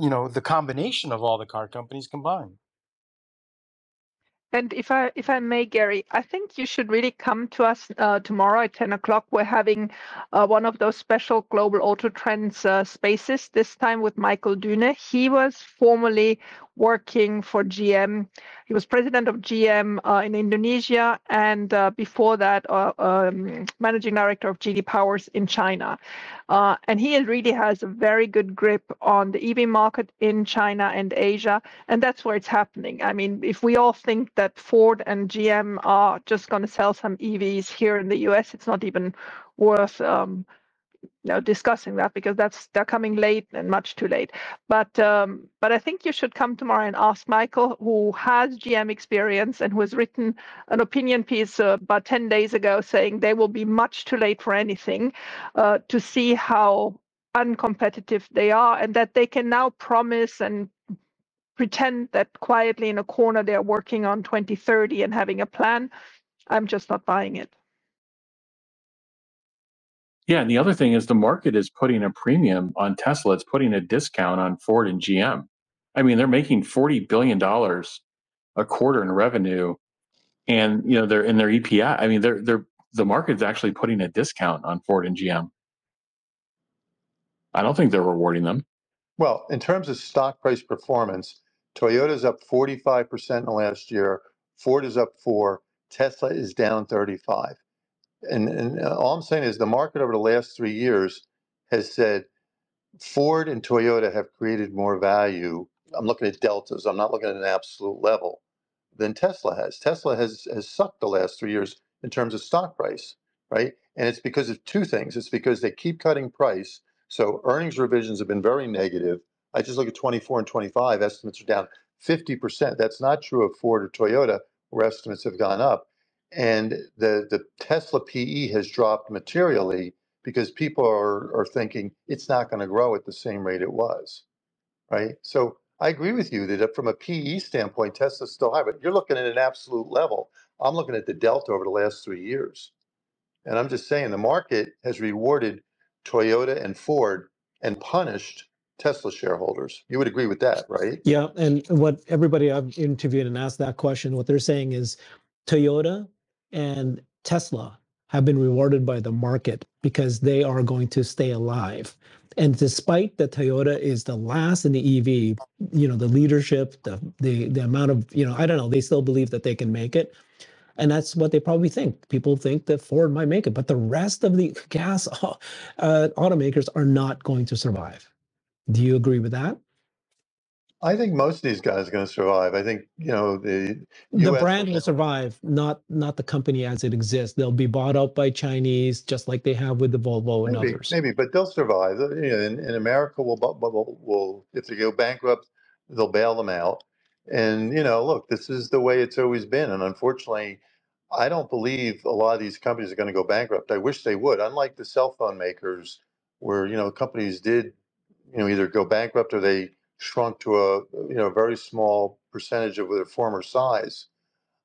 you know the combination of all the car companies combined
And if I if I may, Gary, I think you should really come to us uh, tomorrow at ten o'clock. We're having uh, one of those special global auto trends uh, spaces. This time with Michael Dunne. He was formerly working for GM. He was president of GM uh, in Indonesia, and uh, before that, uh, um, managing director of JD Powers in China. Uh, and he really has a very good grip on the EV market in China and Asia, and that's where it's happening. I mean, if we all think that Ford and GM are just going to sell some EVs here in the US, it's not even worth um, know discussing that because that's they're coming late and much too late. But um, but i think you should come tomorrow and ask michael who has gm experience and who has written an opinion piece uh, about 10 days ago saying they will be much too late for anything uh, to see how uncompetitive they are and that they can now promise and pretend that quietly in a corner they're working on 2030 and having a plan. I'm just not buying it
Yeah, and the other thing is the market is putting a premium on Tesla. It's putting a discount on Ford and GM. I mean, they're making forty billion dollars a quarter in revenue, and you know they're in their EPS. I mean, they're they're the market's actually putting a discount on Ford and GM. I don't think they're rewarding them.
Well, in terms of stock price performance, Toyota's up 45% in the last year, Ford is up 4, Tesla is down 35. And, and uh, all I'm saying is the market over the last 3 years has said Ford and Toyota have created more value. I'm looking at deltas. I'm not looking at an absolute level than Tesla has. Tesla has has sucked the last 3 years in terms of stock price, right? And it's because of two things. It's because they keep cutting price so earnings revisions have been very negative. I just look at 24 and 25, estimates are down 50%. That's not true of Ford or Toyota, where estimates have gone up. And the, the Tesla PE has dropped materially because people are, are thinking it's not going to grow at the same rate it was, right? So I agree with you that uh, from a PE standpoint, Tesla's still high, but you're looking at an absolute level. I'm looking at the delta over the last three years. And I'm just saying the market has rewarded Toyota and Ford and punished Tesla shareholders. You would agree with that, right?
Yeah, and what everybody I've interviewed and asked that question, what they're saying is Toyota and Tesla have been rewarded by the market because they are going to stay alive. And despite that Toyota is the last in the EV, you know, the leadership, the the the amount of, you know, I don't know, they still believe that they can make it. And that's what they probably think. People think that Ford might make it, but the rest of the gas uh, automakers are not going to survive. Do you agree with that?
I think most of these guys are going to survive. I think you know the
The
US
brand will survive, not not the company as it exists. They'll be bought up by Chinese, just like they have with the Volvo and
maybe
others.
maybe, but they'll survive. Uh, You know, in, in America, will will will if they go bankrupt, they'll bail them out. And you know, look, this is the way it's always been. And unfortunately, I don't believe a lot of these companies are going to go bankrupt. I wish they would. Unlike the cell phone makers, where you know companies did, you know, either go bankrupt or they shrunk to a you know very small percentage of their former size.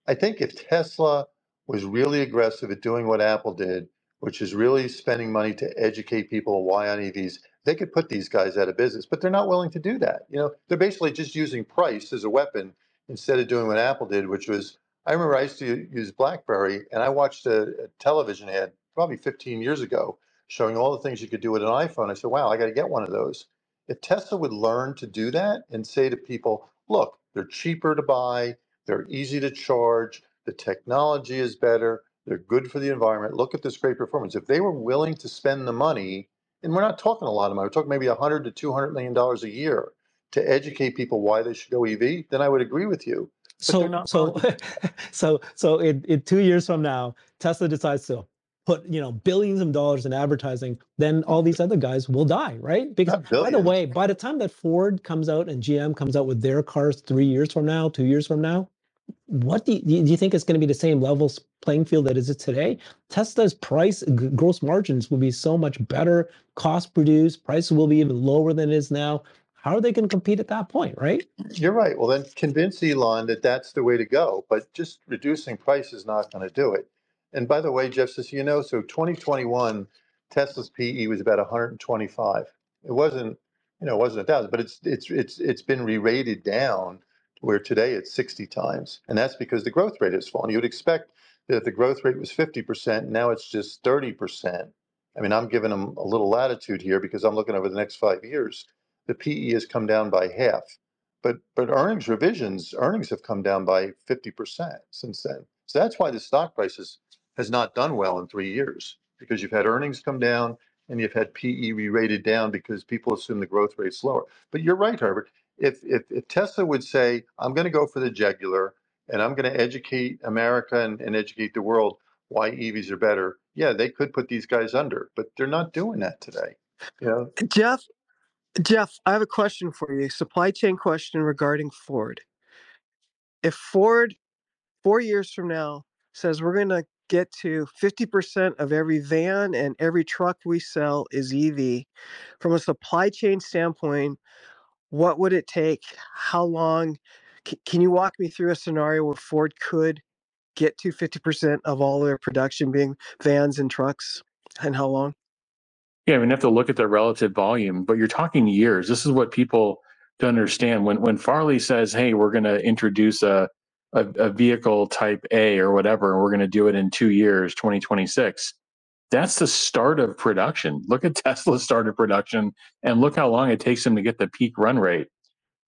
I think if Tesla was really aggressive at doing what Apple did, which is really spending money to educate people why on EVs, they could put these guys out of business. But they're not willing to do that. You know, they're basically just using price as a weapon instead of doing what Apple did, which was I remember I used to use BlackBerry and I watched a, a television ad probably 15 years ago showing all the things you could do with an iPhone. I said, wow, I got to get one of those. If Tesla would learn to do that and say to people, look, they're cheaper to buy, they're easy to charge, the technology is better, they're good for the environment. Look at this great performance. If they were willing to spend the money, and we're not talking a lot of money, we're talking maybe 100 to 200 million dollars a year to educate people why they should go EV, then I would agree with you. But they're
So
not
so so so in, in two years from now, Tesla decides to put you know billions of dollars in advertising, then all these other guys will die, right? Because by the way, by the time that Ford comes out and GM comes out with their cars three years from now, two years from now, what do you, do you think is going to be the same levels playing field that is it today? Tesla's price g- gross margins will be so much better, cost produced, prices will be even lower than it is now. how are they going to compete at that point, right?
You're right. Well, then convince Elon that that's the way to go. But just reducing price is not going to do it. And by the way, Jeff, just so you know, so 2021, Tesla's PE was about 125. It wasn't, you know, it wasn't a thousand, but it's it's it's it's been re-rated down to where today it's 60 times, and that's because the growth rate has fallen. You would expect that if the growth rate was 50%, now it's just 30%. I mean, I'm giving them a little latitude here because I'm looking over the next five years. The PE has come down by half, but but earnings revisions, earnings have come down by 50% since then. So that's why the stock prices has not done well in three years because you've had earnings come down and you've had PE re-rated down because people assume the growth rate's slower. But you're right, Herbert. If if, if Tesla would say, I'm going to go for the jugular and I'm going to educate America and, and educate the world why EVs are better, yeah, they could put these guys under, but they're not doing that today. You know,
Jeff, Jeff, I have a question for you. Supply chain question regarding Ford. If Ford, four years from now, says we're going to get to 50% of every van and every truck we sell is EV, from a supply chain standpoint, what would it take? How long? C- can you walk me through a scenario where Ford could get to 50% of all their production being vans and trucks and how long?
Yeah, I mean, you have to look at the relative volume, but you're talking years. This is what people don't understand. When when Farley says, "Hey, we're going to introduce a, a a vehicle type A or whatever, and we're going to do it in two years, 2026," that's the start of production. Look at Tesla's start of production, and look how long it takes them to get the peak run rate.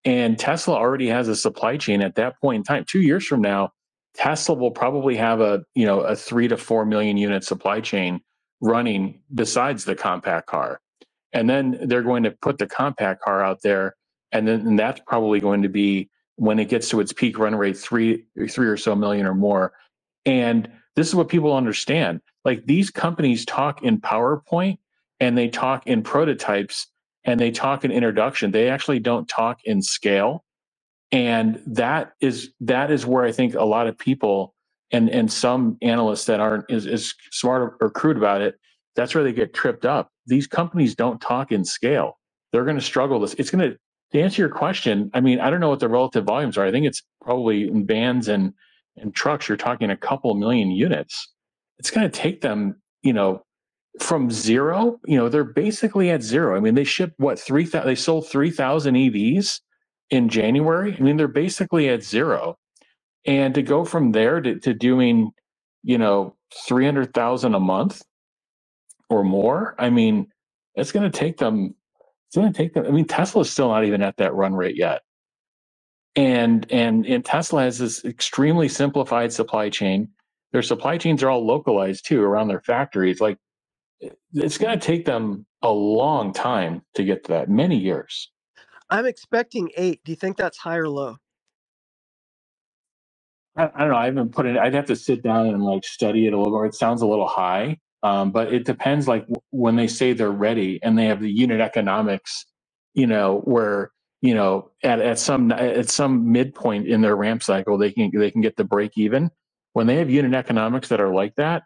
And Tesla already has a supply chain at that point in time. Two years from now, Tesla will probably have a you know a three to four million unit supply chain running besides the compact car. And then they're going to put the compact car out there, and then and that's probably going to be when it gets to its peak run rate, three three or so million or more. And this is what people understand. Like these companies talk in PowerPoint and they talk in prototypes and they talk in introduction. They actually don't talk in scale. And that is that is where I think a lot of people and and some analysts that aren't as, as smart or crude about it, that's where they get tripped up. These companies don't talk in scale. They're going to struggle. This it's going to to answer your question. I mean, I don't know what the relative volumes are. I think it's probably in vans and and trucks. You're talking a couple million units. It's going to take them, you know, from zero. You know, they're basically at zero. I mean, they shipped what three thousand. They sold three thousand EVs in January. I mean, they're basically at zero and to go from there to, to doing you know 300,000 a month or more i mean it's going to take them it's going to take them i mean tesla's still not even at that run rate yet and and and tesla has this extremely simplified supply chain their supply chains are all localized too around their factories like eh, it's going to take them a long time to get to that many years
I'm expecting eight. Do you think that's high or low?
I, I don't know. I haven't put it. I'd have to sit down and like study it a little more. It sounds a little high, um, but it depends. Like when they say they're ready and they have the unit economics, you know, where you know at, at some at some midpoint in their ramp cycle, they can they can get the break even. When they have unit economics that are like that,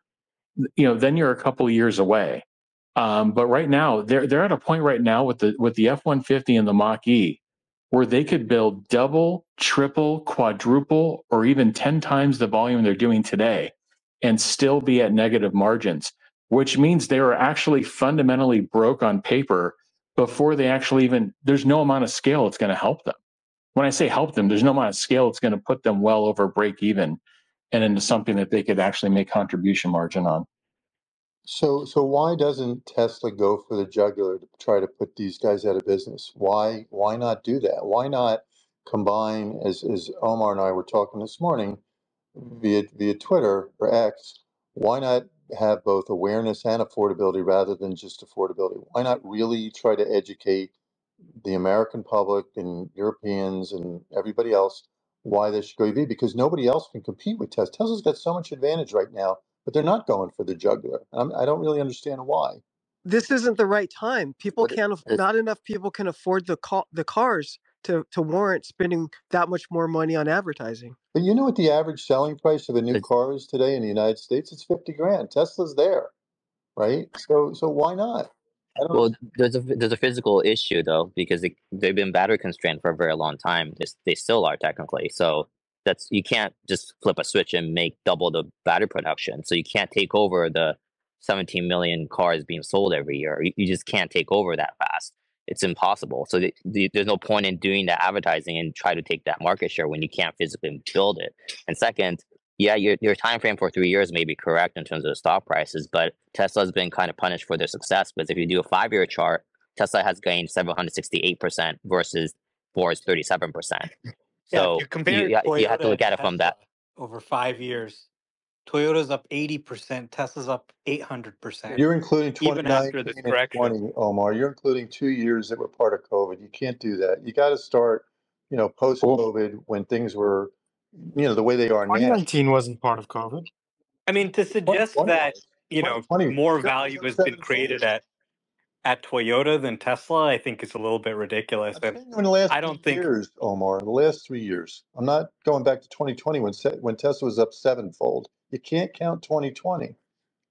you know, then you're a couple years away. Um, but right now, they're they're at a point right now with the with the F one fifty and the Mach E where they could build double, triple, quadruple, or even 10 times the volume they're doing today and still be at negative margins, which means they are actually fundamentally broke on paper before they actually even, there's no amount of scale that's going to help them. When I say help them, there's no amount of scale that's going to put them well over break even and into something that they could actually make contribution margin on.
So, so why doesn't Tesla go for the jugular to try to put these guys out of business? Why, why not do that? Why not combine, as, as Omar and I were talking this morning via, via Twitter or X, why not have both awareness and affordability rather than just affordability? Why not really try to educate the American public and Europeans and everybody else why they should go EV? Because nobody else can compete with Tesla. Tesla's got so much advantage right now but they're not going for the jugular. I'm, I don't really understand why.
This isn't the right time. People can't. Not enough people can afford the ca- the cars to to warrant spending that much more money on advertising.
but you know what the average selling price of a new car is today in the United States? It's fifty grand. Tesla's there, right? So so why not? I don't.
Well, there's a there's a physical issue though because they, they've been battery constrained for a very long time. They, they still are technically. So that's you can't just flip a switch and make double the battery production. So you can't take over the 17 million cars being sold every year. You, you just can't take over that fast. It's impossible. So the, the, there's no point in doing that advertising and try to take that market share when you can't physically build it. And second, yeah, your your time frame for three years may be correct in terms of the stock prices, but Tesla's been kind of punished for their success. Because if you do a five year chart, Tesla has gained seven hundred sixty eight percent versus Ford's thirty seven percent.
Yeah,
So
you,
you you have to look at it from that.
Over five years, Toyota's up 80%, Tesla's up 800%,
You're including
even after
2019
this
and
correction.
20, Omar. You're including two years that were part of COVID. You can't do that. You got to start, you know, post COVID when things were, you know, the way they are now.
2019 wasn't part of COVID.
I mean, to suggest
2020
that,
was.
you know,
2020
more value has been created at at Toyota than Tesla, I think is a little bit ridiculous.
I'm
And
saying in the last
I
three
don't think
years, Omar, the last three years. I'm not going back to 2020 when se- when Tesla was up sevenfold. You can't count 2020.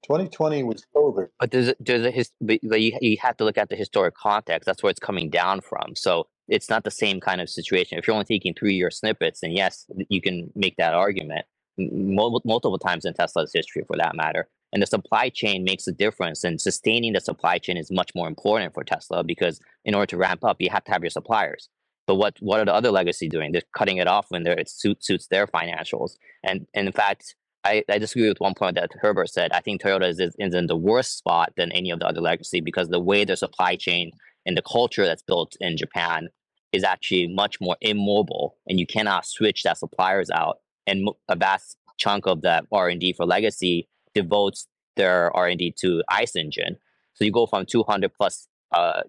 2020 was COVID.
But there's a, there's a his, but, but you, you have to look at the historic context. That's where it's coming down from. So it's not the same kind of situation. If you're only taking three year snippets, then yes, you can make that argument mul- multiple times in Tesla's history, for that matter. And the supply chain makes a difference, and sustaining the supply chain is much more important for Tesla because in order to ramp up, you have to have your suppliers. But what what are the other legacy doing? They're cutting it off when it suit, suits their financials. And, and in fact, I, I disagree with one point that Herbert said. I think Toyota is, is in the worst spot than any of the other legacy because the way their supply chain and the culture that's built in Japan is actually much more immobile, and you cannot switch that suppliers out. And a vast chunk of that R and D for legacy devotes their R and D to ICE engine. So you go from 200 plus uh,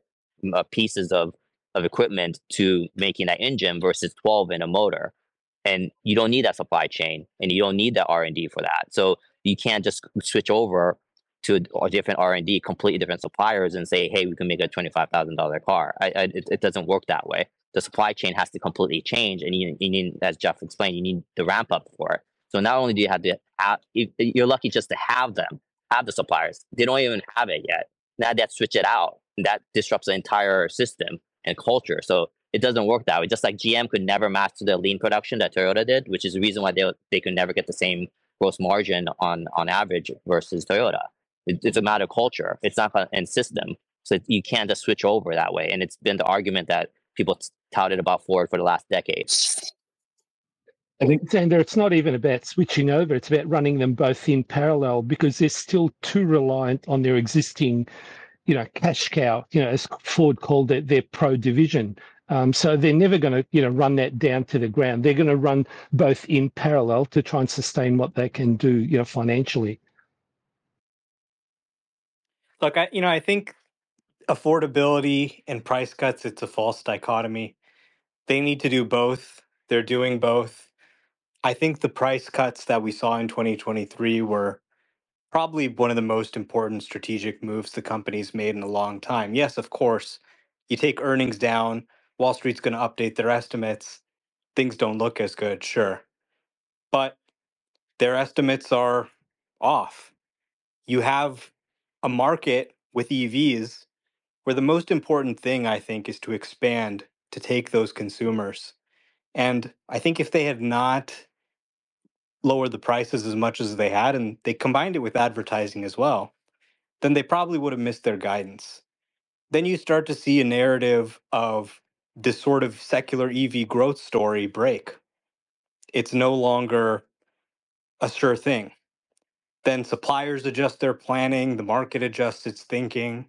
uh, pieces of of equipment to making that engine versus 12 in a motor. And you don't need that supply chain and you don't need that r&d for that. So you can't just switch over to a different r&d completely different suppliers and say hey we can make a $25000 car. I, I, it, it doesn't work that way. The supply chain has to completely change and you, you need as jeff explained you need the ramp up for it so not only do you have to have, you- you're lucky just to have them have the suppliers they don't even have it yet now that switch it out that disrupts the entire system and culture so it doesn't work that way. Just like GM could never master the lean production that Toyota did, which is the reason why they they could never get the same gross margin on on average versus Toyota. It, it's a matter of culture. It's not and system. So you can't just switch over that way. And it's been the argument that people touted about Ford for the last decade.
I think, Xander, it's not even about switching over. It's about running them both in parallel because they're still too reliant on their existing, you know, cash cow, you know, as Ford called it, their pro division. Um, so they're never going to, you know, run that down to the ground. They're going to run both in parallel to try and sustain what they can do, you know, financially.
look, I you know, I think affordability and price cuts it's a false dichotomy. They need to do both. They're doing both. I think the price cuts that we saw in 2023 were probably one of the most important strategic moves the company's made in a long time. Yes, of course, you take earnings down, Wall Street's going to update their estimates. Things don't look as good, sure. But their estimates are off. You have a market with EVs where the most important thing, I think, is to expand to take those consumers. And I think if they had not lowered the prices as much as they had and they combined it with advertising as well, then they probably would have missed their guidance. Then you start to see a narrative of this sort of secular EV growth story break. It's no longer a sure thing. Then suppliers adjust their planning, the market adjusts its thinking.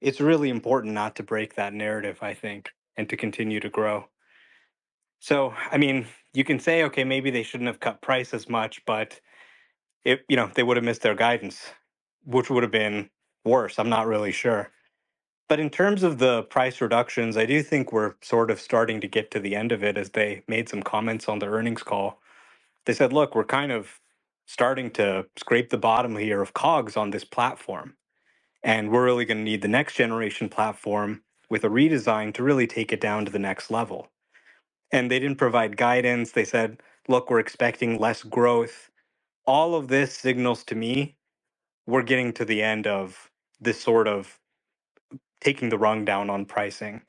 It's really important not to break that narrative, I think, and to continue to grow. So, I mean, you can say, okay, maybe they shouldn't have cut price as much, but it, you know, they would have missed their guidance, which would have been worse. I'm not really sure. But in terms of the price reductions, I do think we're sort of starting to get to the end of it as they made some comments on the earnings call. They said, look, we're kind of starting to scrape the bottom here of cogs on this platform. And we're really going to need the next generation platform with a redesign to really take it down to the next level. And they didn't provide guidance. They said, look, we're expecting less growth. All of this signals to me we're getting to the end of this sort of taking the rung down on pricing.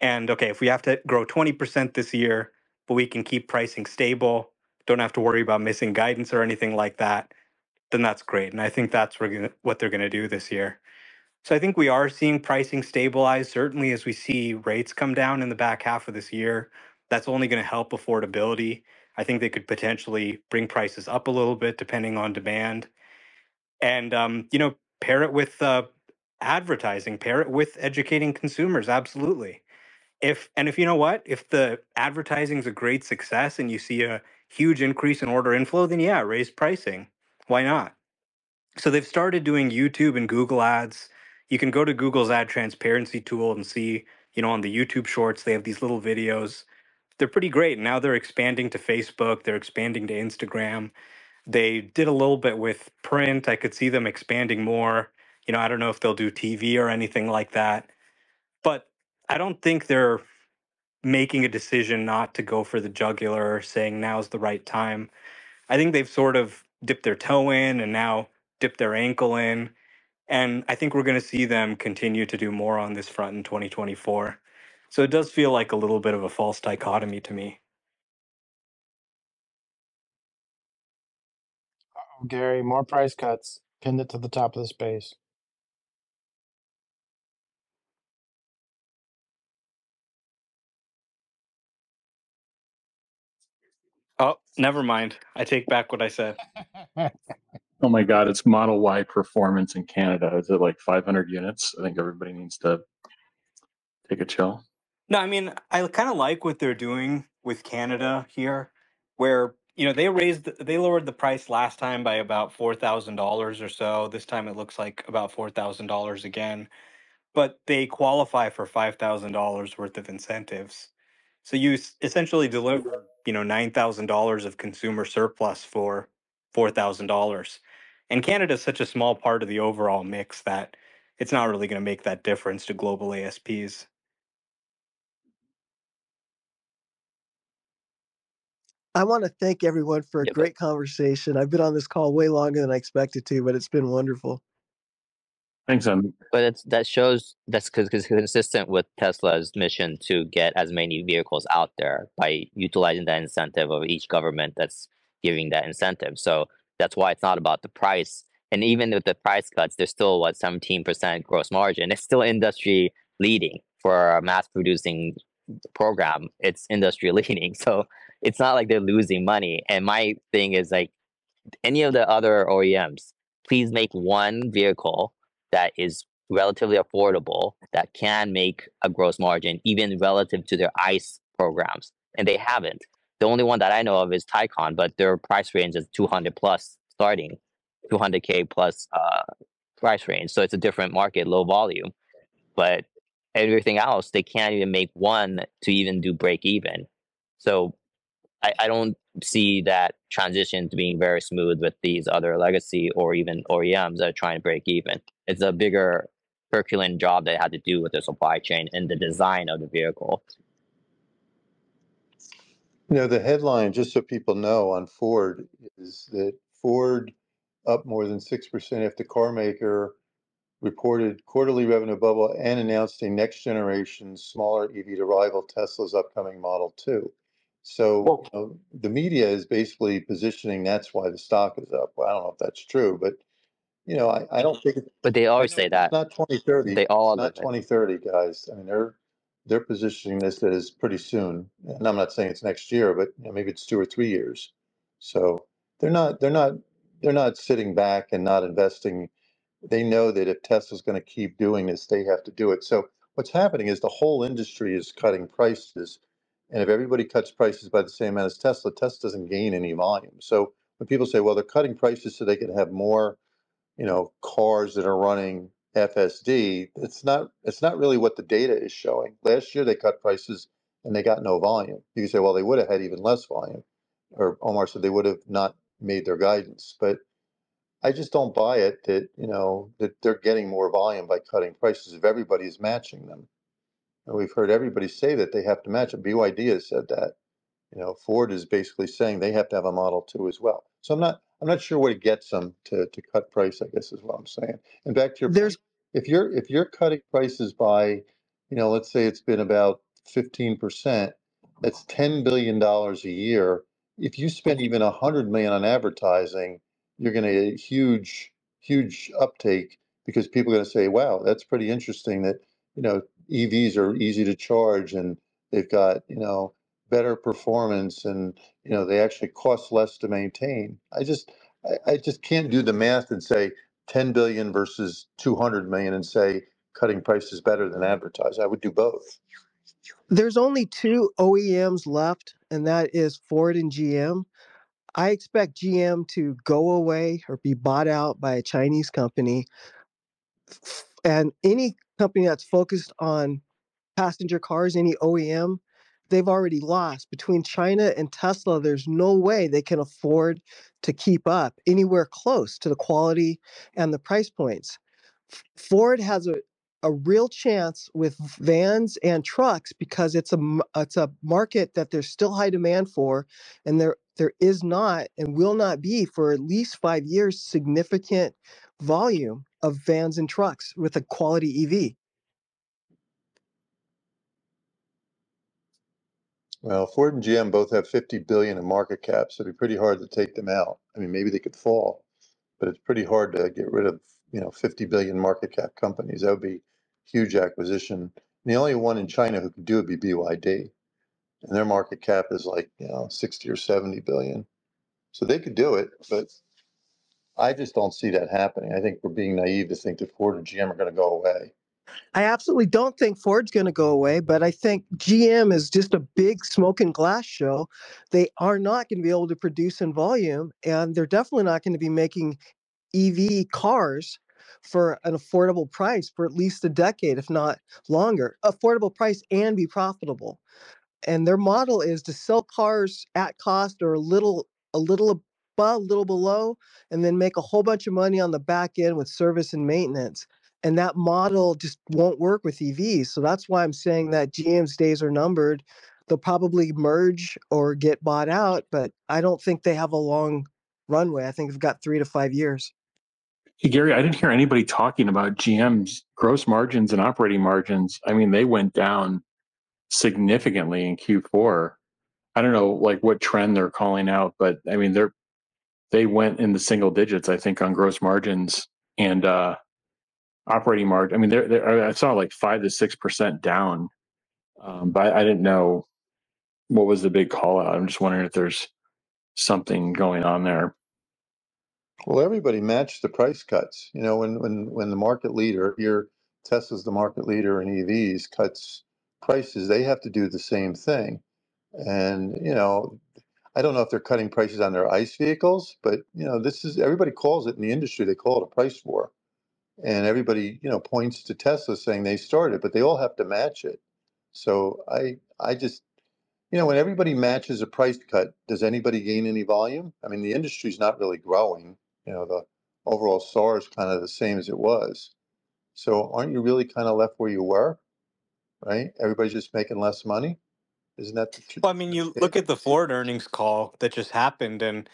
And okay, if we have to grow 20% this year, but we can keep pricing stable, don't have to worry about missing guidance or anything like that, then that's great. And I think that's what they're going to do this year. So I think we are seeing pricing stabilize, certainly as we see rates come down in the back half of this year. That's only going to help affordability. I think they could potentially bring prices up a little bit depending on demand. And, um, you know, pair it with uh, advertising, pair it with educating consumers. Absolutely. If and if you know what, if the advertising is a great success and you see a huge increase in order inflow, then yeah, raise pricing. Why not? So they've started doing YouTube and Google ads. You can go to Google's ad transparency tool and see, you know, on the YouTube shorts, they have these little videos. They're pretty great. Now they're expanding to Facebook, they're expanding to Instagram. They did a little bit with print. I could see them expanding more. You know, I don't know if they'll do TV or anything like that. But I don't think they're making a decision not to go for the jugular, saying now's the right time. I think they've sort of dipped their toe in and now dipped their ankle in. And I think we're going to see them continue to do more on this front in 2024. So it does feel like a little bit of a false dichotomy to me.
Oh, Gary, more price cuts. Pinned it to the top of the space.
Oh, never mind. I take back what I said.
Oh my God, it's Model Y performance in Canada. Is it like 500 units? I think everybody needs to take a chill.
No, I mean, I kind of like what they're doing with Canada here, where you know they raised, they lowered the price last time by about four thousand dollars or so. This time it looks like about four thousand dollars again, but they qualify for five thousand dollars worth of incentives. So you essentially deliver, you know, nine thousand dollars of consumer surplus for four thousand dollars. And Canada is such a small part of the overall mix that it's not really going to make that difference to global ASPs.
I want to thank everyone for a
Yeah, but
great conversation. I've been on this call way longer than I expected to, but it's been wonderful.
Thanks, Em.
but it's, that shows that's because it's consistent with Tesla's mission to get as many vehicles out there by utilizing that incentive of each government that's giving that incentive. So that's why it's not about the price. And even with the price cuts, there's still what 17% gross margin. It's still industry leading for a mass producing program. It's industry leading. So it's not like they're losing money. And my thing is like any of the other OEMs, please make one vehicle that is relatively affordable that can make a gross margin even relative to their ICE programs. And they haven't. The only one that I know of is Taycan, but their price range is 200 plus starting, 200k plus uh, price range. So it's a different market, low volume. But everything else, they can't even make one to even do break even. So I, I don't see that transition to being very smooth with these other legacy or even OEMs that are trying to break even. It's a bigger Herculean job they had to do with the supply chain and the design of the vehicle.
You know, the headline, just so people know on Ford, is that Ford up more than 6% after car maker reported quarterly revenue bubble and announced a next generation smaller EV to rival Tesla's upcoming Model 2. So
Well,
you know, the media is basically positioning that's why the stock is up. Well, I don't know if that's true, but you know, I, I don't think it,
But they
I
always
know
say
it's
that.
not 2030.
They all
It's not 2030, guys. I mean, they're they're positioning this as pretty soon. And I'm not saying it's next year, but you know, maybe it's two or three years. So they're not they're not they're not sitting back and not investing. They know that if Tesla's going to keep doing this, they have to do it. So what's happening is the whole industry is cutting prices. And if everybody cuts prices by the same amount as Tesla, Tesla doesn't gain any volume. So when people say, well, they're cutting prices so they can have more you know cars that are running FSD, it's not it's not really what the data is showing. Last year they cut prices and they got no volume. You can say, well, they would have had even less volume, or Omar said they would have not made their guidance. But I just don't buy it that you know that they're getting more volume by cutting prices if everybody is matching them. And we've heard everybody say that they have to match it. BYD has said that. You know, Ford is basically saying they have to have a Model 2 as well. So I'm not I'm not sure what it gets them to to cut price, I guess is what I'm saying. And back to your
There's
point, if you're if you're cutting prices by, you know, let's say it's been about fifteen percent, that's ten billion dollars a year. If you spend even a hundred million on advertising, you're going to get a huge, huge uptake because people are going to say, "Wow, that's pretty interesting." That you know EVs are easy to charge and they've got you know better performance and you know they actually cost less to maintain. I just I, I just can't do the math and say 10 billion versus 200 million and say cutting prices better than advertise. I would do both.
There's only two OEMs left, and that is Ford and GM. I expect GM to go away or be bought out by a Chinese company. And any company that's focused on passenger cars, any OEM, they've already lost. Between China and Tesla, there's no way they can afford to keep up anywhere close to the quality and the price points. Ford has a a real chance with vans and trucks because it's a it's a market that there's still high demand for and there there is not and will not be for at least 5 years significant volume of vans and trucks with a quality EV.
Well, Ford and GM both have 50 billion in market cap, so it'd be pretty hard to take them out. I mean, maybe they could fall, but it's pretty hard to get rid of, you know, 50 billion market cap companies. That would be huge acquisition. And the only one in China who could do it would be BYD. And their market cap is like, you know, 60 or 70 billion. So they could do it, but I just don't see that happening. I think we're being naive to think that Ford or GM are going to go away.
I absolutely don't think Ford's going to go away, but I think GM is just a big smoke and glass show. They are not going to be able to produce in volume, and they're definitely not going to be making EV cars for an affordable price for at least a decade, if not longer. Affordable price and be profitable. And their model is to sell cars at cost or a little a little a little below, and then make a whole bunch of money on the back end with service and maintenance. And that model just won't work with EVs. So that's why I'm saying that GM's days are numbered. They'll probably merge or get bought out, but I don't think they have a long runway. I think they've got three to five years.
Hey, Gary, I didn't hear anybody talking about GM's gross margins and operating margins. I mean, they went down significantly in Q4. I don't know like what trend they're calling out, but I mean they're they went in the single digits, I think, on gross margins and uh operating margin. I mean, they're, they're I saw like five to six percent down, um, but I, didn't know what was the big call out. I'm just wondering if there's something going on there.
Well, everybody matched the price cuts. You know, when when when the market leader here, Tesla's the market leader in EVs, cuts prices, they have to do the same thing. And you know, I don't know if they're cutting prices on their ICE vehicles, but you know, this is everybody calls it in the industry. They call it a price war, and everybody you know points to Tesla saying they started, but they all have to match it. So I I just you know when everybody matches a price cut, does anybody gain any volume? I mean, the industry's not really growing. You know, the overall SAR is kind of the same as it was. So aren't you really kind of left where you were? Right? Everybody's just making less money. Isn't that the?
Well, I mean, you look at the Ford earnings call that just happened, and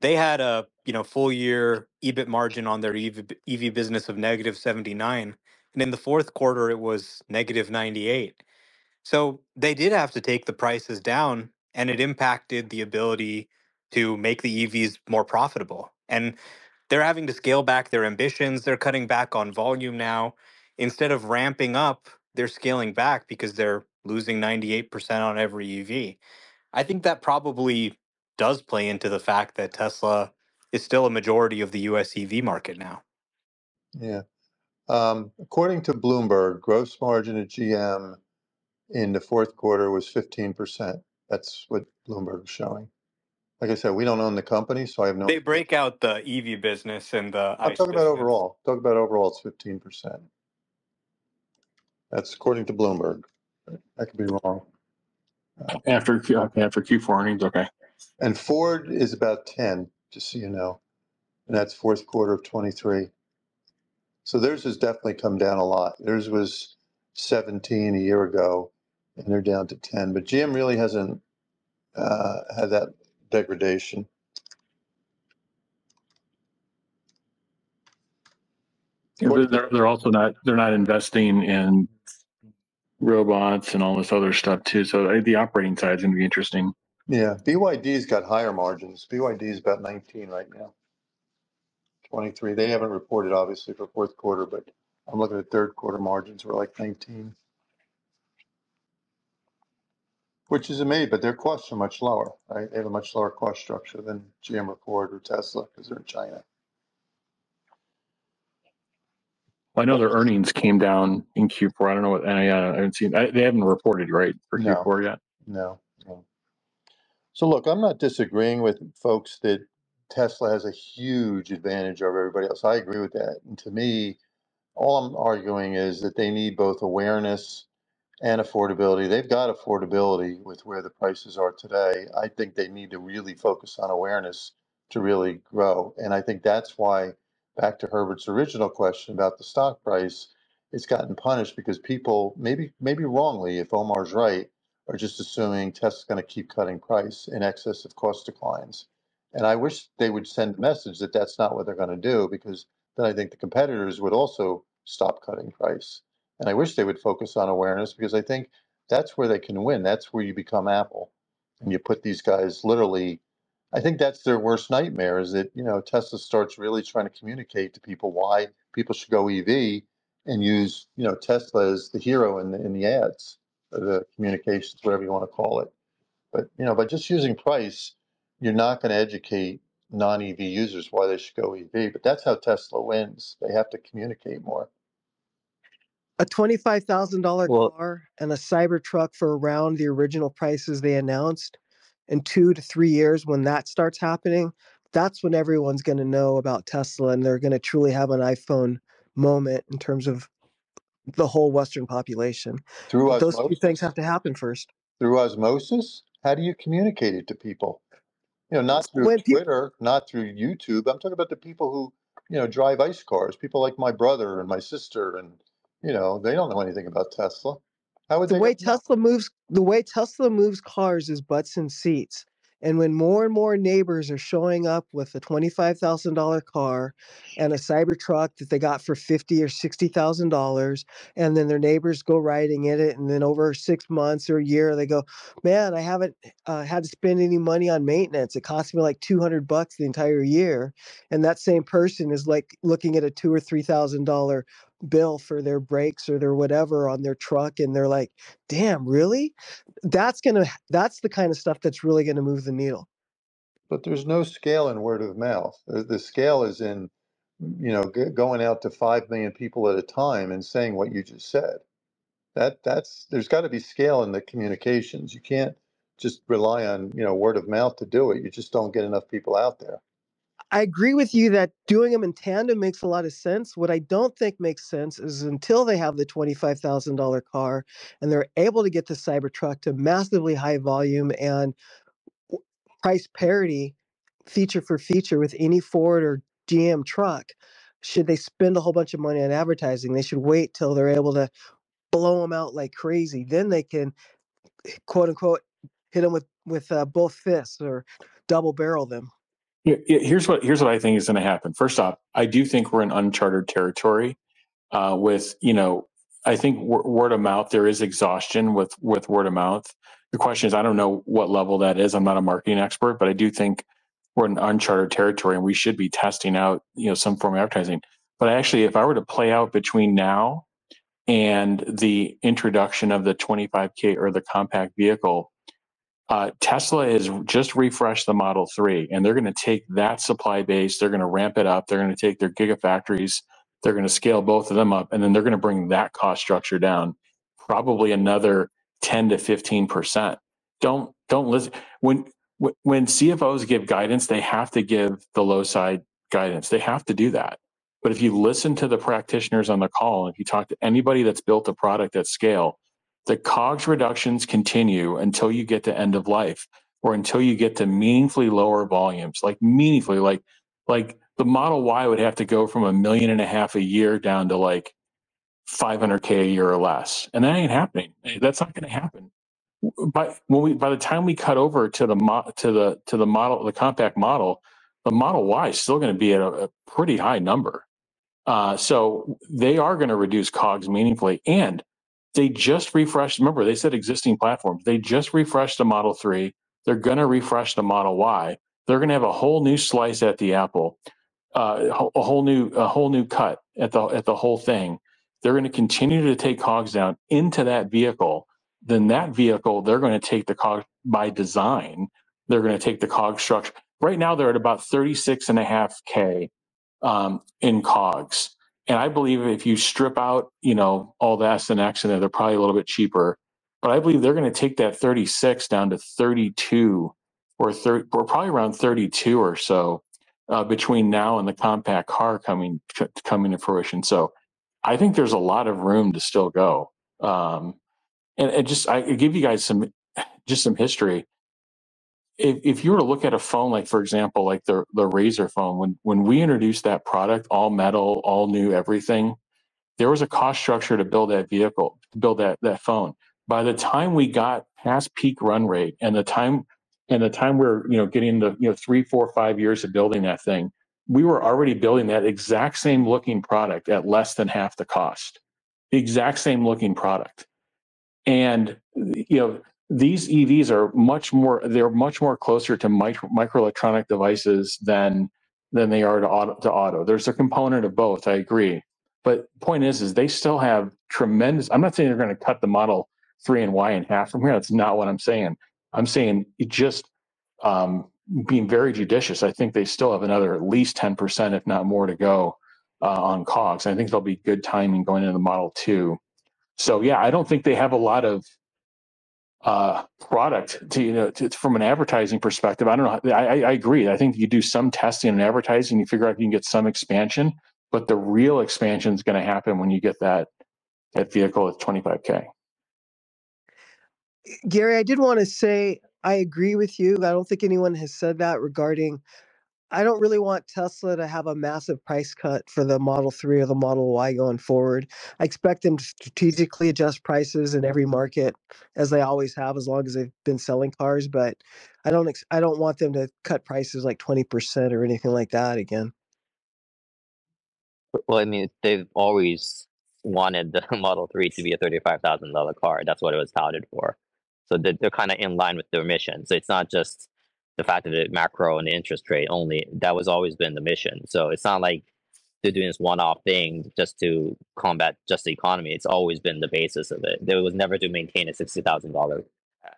they had a you know full year EBIT margin on their EV, EV business of negative 79, and in the fourth quarter it was negative 98. So they did have to take the prices down, and it impacted the ability to make the EVs more profitable. And they're having to scale back their ambitions. They're cutting back on volume now. Instead of ramping up, they're scaling back because they're losing 98% on every EV. I think that probably does play into the fact that Tesla is still a majority of the US EV market now.
Yeah. Um, according to Bloomberg, gross margin at GM in the fourth quarter was 15%. That's what Bloomberg is showing. Like I said, we don't own the company, so I have no.
They break out the EV business and the
I'm talking about overall. Talk about overall, it's 15%. That's according to Bloomberg. I could be wrong.
After Q, after Q4 earnings, okay.
And Ford is about 10, just so you know. And that's fourth quarter of 23. So theirs has definitely come down a lot. Theirs was 17 a year ago, and they're down to 10. But GM really hasn't uh, had that degradation.
Yeah, they're, they're also not, they're not investing in robots and all this other stuff too. So uh, the operating side is going to be interesting.
Yeah, BYD's got higher margins. BYD's about 19 right now. 23. They haven't reported obviously for fourth quarter, but I'm looking at third quarter margins were like 19, which is amazing. But their costs are much lower, right? They have a much lower cost structure than GM or Ford or Tesla because they're in China.
I know their earnings came down in Q4. I don't know what, I, I haven't seen, I, they haven't reported, right, for
No.
Q4 yet?
No, no. So look, I'm not disagreeing with folks that Tesla has a huge advantage over everybody else. I agree with that. And to me, all I'm arguing is that they need both awareness and affordability. They've got affordability with where the prices are today. I think they need to really focus on awareness to really grow. And I think that's why, back to Herbert's original question about the stock price, it's gotten punished because people, maybe maybe wrongly, if Omar's right, are just assuming Tesla's going to keep cutting price in excess of cost declines. And I wish they would send a message that that's not what they're going to do because then I think the competitors would also stop cutting price. And I wish they would focus on awareness because I think that's where they can win. That's where you become Apple. And you put these guys literally, I think that's their worst nightmare is that, you know, Tesla starts really trying to communicate to people why people should go EV and use, you know, Tesla as the hero in the, in the ads, or the communications, whatever you want to call it. But, you know, by just using price, you're not going to educate non-EV users why they should go EV. But that's how Tesla wins. They have to communicate more.
A twenty-five thousand dollar
Well-
car and a Cybertruck for around the original prices they announced. In two to three years, when that starts happening, that's when everyone's going to know about Tesla, and they're going to truly have an iPhone moment in terms of the whole Western population.
Through
those two things have to happen first.
Through osmosis? How do you communicate it to people? You know, not through
When
Twitter, not through YouTube. I'm talking about the people who, you know, drive ice cars. People like my brother and my sister, and you know, they don't know anything about Tesla. How would
the way Tesla moves the way Tesla moves cars is butts and seats. And when more and more neighbors are showing up with a twenty-five thousand dollar car and a Cybertruck that they got for fifty or sixty thousand dollars, and then their neighbors go riding in it, and then over six months or a year, they go, "Man, I haven't uh, had to spend any money on maintenance. It cost me like two hundred bucks the entire year." And that same person is like looking at a two or three thousand dollar bill for their brakes or their whatever on their truck and they're like damn really that's gonna that's the kind of stuff that's really gonna move the needle
But there's no scale in word of mouth. The, scale is in, you know, going out to five million people at a time and saying what you just said. That that's there's got to be scale in the communications. You can't just rely on you know word of mouth to do it. You just don't get enough people out there.
I agree with you that doing them in tandem makes a lot of sense. What i don't think makes sense is until they have the $25000 car and they're able to get the cybertruck to massively high volume and price parity feature for feature with any ford or gm truck should they spend a whole bunch of money on advertising they should wait till they're able to blow them out like crazy. Then they can quote unquote hit them with with uh, both fists or double barrel them
here's what here's what I think is going to happen. First off, I do think we're in uncharted territory. Uh, with you know, I think w- word of mouth there is exhaustion with with word of mouth. The question is, I don't know what level that is. I'm not a marketing expert, but I do think we're in uncharted territory, and we should be testing out you know some form of advertising. But actually, if I were to play out between now and the introduction of the 25k or the compact vehicle, uh, Tesla has just refreshed the Model 3, and they're going to take that supply base, they're going to ramp it up, they're going to take their gigafactories, they're going to scale both of them up, and then they're going to bring that cost structure down, probably another 10 to 15 percent. Don't don't listen when when when CFOs give guidance, they have to give the low side guidance. They have to do that. But if you listen to the practitioners on the call, if you talk to anybody that's built a product at scale, the COGS reductions continue until you get to end of life or until you get to meaningfully lower volumes, like meaningfully, like like the Model Y would have to go from a million and a half a year down to like 500k a year or less, and that ain't happening. That's not going to happen. By when we by the time we cut over to the mo- to the to the model the compact model, the Model Y is still going to be at a, a pretty high number. Uh, so they are going to reduce COGS meaningfully. And they just refreshed, remember, they said existing platforms. They just refreshed the Model 3. They're going to refresh the Model Y. They're going to have a whole new slice at the apple, uh, a whole new a whole new cut at the at the whole thing. They're going to continue to take COGS down into that vehicle. Then that vehicle, they're going to take the COGS by design. They're going to take the cog structure. Right now, they're at about 36 and a half K um, in COGS. And I believe if you strip out, you know, all the S and X in there, they're probably a little bit cheaper. But I believe they're going to take that 36 down to 32 or 30, or probably around 32 or so uh, between now and the compact car coming coming to fruition. So I think there's a lot of room to still go. Um, and, and just I give you guys some just some history if, if you were to look at a phone like for example like the the Razr phone when when we introduced that product all metal all new everything there was a cost structure to build that vehicle to build that that phone. By the time we got past peak run rate and the time and the time we're you know getting the you know three four five years of building that thing we were already building that exact same looking product at less than half the cost. The exact same looking product. And you know these EVs are much more they're much more closer to micro, microelectronic devices than than they are to auto, to auto. There's a component of both, I agree. But point is is they still have tremendous I'm not saying they're going to cut the model 3 and Y in half from here. That's not what I'm saying. I'm saying just um, being very judicious. I think they still have another at least 10%, if not more, to go uh, on COGS. I think there'll be good timing going into the Model 2. So yeah, I don't think they have a lot of uh, product to you know to, from an advertising perspective. I don't know. I, I agree. I think you do some testing and advertising. You figure out if you can get some expansion, but the real expansion is going to happen when you get that that vehicle at 25k.
Gary, I did want to say I agree with you. I don't think anyone has said that regarding I don't really want Tesla to have a massive price cut for the Model 3 or the Model Y going forward. I expect them to strategically adjust prices in every market as they always have as long as they've been selling cars, but I don't ex- I don't want them to cut prices like 20% or anything like that again.
Well, I mean, they've always wanted the Model 3 to be a $35,000 car. That's what it was touted for. So they're, they're kind of in line with their mission. So it's not just the fact that it macro and the interest rate only that was always been the mission. So it's not like they're doing this one-off thing just to combat just the economy. It's always been the basis of it. There was never to maintain a $60000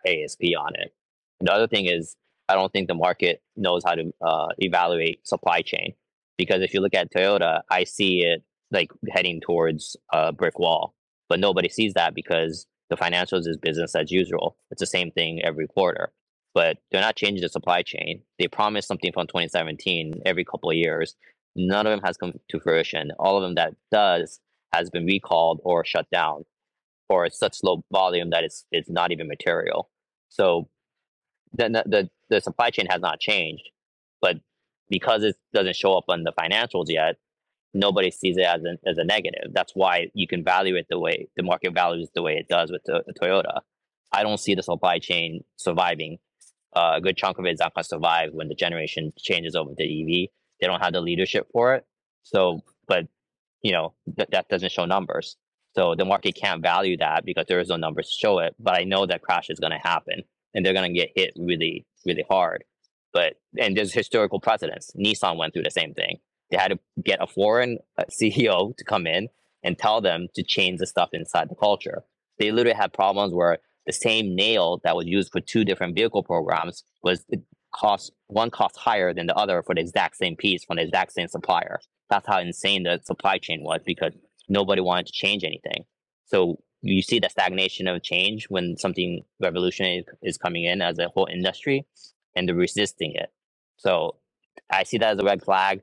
asp on it. And the other thing is i don't think the market knows how to uh, evaluate supply chain because if you look at toyota i see it like heading towards a brick wall. But nobody sees that because the financials is business as usual. It's the same thing every quarter but they're not changing the supply chain. They promised something from 2017 every couple of years. None of them has come to fruition. All of them that does has been recalled or shut down for such low volume that it's it's not even material. So the the the supply chain has not changed, but because it doesn't show up on the financials yet, nobody sees it as a, as a negative. That's why you can value it the way the market values the way it does with the, the Toyota. I don't see the supply chain surviving uh, a good chunk of it is not going to survive when the generation changes over to EV. They don't have the leadership for it. So, but you know th- that doesn't show numbers. So the market can't value that because there is no numbers to show it. But I know that crash is going to happen, and they're going to get hit really, really hard. But and there's historical precedents. Nissan went through the same thing. They had to get a foreign uh, CEO to come in and tell them to change the stuff inside the culture. They literally had problems where the same nail that was used for two different vehicle programs was it cost one cost higher than the other for the exact same piece from the exact same supplier. That's how insane the supply chain was because nobody wanted to change anything. So you see the stagnation of change when something revolutionary is coming in as a whole industry and they're resisting it. So I see that as a red flag.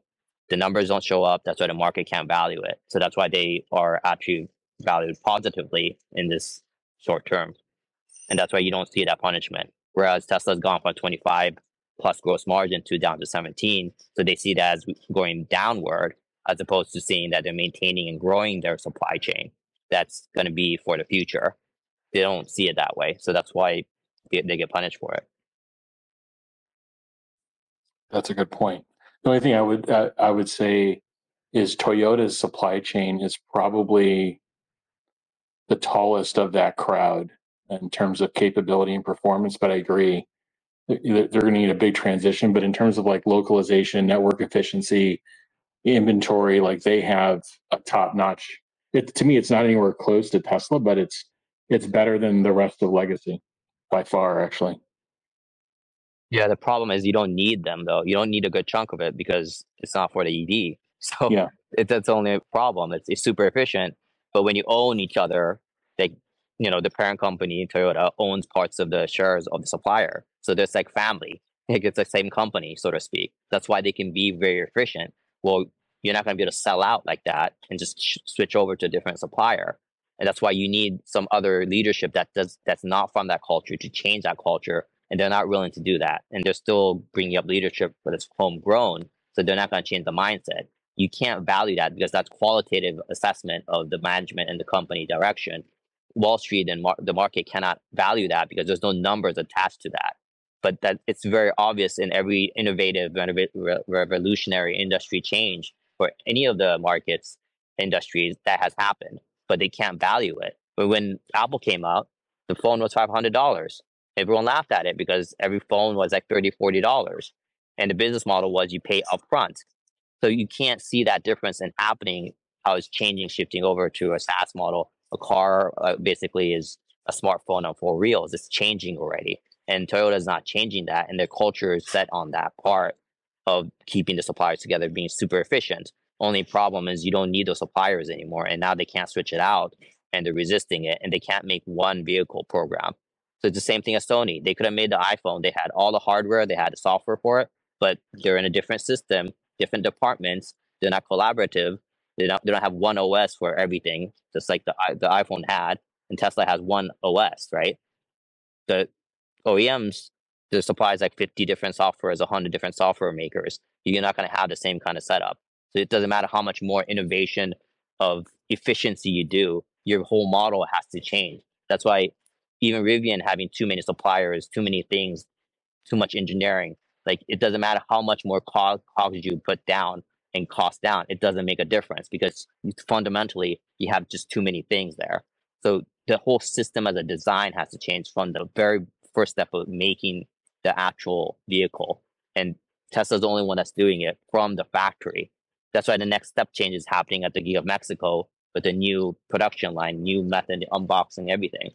The numbers don't show up. That's why the market can't value it. So that's why they are actually valued positively in this short term and that's why you don't see that punishment. Whereas Tesla's gone from 25 plus gross margin to down to 17, so they see that as going downward as opposed to seeing that they're maintaining and growing their supply chain. That's going to be for the future. They don't see it that way, so that's why they, get punished for it.
That's a good point. The only thing I would uh, I would say is Toyota's supply chain is probably the tallest of that crowd in terms of capability and performance. But I agree, they're, they're going to need a big transition. But in terms of like localization, network efficiency, inventory, like they have a top notch. It, to me, it's not anywhere close to Tesla, but it's it's better than the rest of Legacy by far, actually.
Yeah, the problem is you don't need them though. You don't need a good chunk of it because it's not for the EV. So
Yeah.
it, that's the only problem. It's, it's super efficient, but when you own each other, like you know, the parent company Toyota owns parts of the shares of the supplier, so there's like family. Like it's the same company, so to speak. That's why they can be very efficient. Well, you're not going to be able to sell out like that and just sh- switch over to a different supplier. And that's why you need some other leadership that does that's not from that culture to change that culture. And they're not willing to do that. And they're still bringing up leadership but it's homegrown. So they're not going to change the mindset. You can't value that because that's qualitative assessment of the management and the company direction. Wall Street and mar- the market cannot value that because there's no numbers attached to that. But that it's very obvious in every innovative, re- revolutionary industry change for any of the markets, industries that has happened, but they can't value it. But when Apple came out, the phone was $500. Everyone laughed at it because every phone was like $30, $40. And the business model was you pay upfront. So you can't see that difference in happening, how it's changing, shifting over to a SaaS model. A car uh, basically is a smartphone on four wheels. It's changing already. And Toyota is not changing that. And their culture is set on that part of keeping the suppliers together, being super efficient. Only problem is you don't need those suppliers anymore. And now they can't switch it out and they're resisting it and they can't make one vehicle program. So it's the same thing as Sony. They could have made the iPhone. They had all the hardware, they had the software for it, but they're in a different system, different departments. They're not collaborative. They don't, they don't have one OS for everything, just like the the iPhone had, and Tesla has one OS, right? The OEMs, the supply like 50 different softwares, 100 different software makers. You're not going to have the same kind of setup. So it doesn't matter how much more innovation of efficiency you do, your whole model has to change. That's why even Rivian having too many suppliers, too many things, too much engineering, like it doesn't matter how much more cost, cost you put down and cost down, it doesn't make a difference because fundamentally you have just too many things there. So the whole system as a design has to change from the very first step of making the actual vehicle. And Tesla's the only one that's doing it from the factory. That's why the next step change is happening at the Giga Mexico with a new production line, new method, unboxing everything.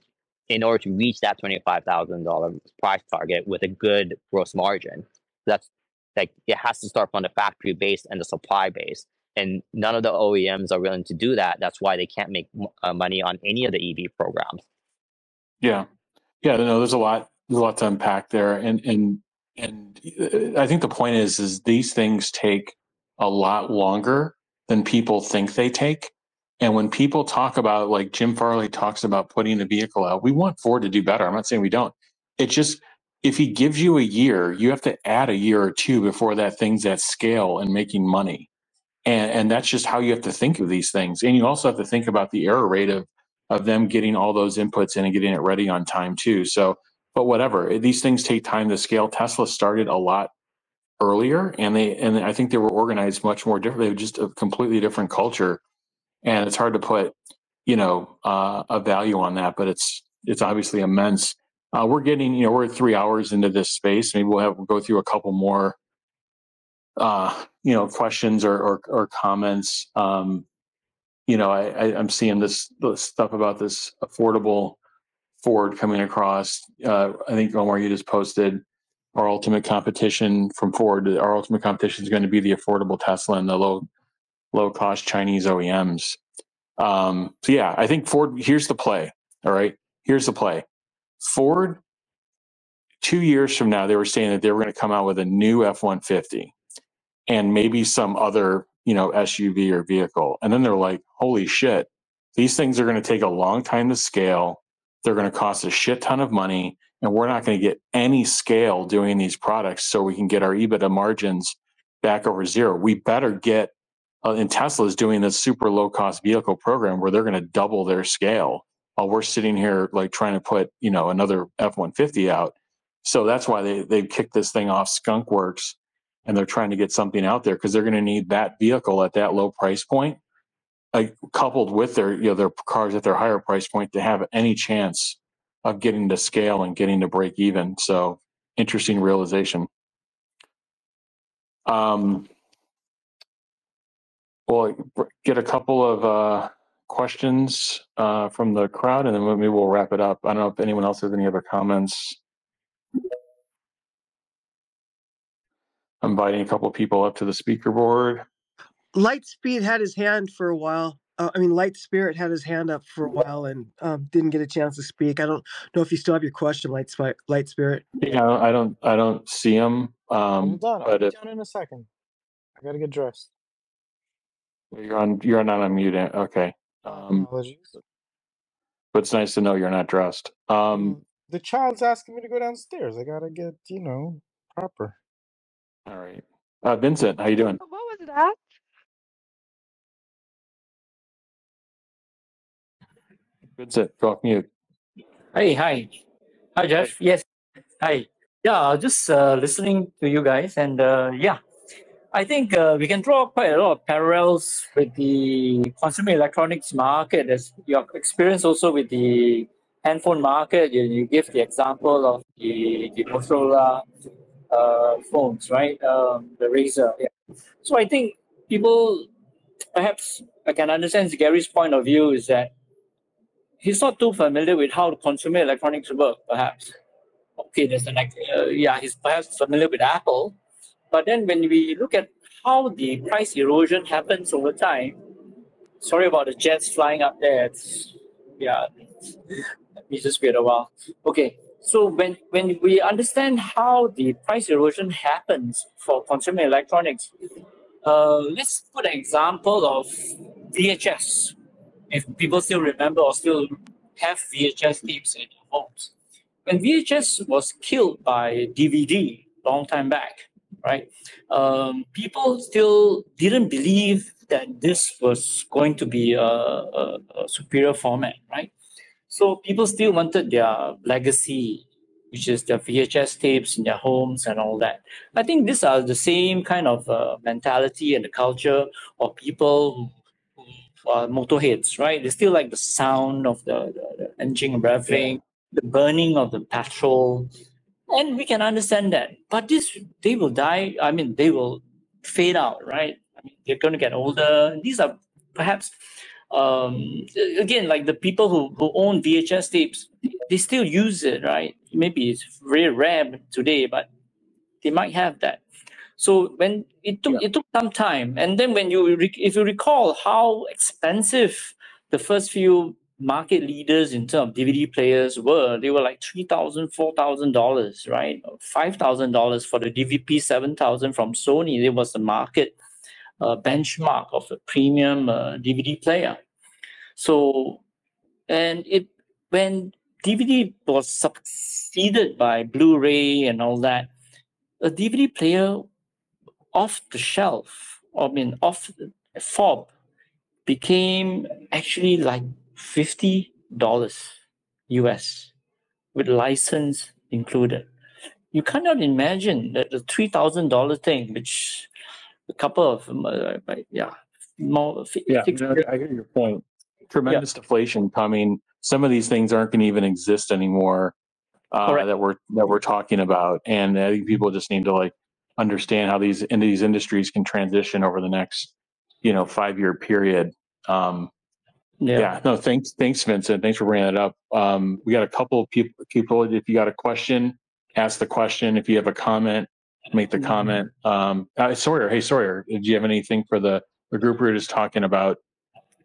In order to reach that twenty-five thousand dollar price target with a good gross margin, that's like it has to start from the factory base and the supply base. And none of the OEMs are willing to do that. That's why they can't make uh, money on any of the EV programs.
Yeah, yeah. No, there's a lot. There's a lot to unpack there, and and and uh, I think the point is, is these things take a lot longer than people think they take. And when people talk about, like Jim Farley talks about putting the vehicle out, we want Ford to do better. I'm not saying we don't. It just if he gives you a year, you have to add a year or two before that thing's at scale and making money. And and that's just how you have to think of these things. And you also have to think about the error rate of of them getting all those inputs in and getting it ready on time too. So, but whatever, these things take time to scale. Tesla started a lot earlier, and they and I think they were organized much more different. They were just a completely different culture, and it's hard to put, you know, uh, a value on that. But it's it's obviously immense. Uh, we're getting, you know, we're three hours into this space. Maybe we'll have we'll go through a couple more, uh, you know, questions or or, or comments. Um, you know, I, I I'm seeing this, this stuff about this affordable Ford coming across. Uh, I think Omar, you just posted our ultimate competition from Ford. Our ultimate competition is going to be the affordable Tesla and the low low cost Chinese OEMs. Um, so yeah, I think Ford. Here's the play. All right, here's the play. Ford. Two years from now, they were saying that they were going to come out with a new F one fifty, and maybe some other you know SUV or vehicle, and then they're like, holy shit, these things are going to take a long time to scale. They're going to cost a shit ton of money, and we're not going to get any scale doing these products, so we can get our EBITDA margins back over zero. We better get uh, and Tesla's doing this super low cost vehicle program where they're going to double their scale while we're sitting here like trying to put you know another F one fifty out. So that's why they they kicked this thing off Skunk Works and they're trying to get something out there because they're going to need that vehicle at that low price point, like coupled with their you know their cars at their higher price point to have any chance of getting to scale and getting to break even. So interesting realization. Um, we'll get a couple of uh, questions uh, from the crowd, and then maybe we'll wrap it up. I don't know if anyone else has any other comments. I'm inviting a couple of people up to the speaker board.
Lightspeed had his hand for a while. Uh, I mean, Light Spirit had his hand up for a while and um, didn't get a chance to speak. I don't know if you still have your question, Light, Spi- Light Spirit.
Yeah, I don't, I don't see him. Um,
Hold on, I'll
but
be
if
down in a second. I gotta get dressed.
you're on, you're not on mute. eh? Okay. Um,
Apologies.
but it's nice to know you're not dressed. Um,
The child's asking me to go downstairs. I gotta get, you know, proper.
all right. Uh, Vincent, how you doing?
What was that?
Vincent, go off mute.
Hey, hi. Hi, Jeff. Yes. Hi. Yeah, just uh, listening to you guys. And uh, yeah, I think uh, we can draw quite a lot of parallels with the consumer electronics market as your experience also with the handphone market. You, you give the example of the, the Motorola uh, phones, right? Um, the Razr. Yeah. So I think people, perhaps I can understand Gary's point of view is that he's not too familiar with how consumer electronics work, perhaps. Okay, there's an, uh, yeah, he's perhaps familiar with Apple. But then when we look at how the price erosion happens over time, sorry about the jets flying up there. It's, yeah, let me just wait a while. Okay, so when, when we understand how the price erosion happens for consumer electronics, uh, let's put an example of VHS if people still remember or still have VHS tapes in their homes. When VHS was killed by DVD long time back, right? Um, people still didn't believe that this was going to be a, a, a superior format, right? So people still wanted their legacy, which is their VHS tapes in their homes and all that. I think these are the same kind of uh, mentality and the culture of people who uh, motorheads, right? They still like the sound of the, the, the engine revving, the burning of the petrol, and we can understand that. But this, they will die. I mean, they will fade out, right? I mean, they're going to get older. These are perhaps, um, again, like the people who, who own VHS tapes, they still use it, right? Maybe it's very rare today, but they might have that. So when it took it took some time, and then when you if you recall how expensive the first few market leaders in terms of DVD players were, they were like three thousand, four thousand dollars, right? Five thousand dollars for the DVP seven thousand from Sony. It was the market uh, benchmark of a premium uh, DVD player. So, and it when DVD was succeeded by Blu-ray and all that, a DVD player off the shelf, I mean, off the fob, became actually like fifty dollars US with license included. You cannot imagine that the three thousand dollar thing, which a couple of um, uh, yeah, more
Yeah,
six-
no, I get your point. Tremendous deflation coming. Some of these things aren't going to even exist anymore uh, that we're that we're talking about, and I think people just need to like understand how these into these industries can transition over the next you know five year period. Um,
Yeah.
yeah. no, thanks, thanks, Vincent. Thanks for bringing that up. Um, we got a couple of people. People, if you got a question, ask the question. If you have a comment, make the comment. Um, uh, Sawyer, hey Sawyer, do you have anything for the the group we were just talking about?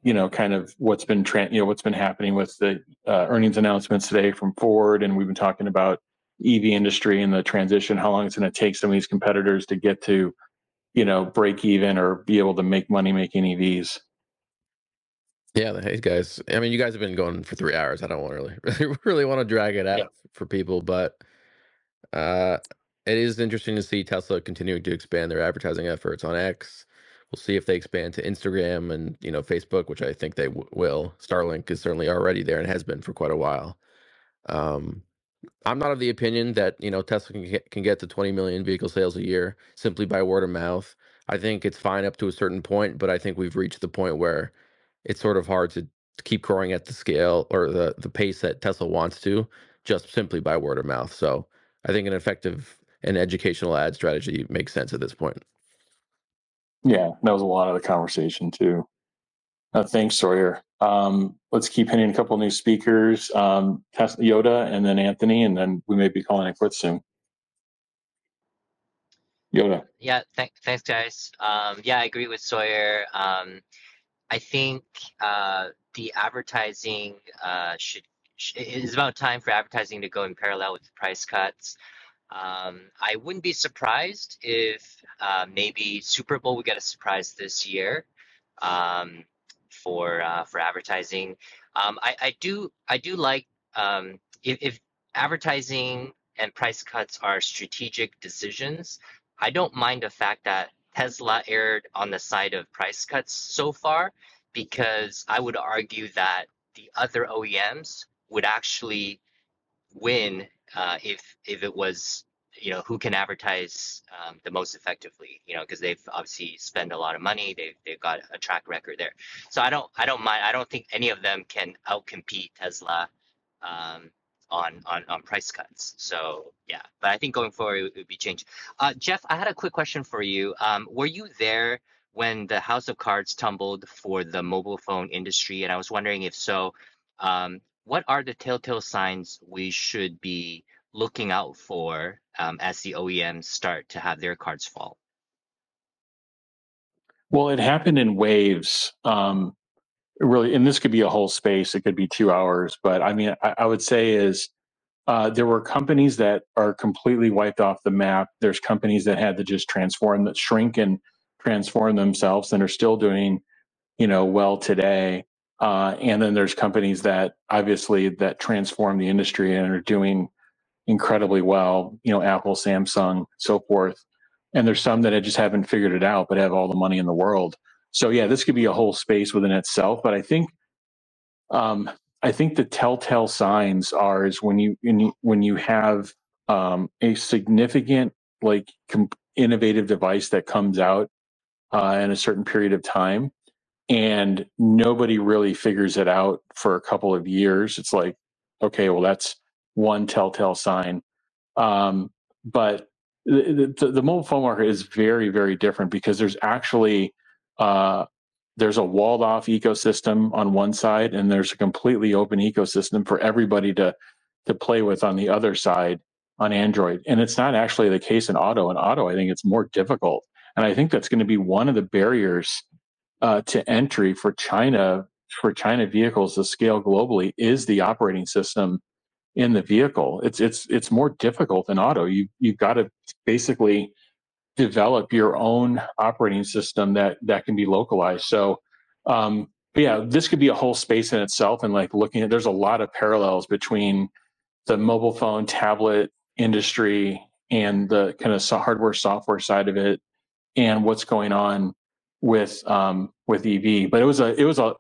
You know, kind of what's been tran you know what's been happening with the uh, earnings announcements today from Ford, and we've been talking about EV industry and the transition. How long it's going to take some of these competitors to get to, you know, break even or be able to make money making EVs.
Yeah, hey guys. I mean, you guys have been going for three hours. I don't want really, really, really want to drag it out for people, but uh, it is interesting to see Tesla continuing to expand their advertising efforts on X. We'll see if they expand to Instagram and you know Facebook, which I think they w- will. Starlink is certainly already there and has been for quite a while. Um, I'm not of the opinion that you know Tesla can get, can get to 20 million vehicle sales a year simply by word of mouth. I think it's fine up to a certain point, but I think we've reached the point where it's sort of hard to, to keep growing at the scale or the the pace that Tesla wants to just simply by word of mouth. So I think an effective and educational ad strategy makes sense at this point.
Yeah, that was a lot of the conversation too. Uh, thanks, Sawyer. Um, let's keep hitting a couple new speakers. Um, Yoda and then Anthony, and then we may be calling it quits soon. Yoda.
Yeah, th- thanks, guys. Um, yeah, I agree with Sawyer. Um, I think uh, the advertising uh, should, sh- it is about time for advertising to go in parallel with the price cuts. Um, I wouldn't be surprised if uh, maybe Super Bowl we get a surprise this year um, for uh, for advertising. Um, I, I do I do like um, if, if advertising and price cuts are strategic decisions. I don't mind the fact that Tesla erred on the side of price cuts so far because I would argue that the other OEMs would actually win uh, if if it was you know who can advertise um, the most effectively you know because they've obviously spent a lot of money. They've, they've got a track record there. So i don't i don't mind i don't think any of them can outcompete tesla um, on, on on price cuts so yeah but i think going forward it would be changed uh, jeff i had a quick question for you um, were you there when the house of cards tumbled for the mobile phone industry and i was wondering if so um, what are the telltale signs we should be looking out for um, as the OEMs start to have their cards fall?
Well, it happened in waves. Um, really, and this could be a whole space. It could be two hours, but I mean, I, I would say is uh, there were companies that are completely wiped off the map. There's companies that had to just transform, that shrink and transform themselves, and are still doing, you know, well today. Uh, and then there's companies that obviously that transform the industry and are doing incredibly well, you know, Apple, Samsung, so forth. And there's some that just haven't figured it out, but have all the money in the world. So yeah, this could be a whole space within itself. But I think, um, I think the telltale signs are is when you when you, when you have um, a significant like innovative device that comes out uh, in a certain period of time, and nobody really figures it out for a couple of years. It's like, okay, well that's one telltale sign. Um, but the, the, the, mobile phone market is very, very different because there's actually uh, there's a walled off ecosystem on one side, and there's a completely open ecosystem for everybody to to play with on the other side on Android. And it's not actually the case in auto. In auto, I think it's more difficult, and I think that's going to be one of the barriers uh, to entry for China for China vehicles to scale globally is the operating system in the vehicle. It's it's it's more difficult than auto. You you've got to basically develop your own operating system that that can be localized. So um, yeah, this could be a whole space in itself. And like looking at, there's a lot of parallels between the mobile phone, tablet industry, and the kind of hardware software side of it, and what's going on with um, with EV. But it was a it was a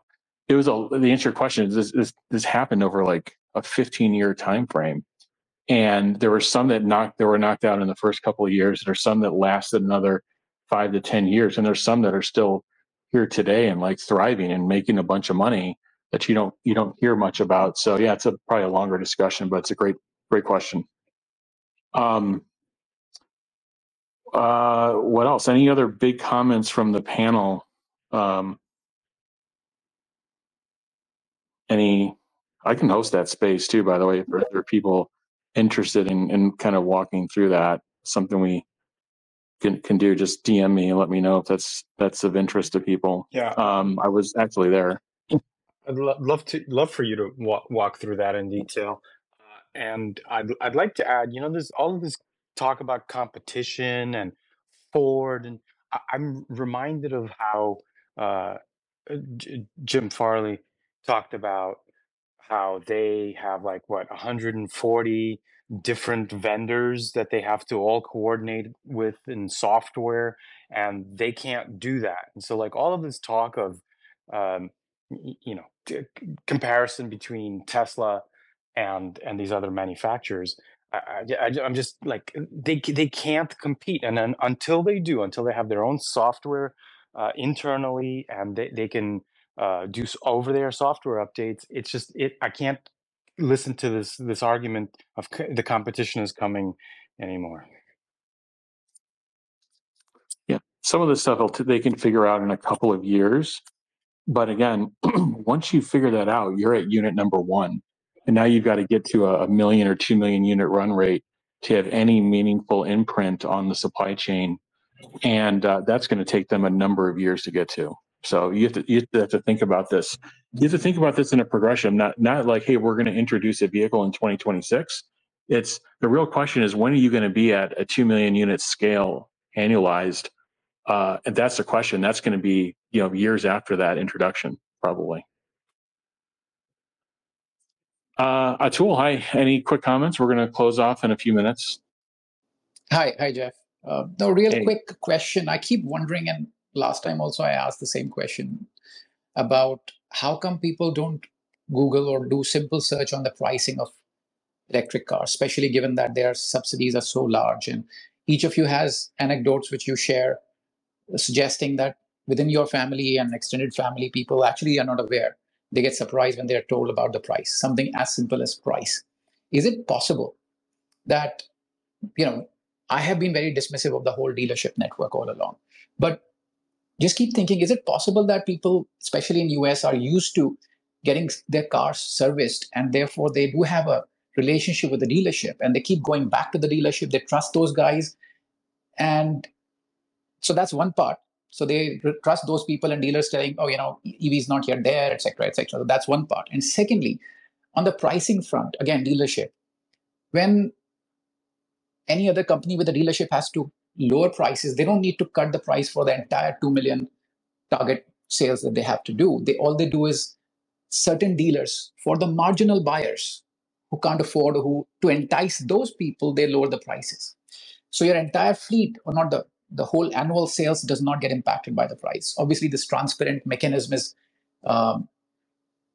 it was a the answer to your question is this, this this happened over like a 15 year time frame and there were some that knocked that were knocked out in the first couple of years. There's some that lasted another five to ten years. And there's some that are still here today and like thriving and making a bunch of money that you don't you don't hear much about. So yeah it's a probably a longer discussion but it's a great great question. Um uh what else? Any other big comments from the panel? Um any I can host that space too, by the way, there are people interested in, in kind of walking through that. Something we can can do. Just DM me and let me know if that's that's of interest to people.
Yeah.
Um, I was actually there.
I'd lo- love to love for you to walk, walk through that in detail. Uh, and I'd I'd like to add, you know, there's all of this talk about competition and Ford, and I, I'm reminded of how uh, J- Jim Farley talked about how they have like what 140 different vendors that they have to all coordinate with in software and they can't do that and so like all of this talk of um, you know comparison between tesla and and these other manufacturers. I, I, am just like they they can't compete, and then until they do, until they have their own software uh, internally, and they, they can uh, do over their software updates, it's just it. I can't listen to this this argument of the competition is coming anymore.
Yeah, some of the stuff they can figure out in a couple of years, but again, once you figure that out, you're at unit number one and now you've got to get to a, a million or two million unit run rate to have any meaningful imprint on the supply chain. And uh, that's going to take them a number of years to get to. So you have to you have to think about this. You have to think about this in a progression, not not like, hey, we're going to introduce a vehicle in 2026. It's the real question is when are you going to be at a two million unit scale annualized? Uh, and that's the question. That's going to be you know years after that introduction, probably. Uh, Atul, hi. Any quick comments? We're going to close off in a few minutes.
Hi, hi, Jeff. Uh, no, real
Hey.
quick question. I keep wondering, and last time also I asked the same question about how come people don't Google or do simple search on the pricing of electric cars, especially given that their subsidies are so large. And each of you has anecdotes which you share suggesting that within your family and extended family, people actually are not aware they get surprised when they're told about the price, something as simple as price. Is it possible that, you know, I have been very dismissive of the whole dealership network all along, but just keep thinking, is it possible that people, especially in US, are used to getting their cars serviced and therefore they do have a relationship with the dealership and they keep going back to the dealership, they trust those guys. And so that's one part. So they trust those people and dealers telling, oh, you know, EV is not yet there, etc., etc. So that's one part. And secondly, on the pricing front, again, dealership. When any other company with a dealership has to lower prices, they don't need to cut the price for the entire two million target sales that they have to do. They all they do is certain dealers for the marginal buyers who can't afford who to entice those people, they lower the prices. So your entire fleet, or not the the whole annual sales does not get impacted by the price. Obviously, this transparent mechanism is um,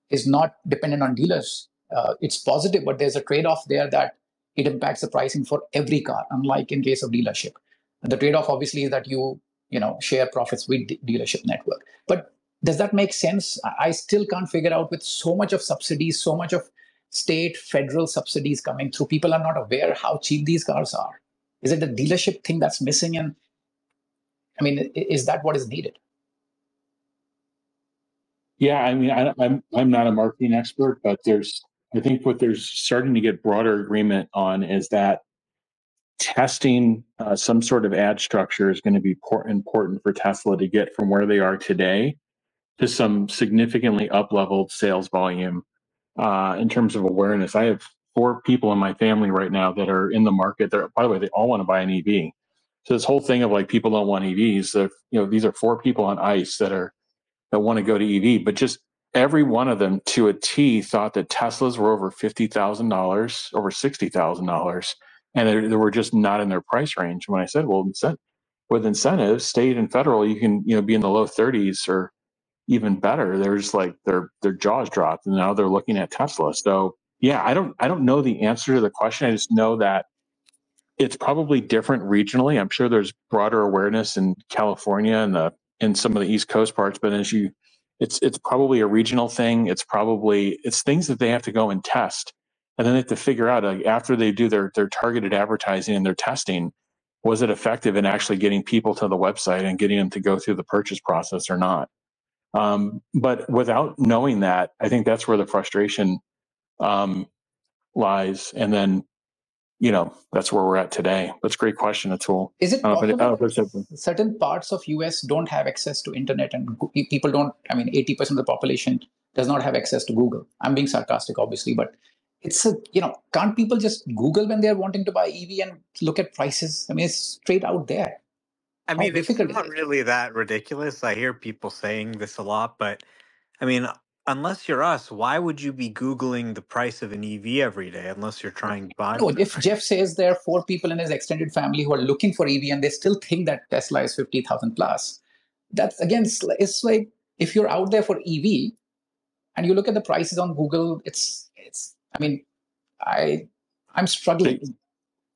is not dependent on dealers. Uh, it's positive, but there's a trade-off there that it impacts the pricing for every car, unlike in case of dealership. The trade-off obviously is that you you know share profits with the dealership network. But does that make sense? I still can't figure out with so much of subsidies, so much of state, federal subsidies coming through. People are not aware how cheap these cars are. Is it the dealership thing that's missing? And I mean, is that what is needed?
Yeah, I mean, I, I'm I'm not a marketing expert, but there's I think what there's starting to get broader agreement on is that testing uh, some sort of ad structure is going to be por- important for Tesla to get from where they are today to some significantly up-leveled sales volume uh, in terms of awareness. I have four people in my family right now that are in the market. They're, by the way, they all want to buy an EV. So this whole thing of like people don't want EVs, you know, these are four people on ICE that are that want to go to EV, but just every one of them to a T thought that Teslas were over fifty thousand dollars, over sixty thousand dollars, and they, they were just not in their price range. When I said, well, with incentives, state and federal, you can you know be in the low thirties or even better. They're just like their their jaws dropped, and now they're looking at Tesla. So yeah, I don't I don't know the answer to the question. I just know that it's probably different regionally. I'm sure there's broader awareness in California and the in some of the East Coast parts, but as you, it's it's probably a regional thing. It's probably it's things that they have to go and test, and then they have to figure out like, after they do their their targeted advertising and their testing, was it effective in actually getting people to the website and getting them to go through the purchase process or not? Um, but without knowing that, I think that's where the frustration um, lies. And then you know that's where we're at today. That's a great question, Atul.
Is it
I don't know if it- I don't
possible
know if it's-
certain parts of US don't have access to internet and people don't I mean 80% of the population does not have access to Google. I'm being sarcastic obviously, but it's a you know can't people just Google when they're wanting to buy EV and look at prices? I mean it's straight out there.
I
How
mean, it's not really that ridiculous. I hear people saying this a lot, but I mean, unless you're us, why would you be Googling the price of an EV every day unless you're trying to buy
No, if Jeff says there are four people in his extended family who are looking for EV and they still think that Tesla is 50,000 plus, that's again, it's like if you're out there for EV and you look at the prices on Google, it's, it's, I mean, I I'm struggling.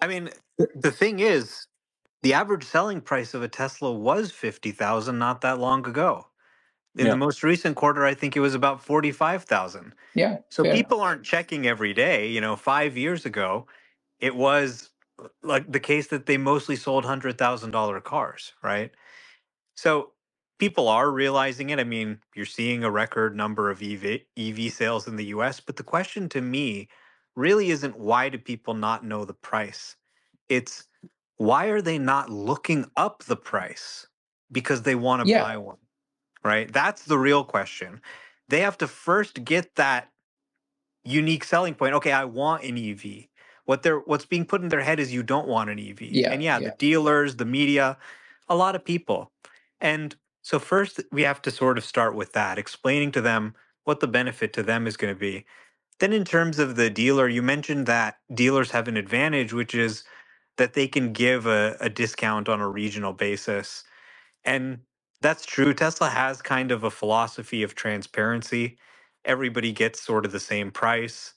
I mean, the thing is, the average selling price of a Tesla was 50,000 not that long ago. In
Yeah.
the most recent quarter, I think it was about 45,000.
Yeah.
So people aren't checking every day. You know, five years ago, it was like the case that they mostly sold $100,000 cars, right? So people are realizing it. I mean, you're seeing a record number of EV, EV sales in the US, but the question to me really isn't why do people not know the price? It's why are they not looking up the price because they want to
Yeah.
buy one, right? That's the real question. They have to first get that unique selling point. Okay, I want an EV. What they're what's being put in their head is you don't want an EV.
Yeah,
and yeah,
yeah.
the dealers, the media, a lot of people. And so first we have to sort of start with that, explaining to them what the benefit to them is going to be. Then in terms of the dealer, you mentioned that dealers have an advantage, which is that they can give a, a discount on a regional basis. And that's true. Tesla has kind of a philosophy of transparency. Everybody gets sort of the same price.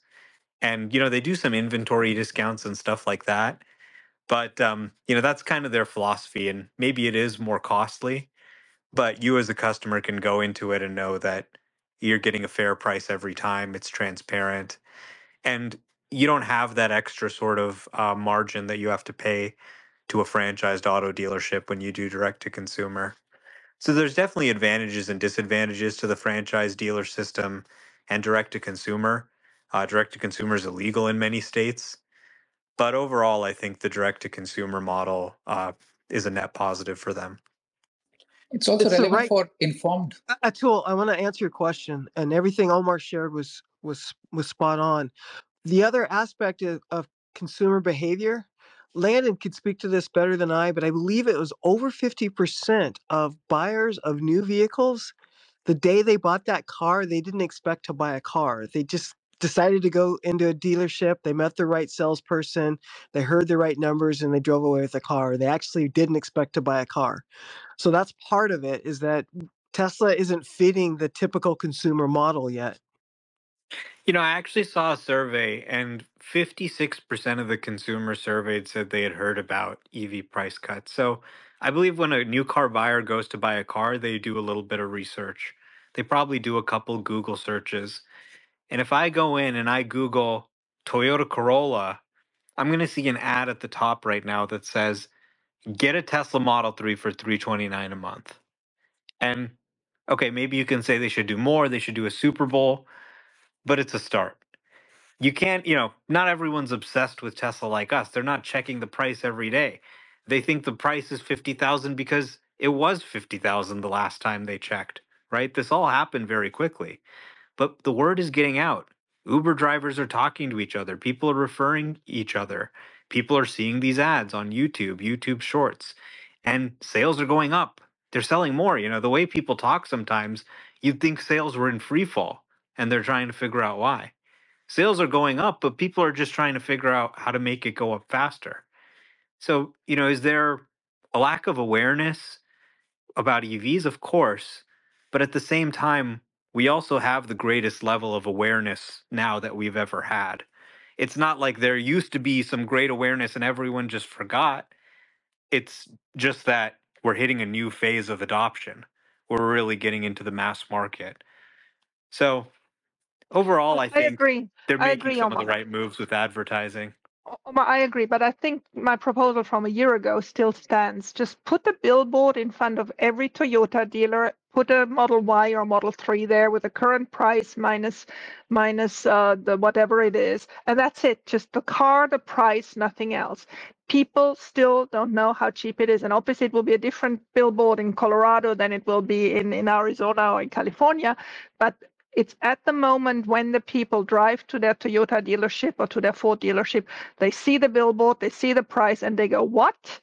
And, you know, they do some inventory discounts and stuff like that. But, um, you know, that's kind of their philosophy. And maybe it is more costly, but you as a customer can go into it and know that you're getting a fair price every time. It's transparent. And you don't have that extra sort of uh, margin that you have to pay to a franchised auto dealership when you do direct to consumer. So there's definitely advantages and disadvantages to the franchise dealer system and direct to consumer. Uh, direct to consumer is illegal in many states, but overall, I think the direct to consumer model uh, is a net positive for them.
It's also
It's
relevant
right-
for informed.
Atul, I want to answer your question, and everything Omar shared was was was spot on. The other aspect of, of consumer behavior, Landon could speak to this better than I, but I believe it was over fifty percent of buyers of new vehicles. The day they bought that car, they didn't expect to buy a car. They just decided to go into a dealership. They met the right salesperson, they heard the right numbers, and they drove away with a car. They actually didn't expect to buy a car. So that's part of it. Is that Tesla isn't fitting the typical consumer model yet.
You know, I actually saw a survey, and 56% of the consumers surveyed said they had heard about EV price cuts. So I believe when a new car buyer goes to buy a car, they do a little bit of research. They probably do a couple Google searches. And if I go in and I Google Toyota Corolla, I'm going to see an ad at the top right now that says, get a Tesla Model 3 for 329 a month. And okay, maybe you can say they should do more, they should do a Super Bowl, but it's a start. You can't, you know, not everyone's obsessed with Tesla like us. They're not checking the price every day. They think the price is 50,000 because it was 50,000 the last time they checked, right? This all happened very quickly. But the word is getting out. Uber drivers are talking to each other. People are referring each other. People are seeing these ads on YouTube, YouTube Shorts, and sales are going up. They're selling more. You know, the way people talk sometimes, you'd think sales were in free fall, and they're trying to figure out why. Sales are going up, but people are just trying to figure out how to make it go up faster. So, you know, is there a lack of awareness about EVs? Of course. But at the same time, we also have the greatest level of awareness now that we've ever had. It's not like there used to be some great awareness and everyone just forgot. It's just that we're hitting a new phase of adoption. We're really getting into the mass market. So, overall, oh, I
I
think
agree.
they're making
agree,
some of the right moves with advertising.
Omar, I agree, but I think my proposal from a year ago still stands. Just put a billboard in front of every Toyota dealer, put a Model Y or Model 3 there with the current price minus minus uh, the whatever it is, and that's it. Just the car, the price, nothing else. People still don't know how cheap it is, and obviously it will be a different billboard in Colorado than it will be in in Arizona or in California, but it's at the moment when the people drive to their Toyota dealership or to their Ford dealership, they see the billboard, they see the price, and they go, What?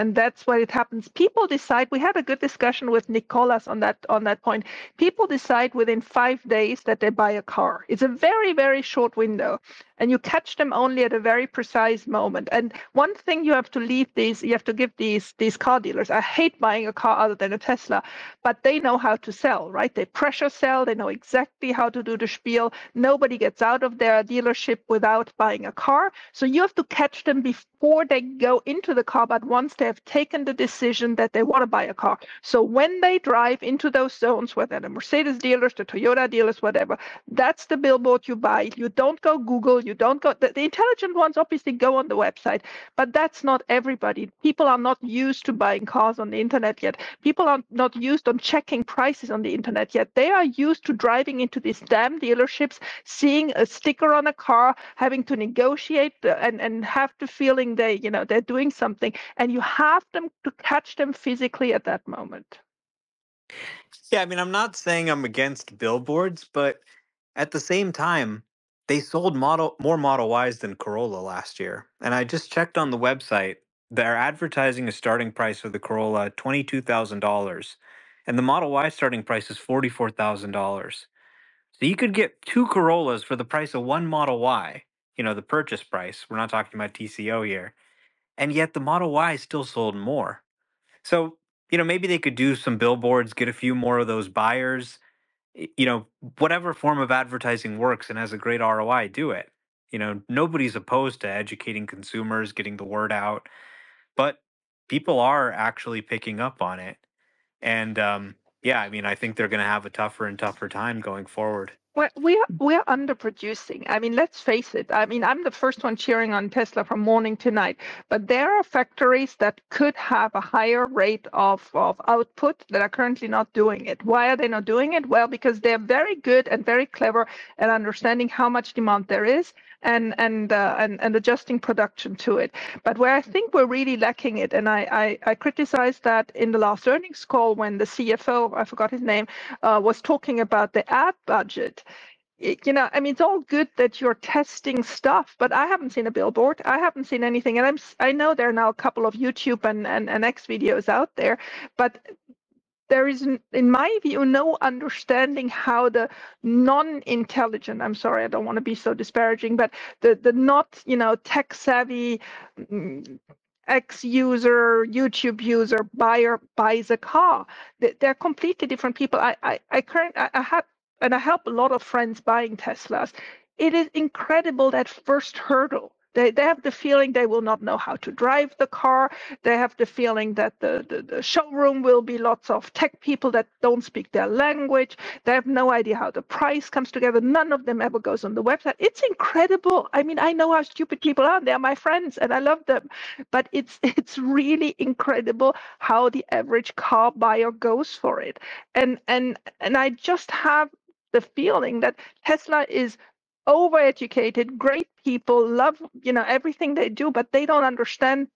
And that's why it happens. People decide we had a good discussion with nicolas on that on that point. People decide within five days that they buy a car. It's a very very short window and you catch them only at a very precise moment. And one thing you have to leave these you have to give these these car dealers i hate buying a car other than a tesla but they know how to sell right? They pressure sell they know exactly how to do the spiel. Nobody gets out of their dealership without buying a car. So you have to catch them before they go into the car but once they have taken the decision that they want to buy a car. So when they drive into those zones whether the mercedes dealers the toyota dealers whatever that's the billboard you buy. You don't go google you don't go the, the intelligent ones obviously go on the website but that's not everybody. People are not used to buying cars on the internet yet. People are not used on checking prices on the internet yet. They are used to driving into these damn dealerships seeing a sticker on a car having to negotiate uh, and and have the feeling they you know they're doing something and you have them to catch them physically at that moment
Yeah, I mean, I'm not saying I'm against billboards, but at the same time, they sold model more Model Ys than Corolla last year. And I just checked on the website. They're advertising a starting price for the Corolla $22,000, and the Model Y starting price is $44,000. So you could get two Corollas for the price of one Model Y, you know, the purchase price. We're not talking about TCO here. And yet the Model Y still sold more. So, you know, maybe they could do some billboards, get a few more of those buyers. You know, whatever form of advertising works and has a great ROI, do it. You know, nobody's opposed to educating consumers, getting the word out, but people are actually picking up on it. And um, yeah, I mean, I think they're going to have a tougher and tougher time going forward.
We're, we're, we're underproducing. I mean, let's face it. I mean, I'm the first one cheering on Tesla from morning to night, but there are factories that could have a higher rate of, of output that are currently not doing it. Why are they not doing it? Well, because they're very good and very clever at understanding how much demand there is and and uh, and, and adjusting production to it. But where I think we're really lacking it, and I, I, I criticized that in the last earnings call when the CFO, I forgot his name, uh, was talking about the ad budget. You know, I mean, it's all good that you're testing stuff, but I haven't seen a billboard. I haven't seen anything, and I'm I know there are now a couple of YouTube and and, and X videos out there, but there is, in my view, no understanding how the non-intelligent, I'm sorry, I don't want to be so disparaging, but the, the not, you know, tech savvy mm, X user, YouTube user, buyer buys a car. They- They're completely different people. I, I, I current, I, I have, and I help a lot of friends buying Teslas. It is incredible that first hurdle. They, they have the feeling they will not know how to drive the car. They have the feeling that the, the, the showroom will be lots of tech people that don't speak their language. They have no idea how the price comes together. None of them ever goes on the website. It's incredible. I mean, I know how stupid people are. They're my friends and I love them. But it's it's really incredible how the average car buyer goes for it. And and and I just have the feeling that Tesla is overeducated, great people, love, you know, everything they do, but they don't understand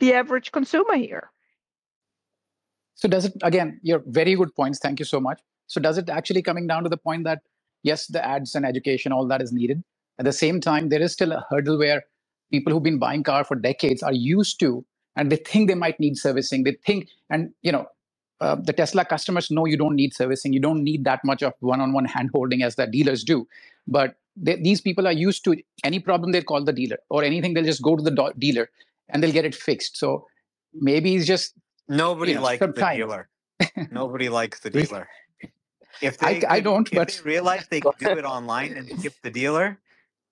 the average consumer here.
So does it again? Your very good points. Thank you so much. So does it actually coming down to the point that yes, the ads and education, all that is needed. At the same time, there is still a hurdle where people who've been buying car for decades are used to, and they think they might need servicing. They think, and you know, uh, the Tesla customers know you don't need servicing. You don't need that much of one-on-one hand-holding as the dealers do. But they, these people are used to any problem they call the dealer or anything they'll just go to the do- dealer and they'll get it fixed. So maybe it's just
Nobody
you know,
likes the dealer. Nobody likes the dealer. If
I-
they
I
could-
don't,
if
but-
they realized they could do it online and skip the dealer,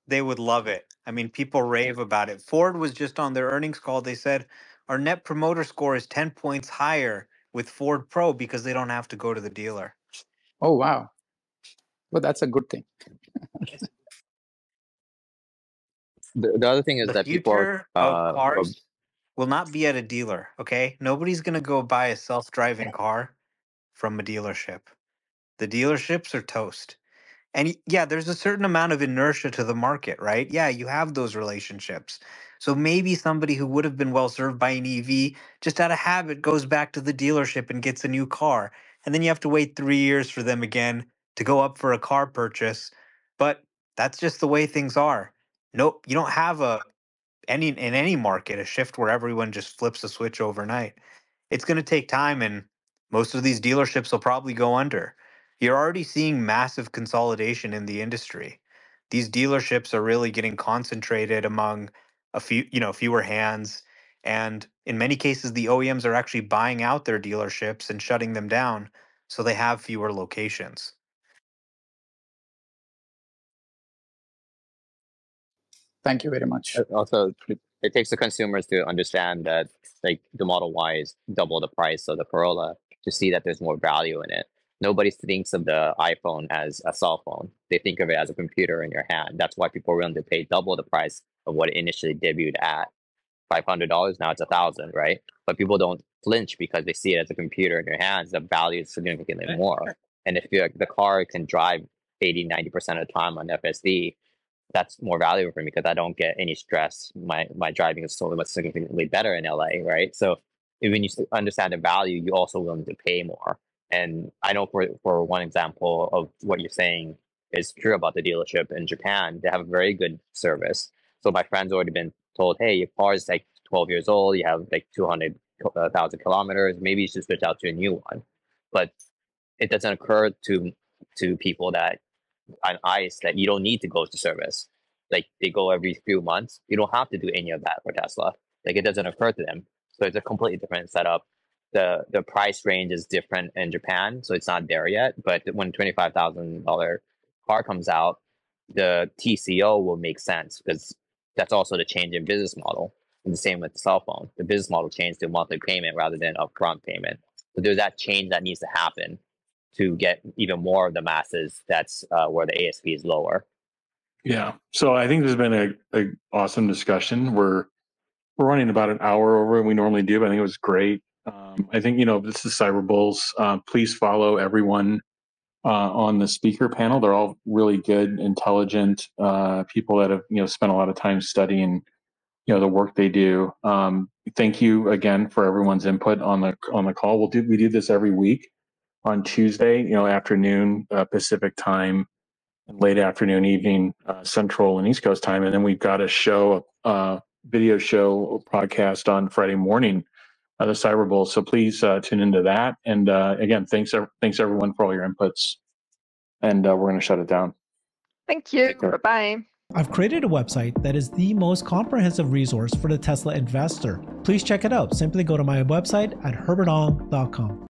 they would love it. I mean, people rave about it. Ford was just on their earnings call. They said our net promoter score is 10 points higher with Ford Pro because they don't have to go to the dealer.
Oh wow. Well, that's a good thing.
The, the other thing is
The
that people are uh,
of cars will not be at a dealer, okay? Nobody's going to go buy a self-driving car from a dealership. The dealerships are toast. And yeah, there's a certain amount of inertia to the market, right? Yeah, you have those relationships. So maybe somebody who would have been well served by an EV just out of habit goes back to the dealership and gets a new car. And then you have to wait three years for them again to go up for a car purchase. But that's just the way things are. Nope, you don't have a any in any market, a shift where everyone just flips a switch overnight. It's going to take time, and most of these dealerships will probably go under. You're already seeing massive consolidation in the industry. These dealerships are really getting concentrated among a few, you know, fewer hands. And in many cases, the OEMs are actually buying out their dealerships and shutting them down so they have fewer locations.
Thank you very much.
Uh, Also, it- it takes the consumers to understand that like the Model Y is double the price of the Corolla to see that there's more value in it. Nobody thinks of the iPhone as a cell phone. They think of it as a computer in your hand. That's why people are willing to pay double the price of what it initially debuted at. Five hundred dollars now it's a thousand, right? But people don't flinch because they see it as a computer in your hands. The value is significantly more. And if you're, the car can drive 80, 90 percent of the time on FSD, that's more valuable for me because I don't get any stress. My my driving is so much significantly better in LA, right? So when you understand the value, you also willing to pay more. And I know for for one example of what you're saying is true about the dealership in Japan. They have a very good service. So my friend's already been told, hey, your car is like 12 years old. You have like 200,000 uh, kilometers. Maybe you should switch out to a new one. But it doesn't occur to to people that on ice that you don't need to go to service. Like they go every few months. You don't have to do any of that for Tesla. Like it doesn't occur to them. So it's a completely different setup. The the price range is different in Japan, so it's not there yet. But when twenty five thousand dollar car comes out, the TCO will make sense because that's also the change in business model. And the same with the cell phone. The business model changed to monthly payment rather than upfront payment. So there's that change that needs to happen to get even more of the masses. That's uh, where the ASP is lower.
Yeah. So I think there's been a, a awesome discussion. We're we're running about an hour over than we normally do. But I think it was great. Um, I think you know this is Cyber Bulls. Uh, please follow everyone uh, on the speaker panel. They're all really good, intelligent uh, people that have you know spent a lot of time studying you know the work they do. Um, thank you again for everyone's input on the on the call. We'll do we do this every week on Tuesday, you know, afternoon uh, Pacific time, and late afternoon, evening uh, Central and East Coast time, and then we've got a show, uh, video show podcast on Friday morning, the Cyber Bowl. So please uh, tune into that. And uh, again, thanks thanks everyone for all your inputs. And uh, we're going to shut it down.
Thank you. Bye bye.
I've created a website that is the most comprehensive resource for the Tesla investor. Please check it out. Simply go to my website at herbertong.com.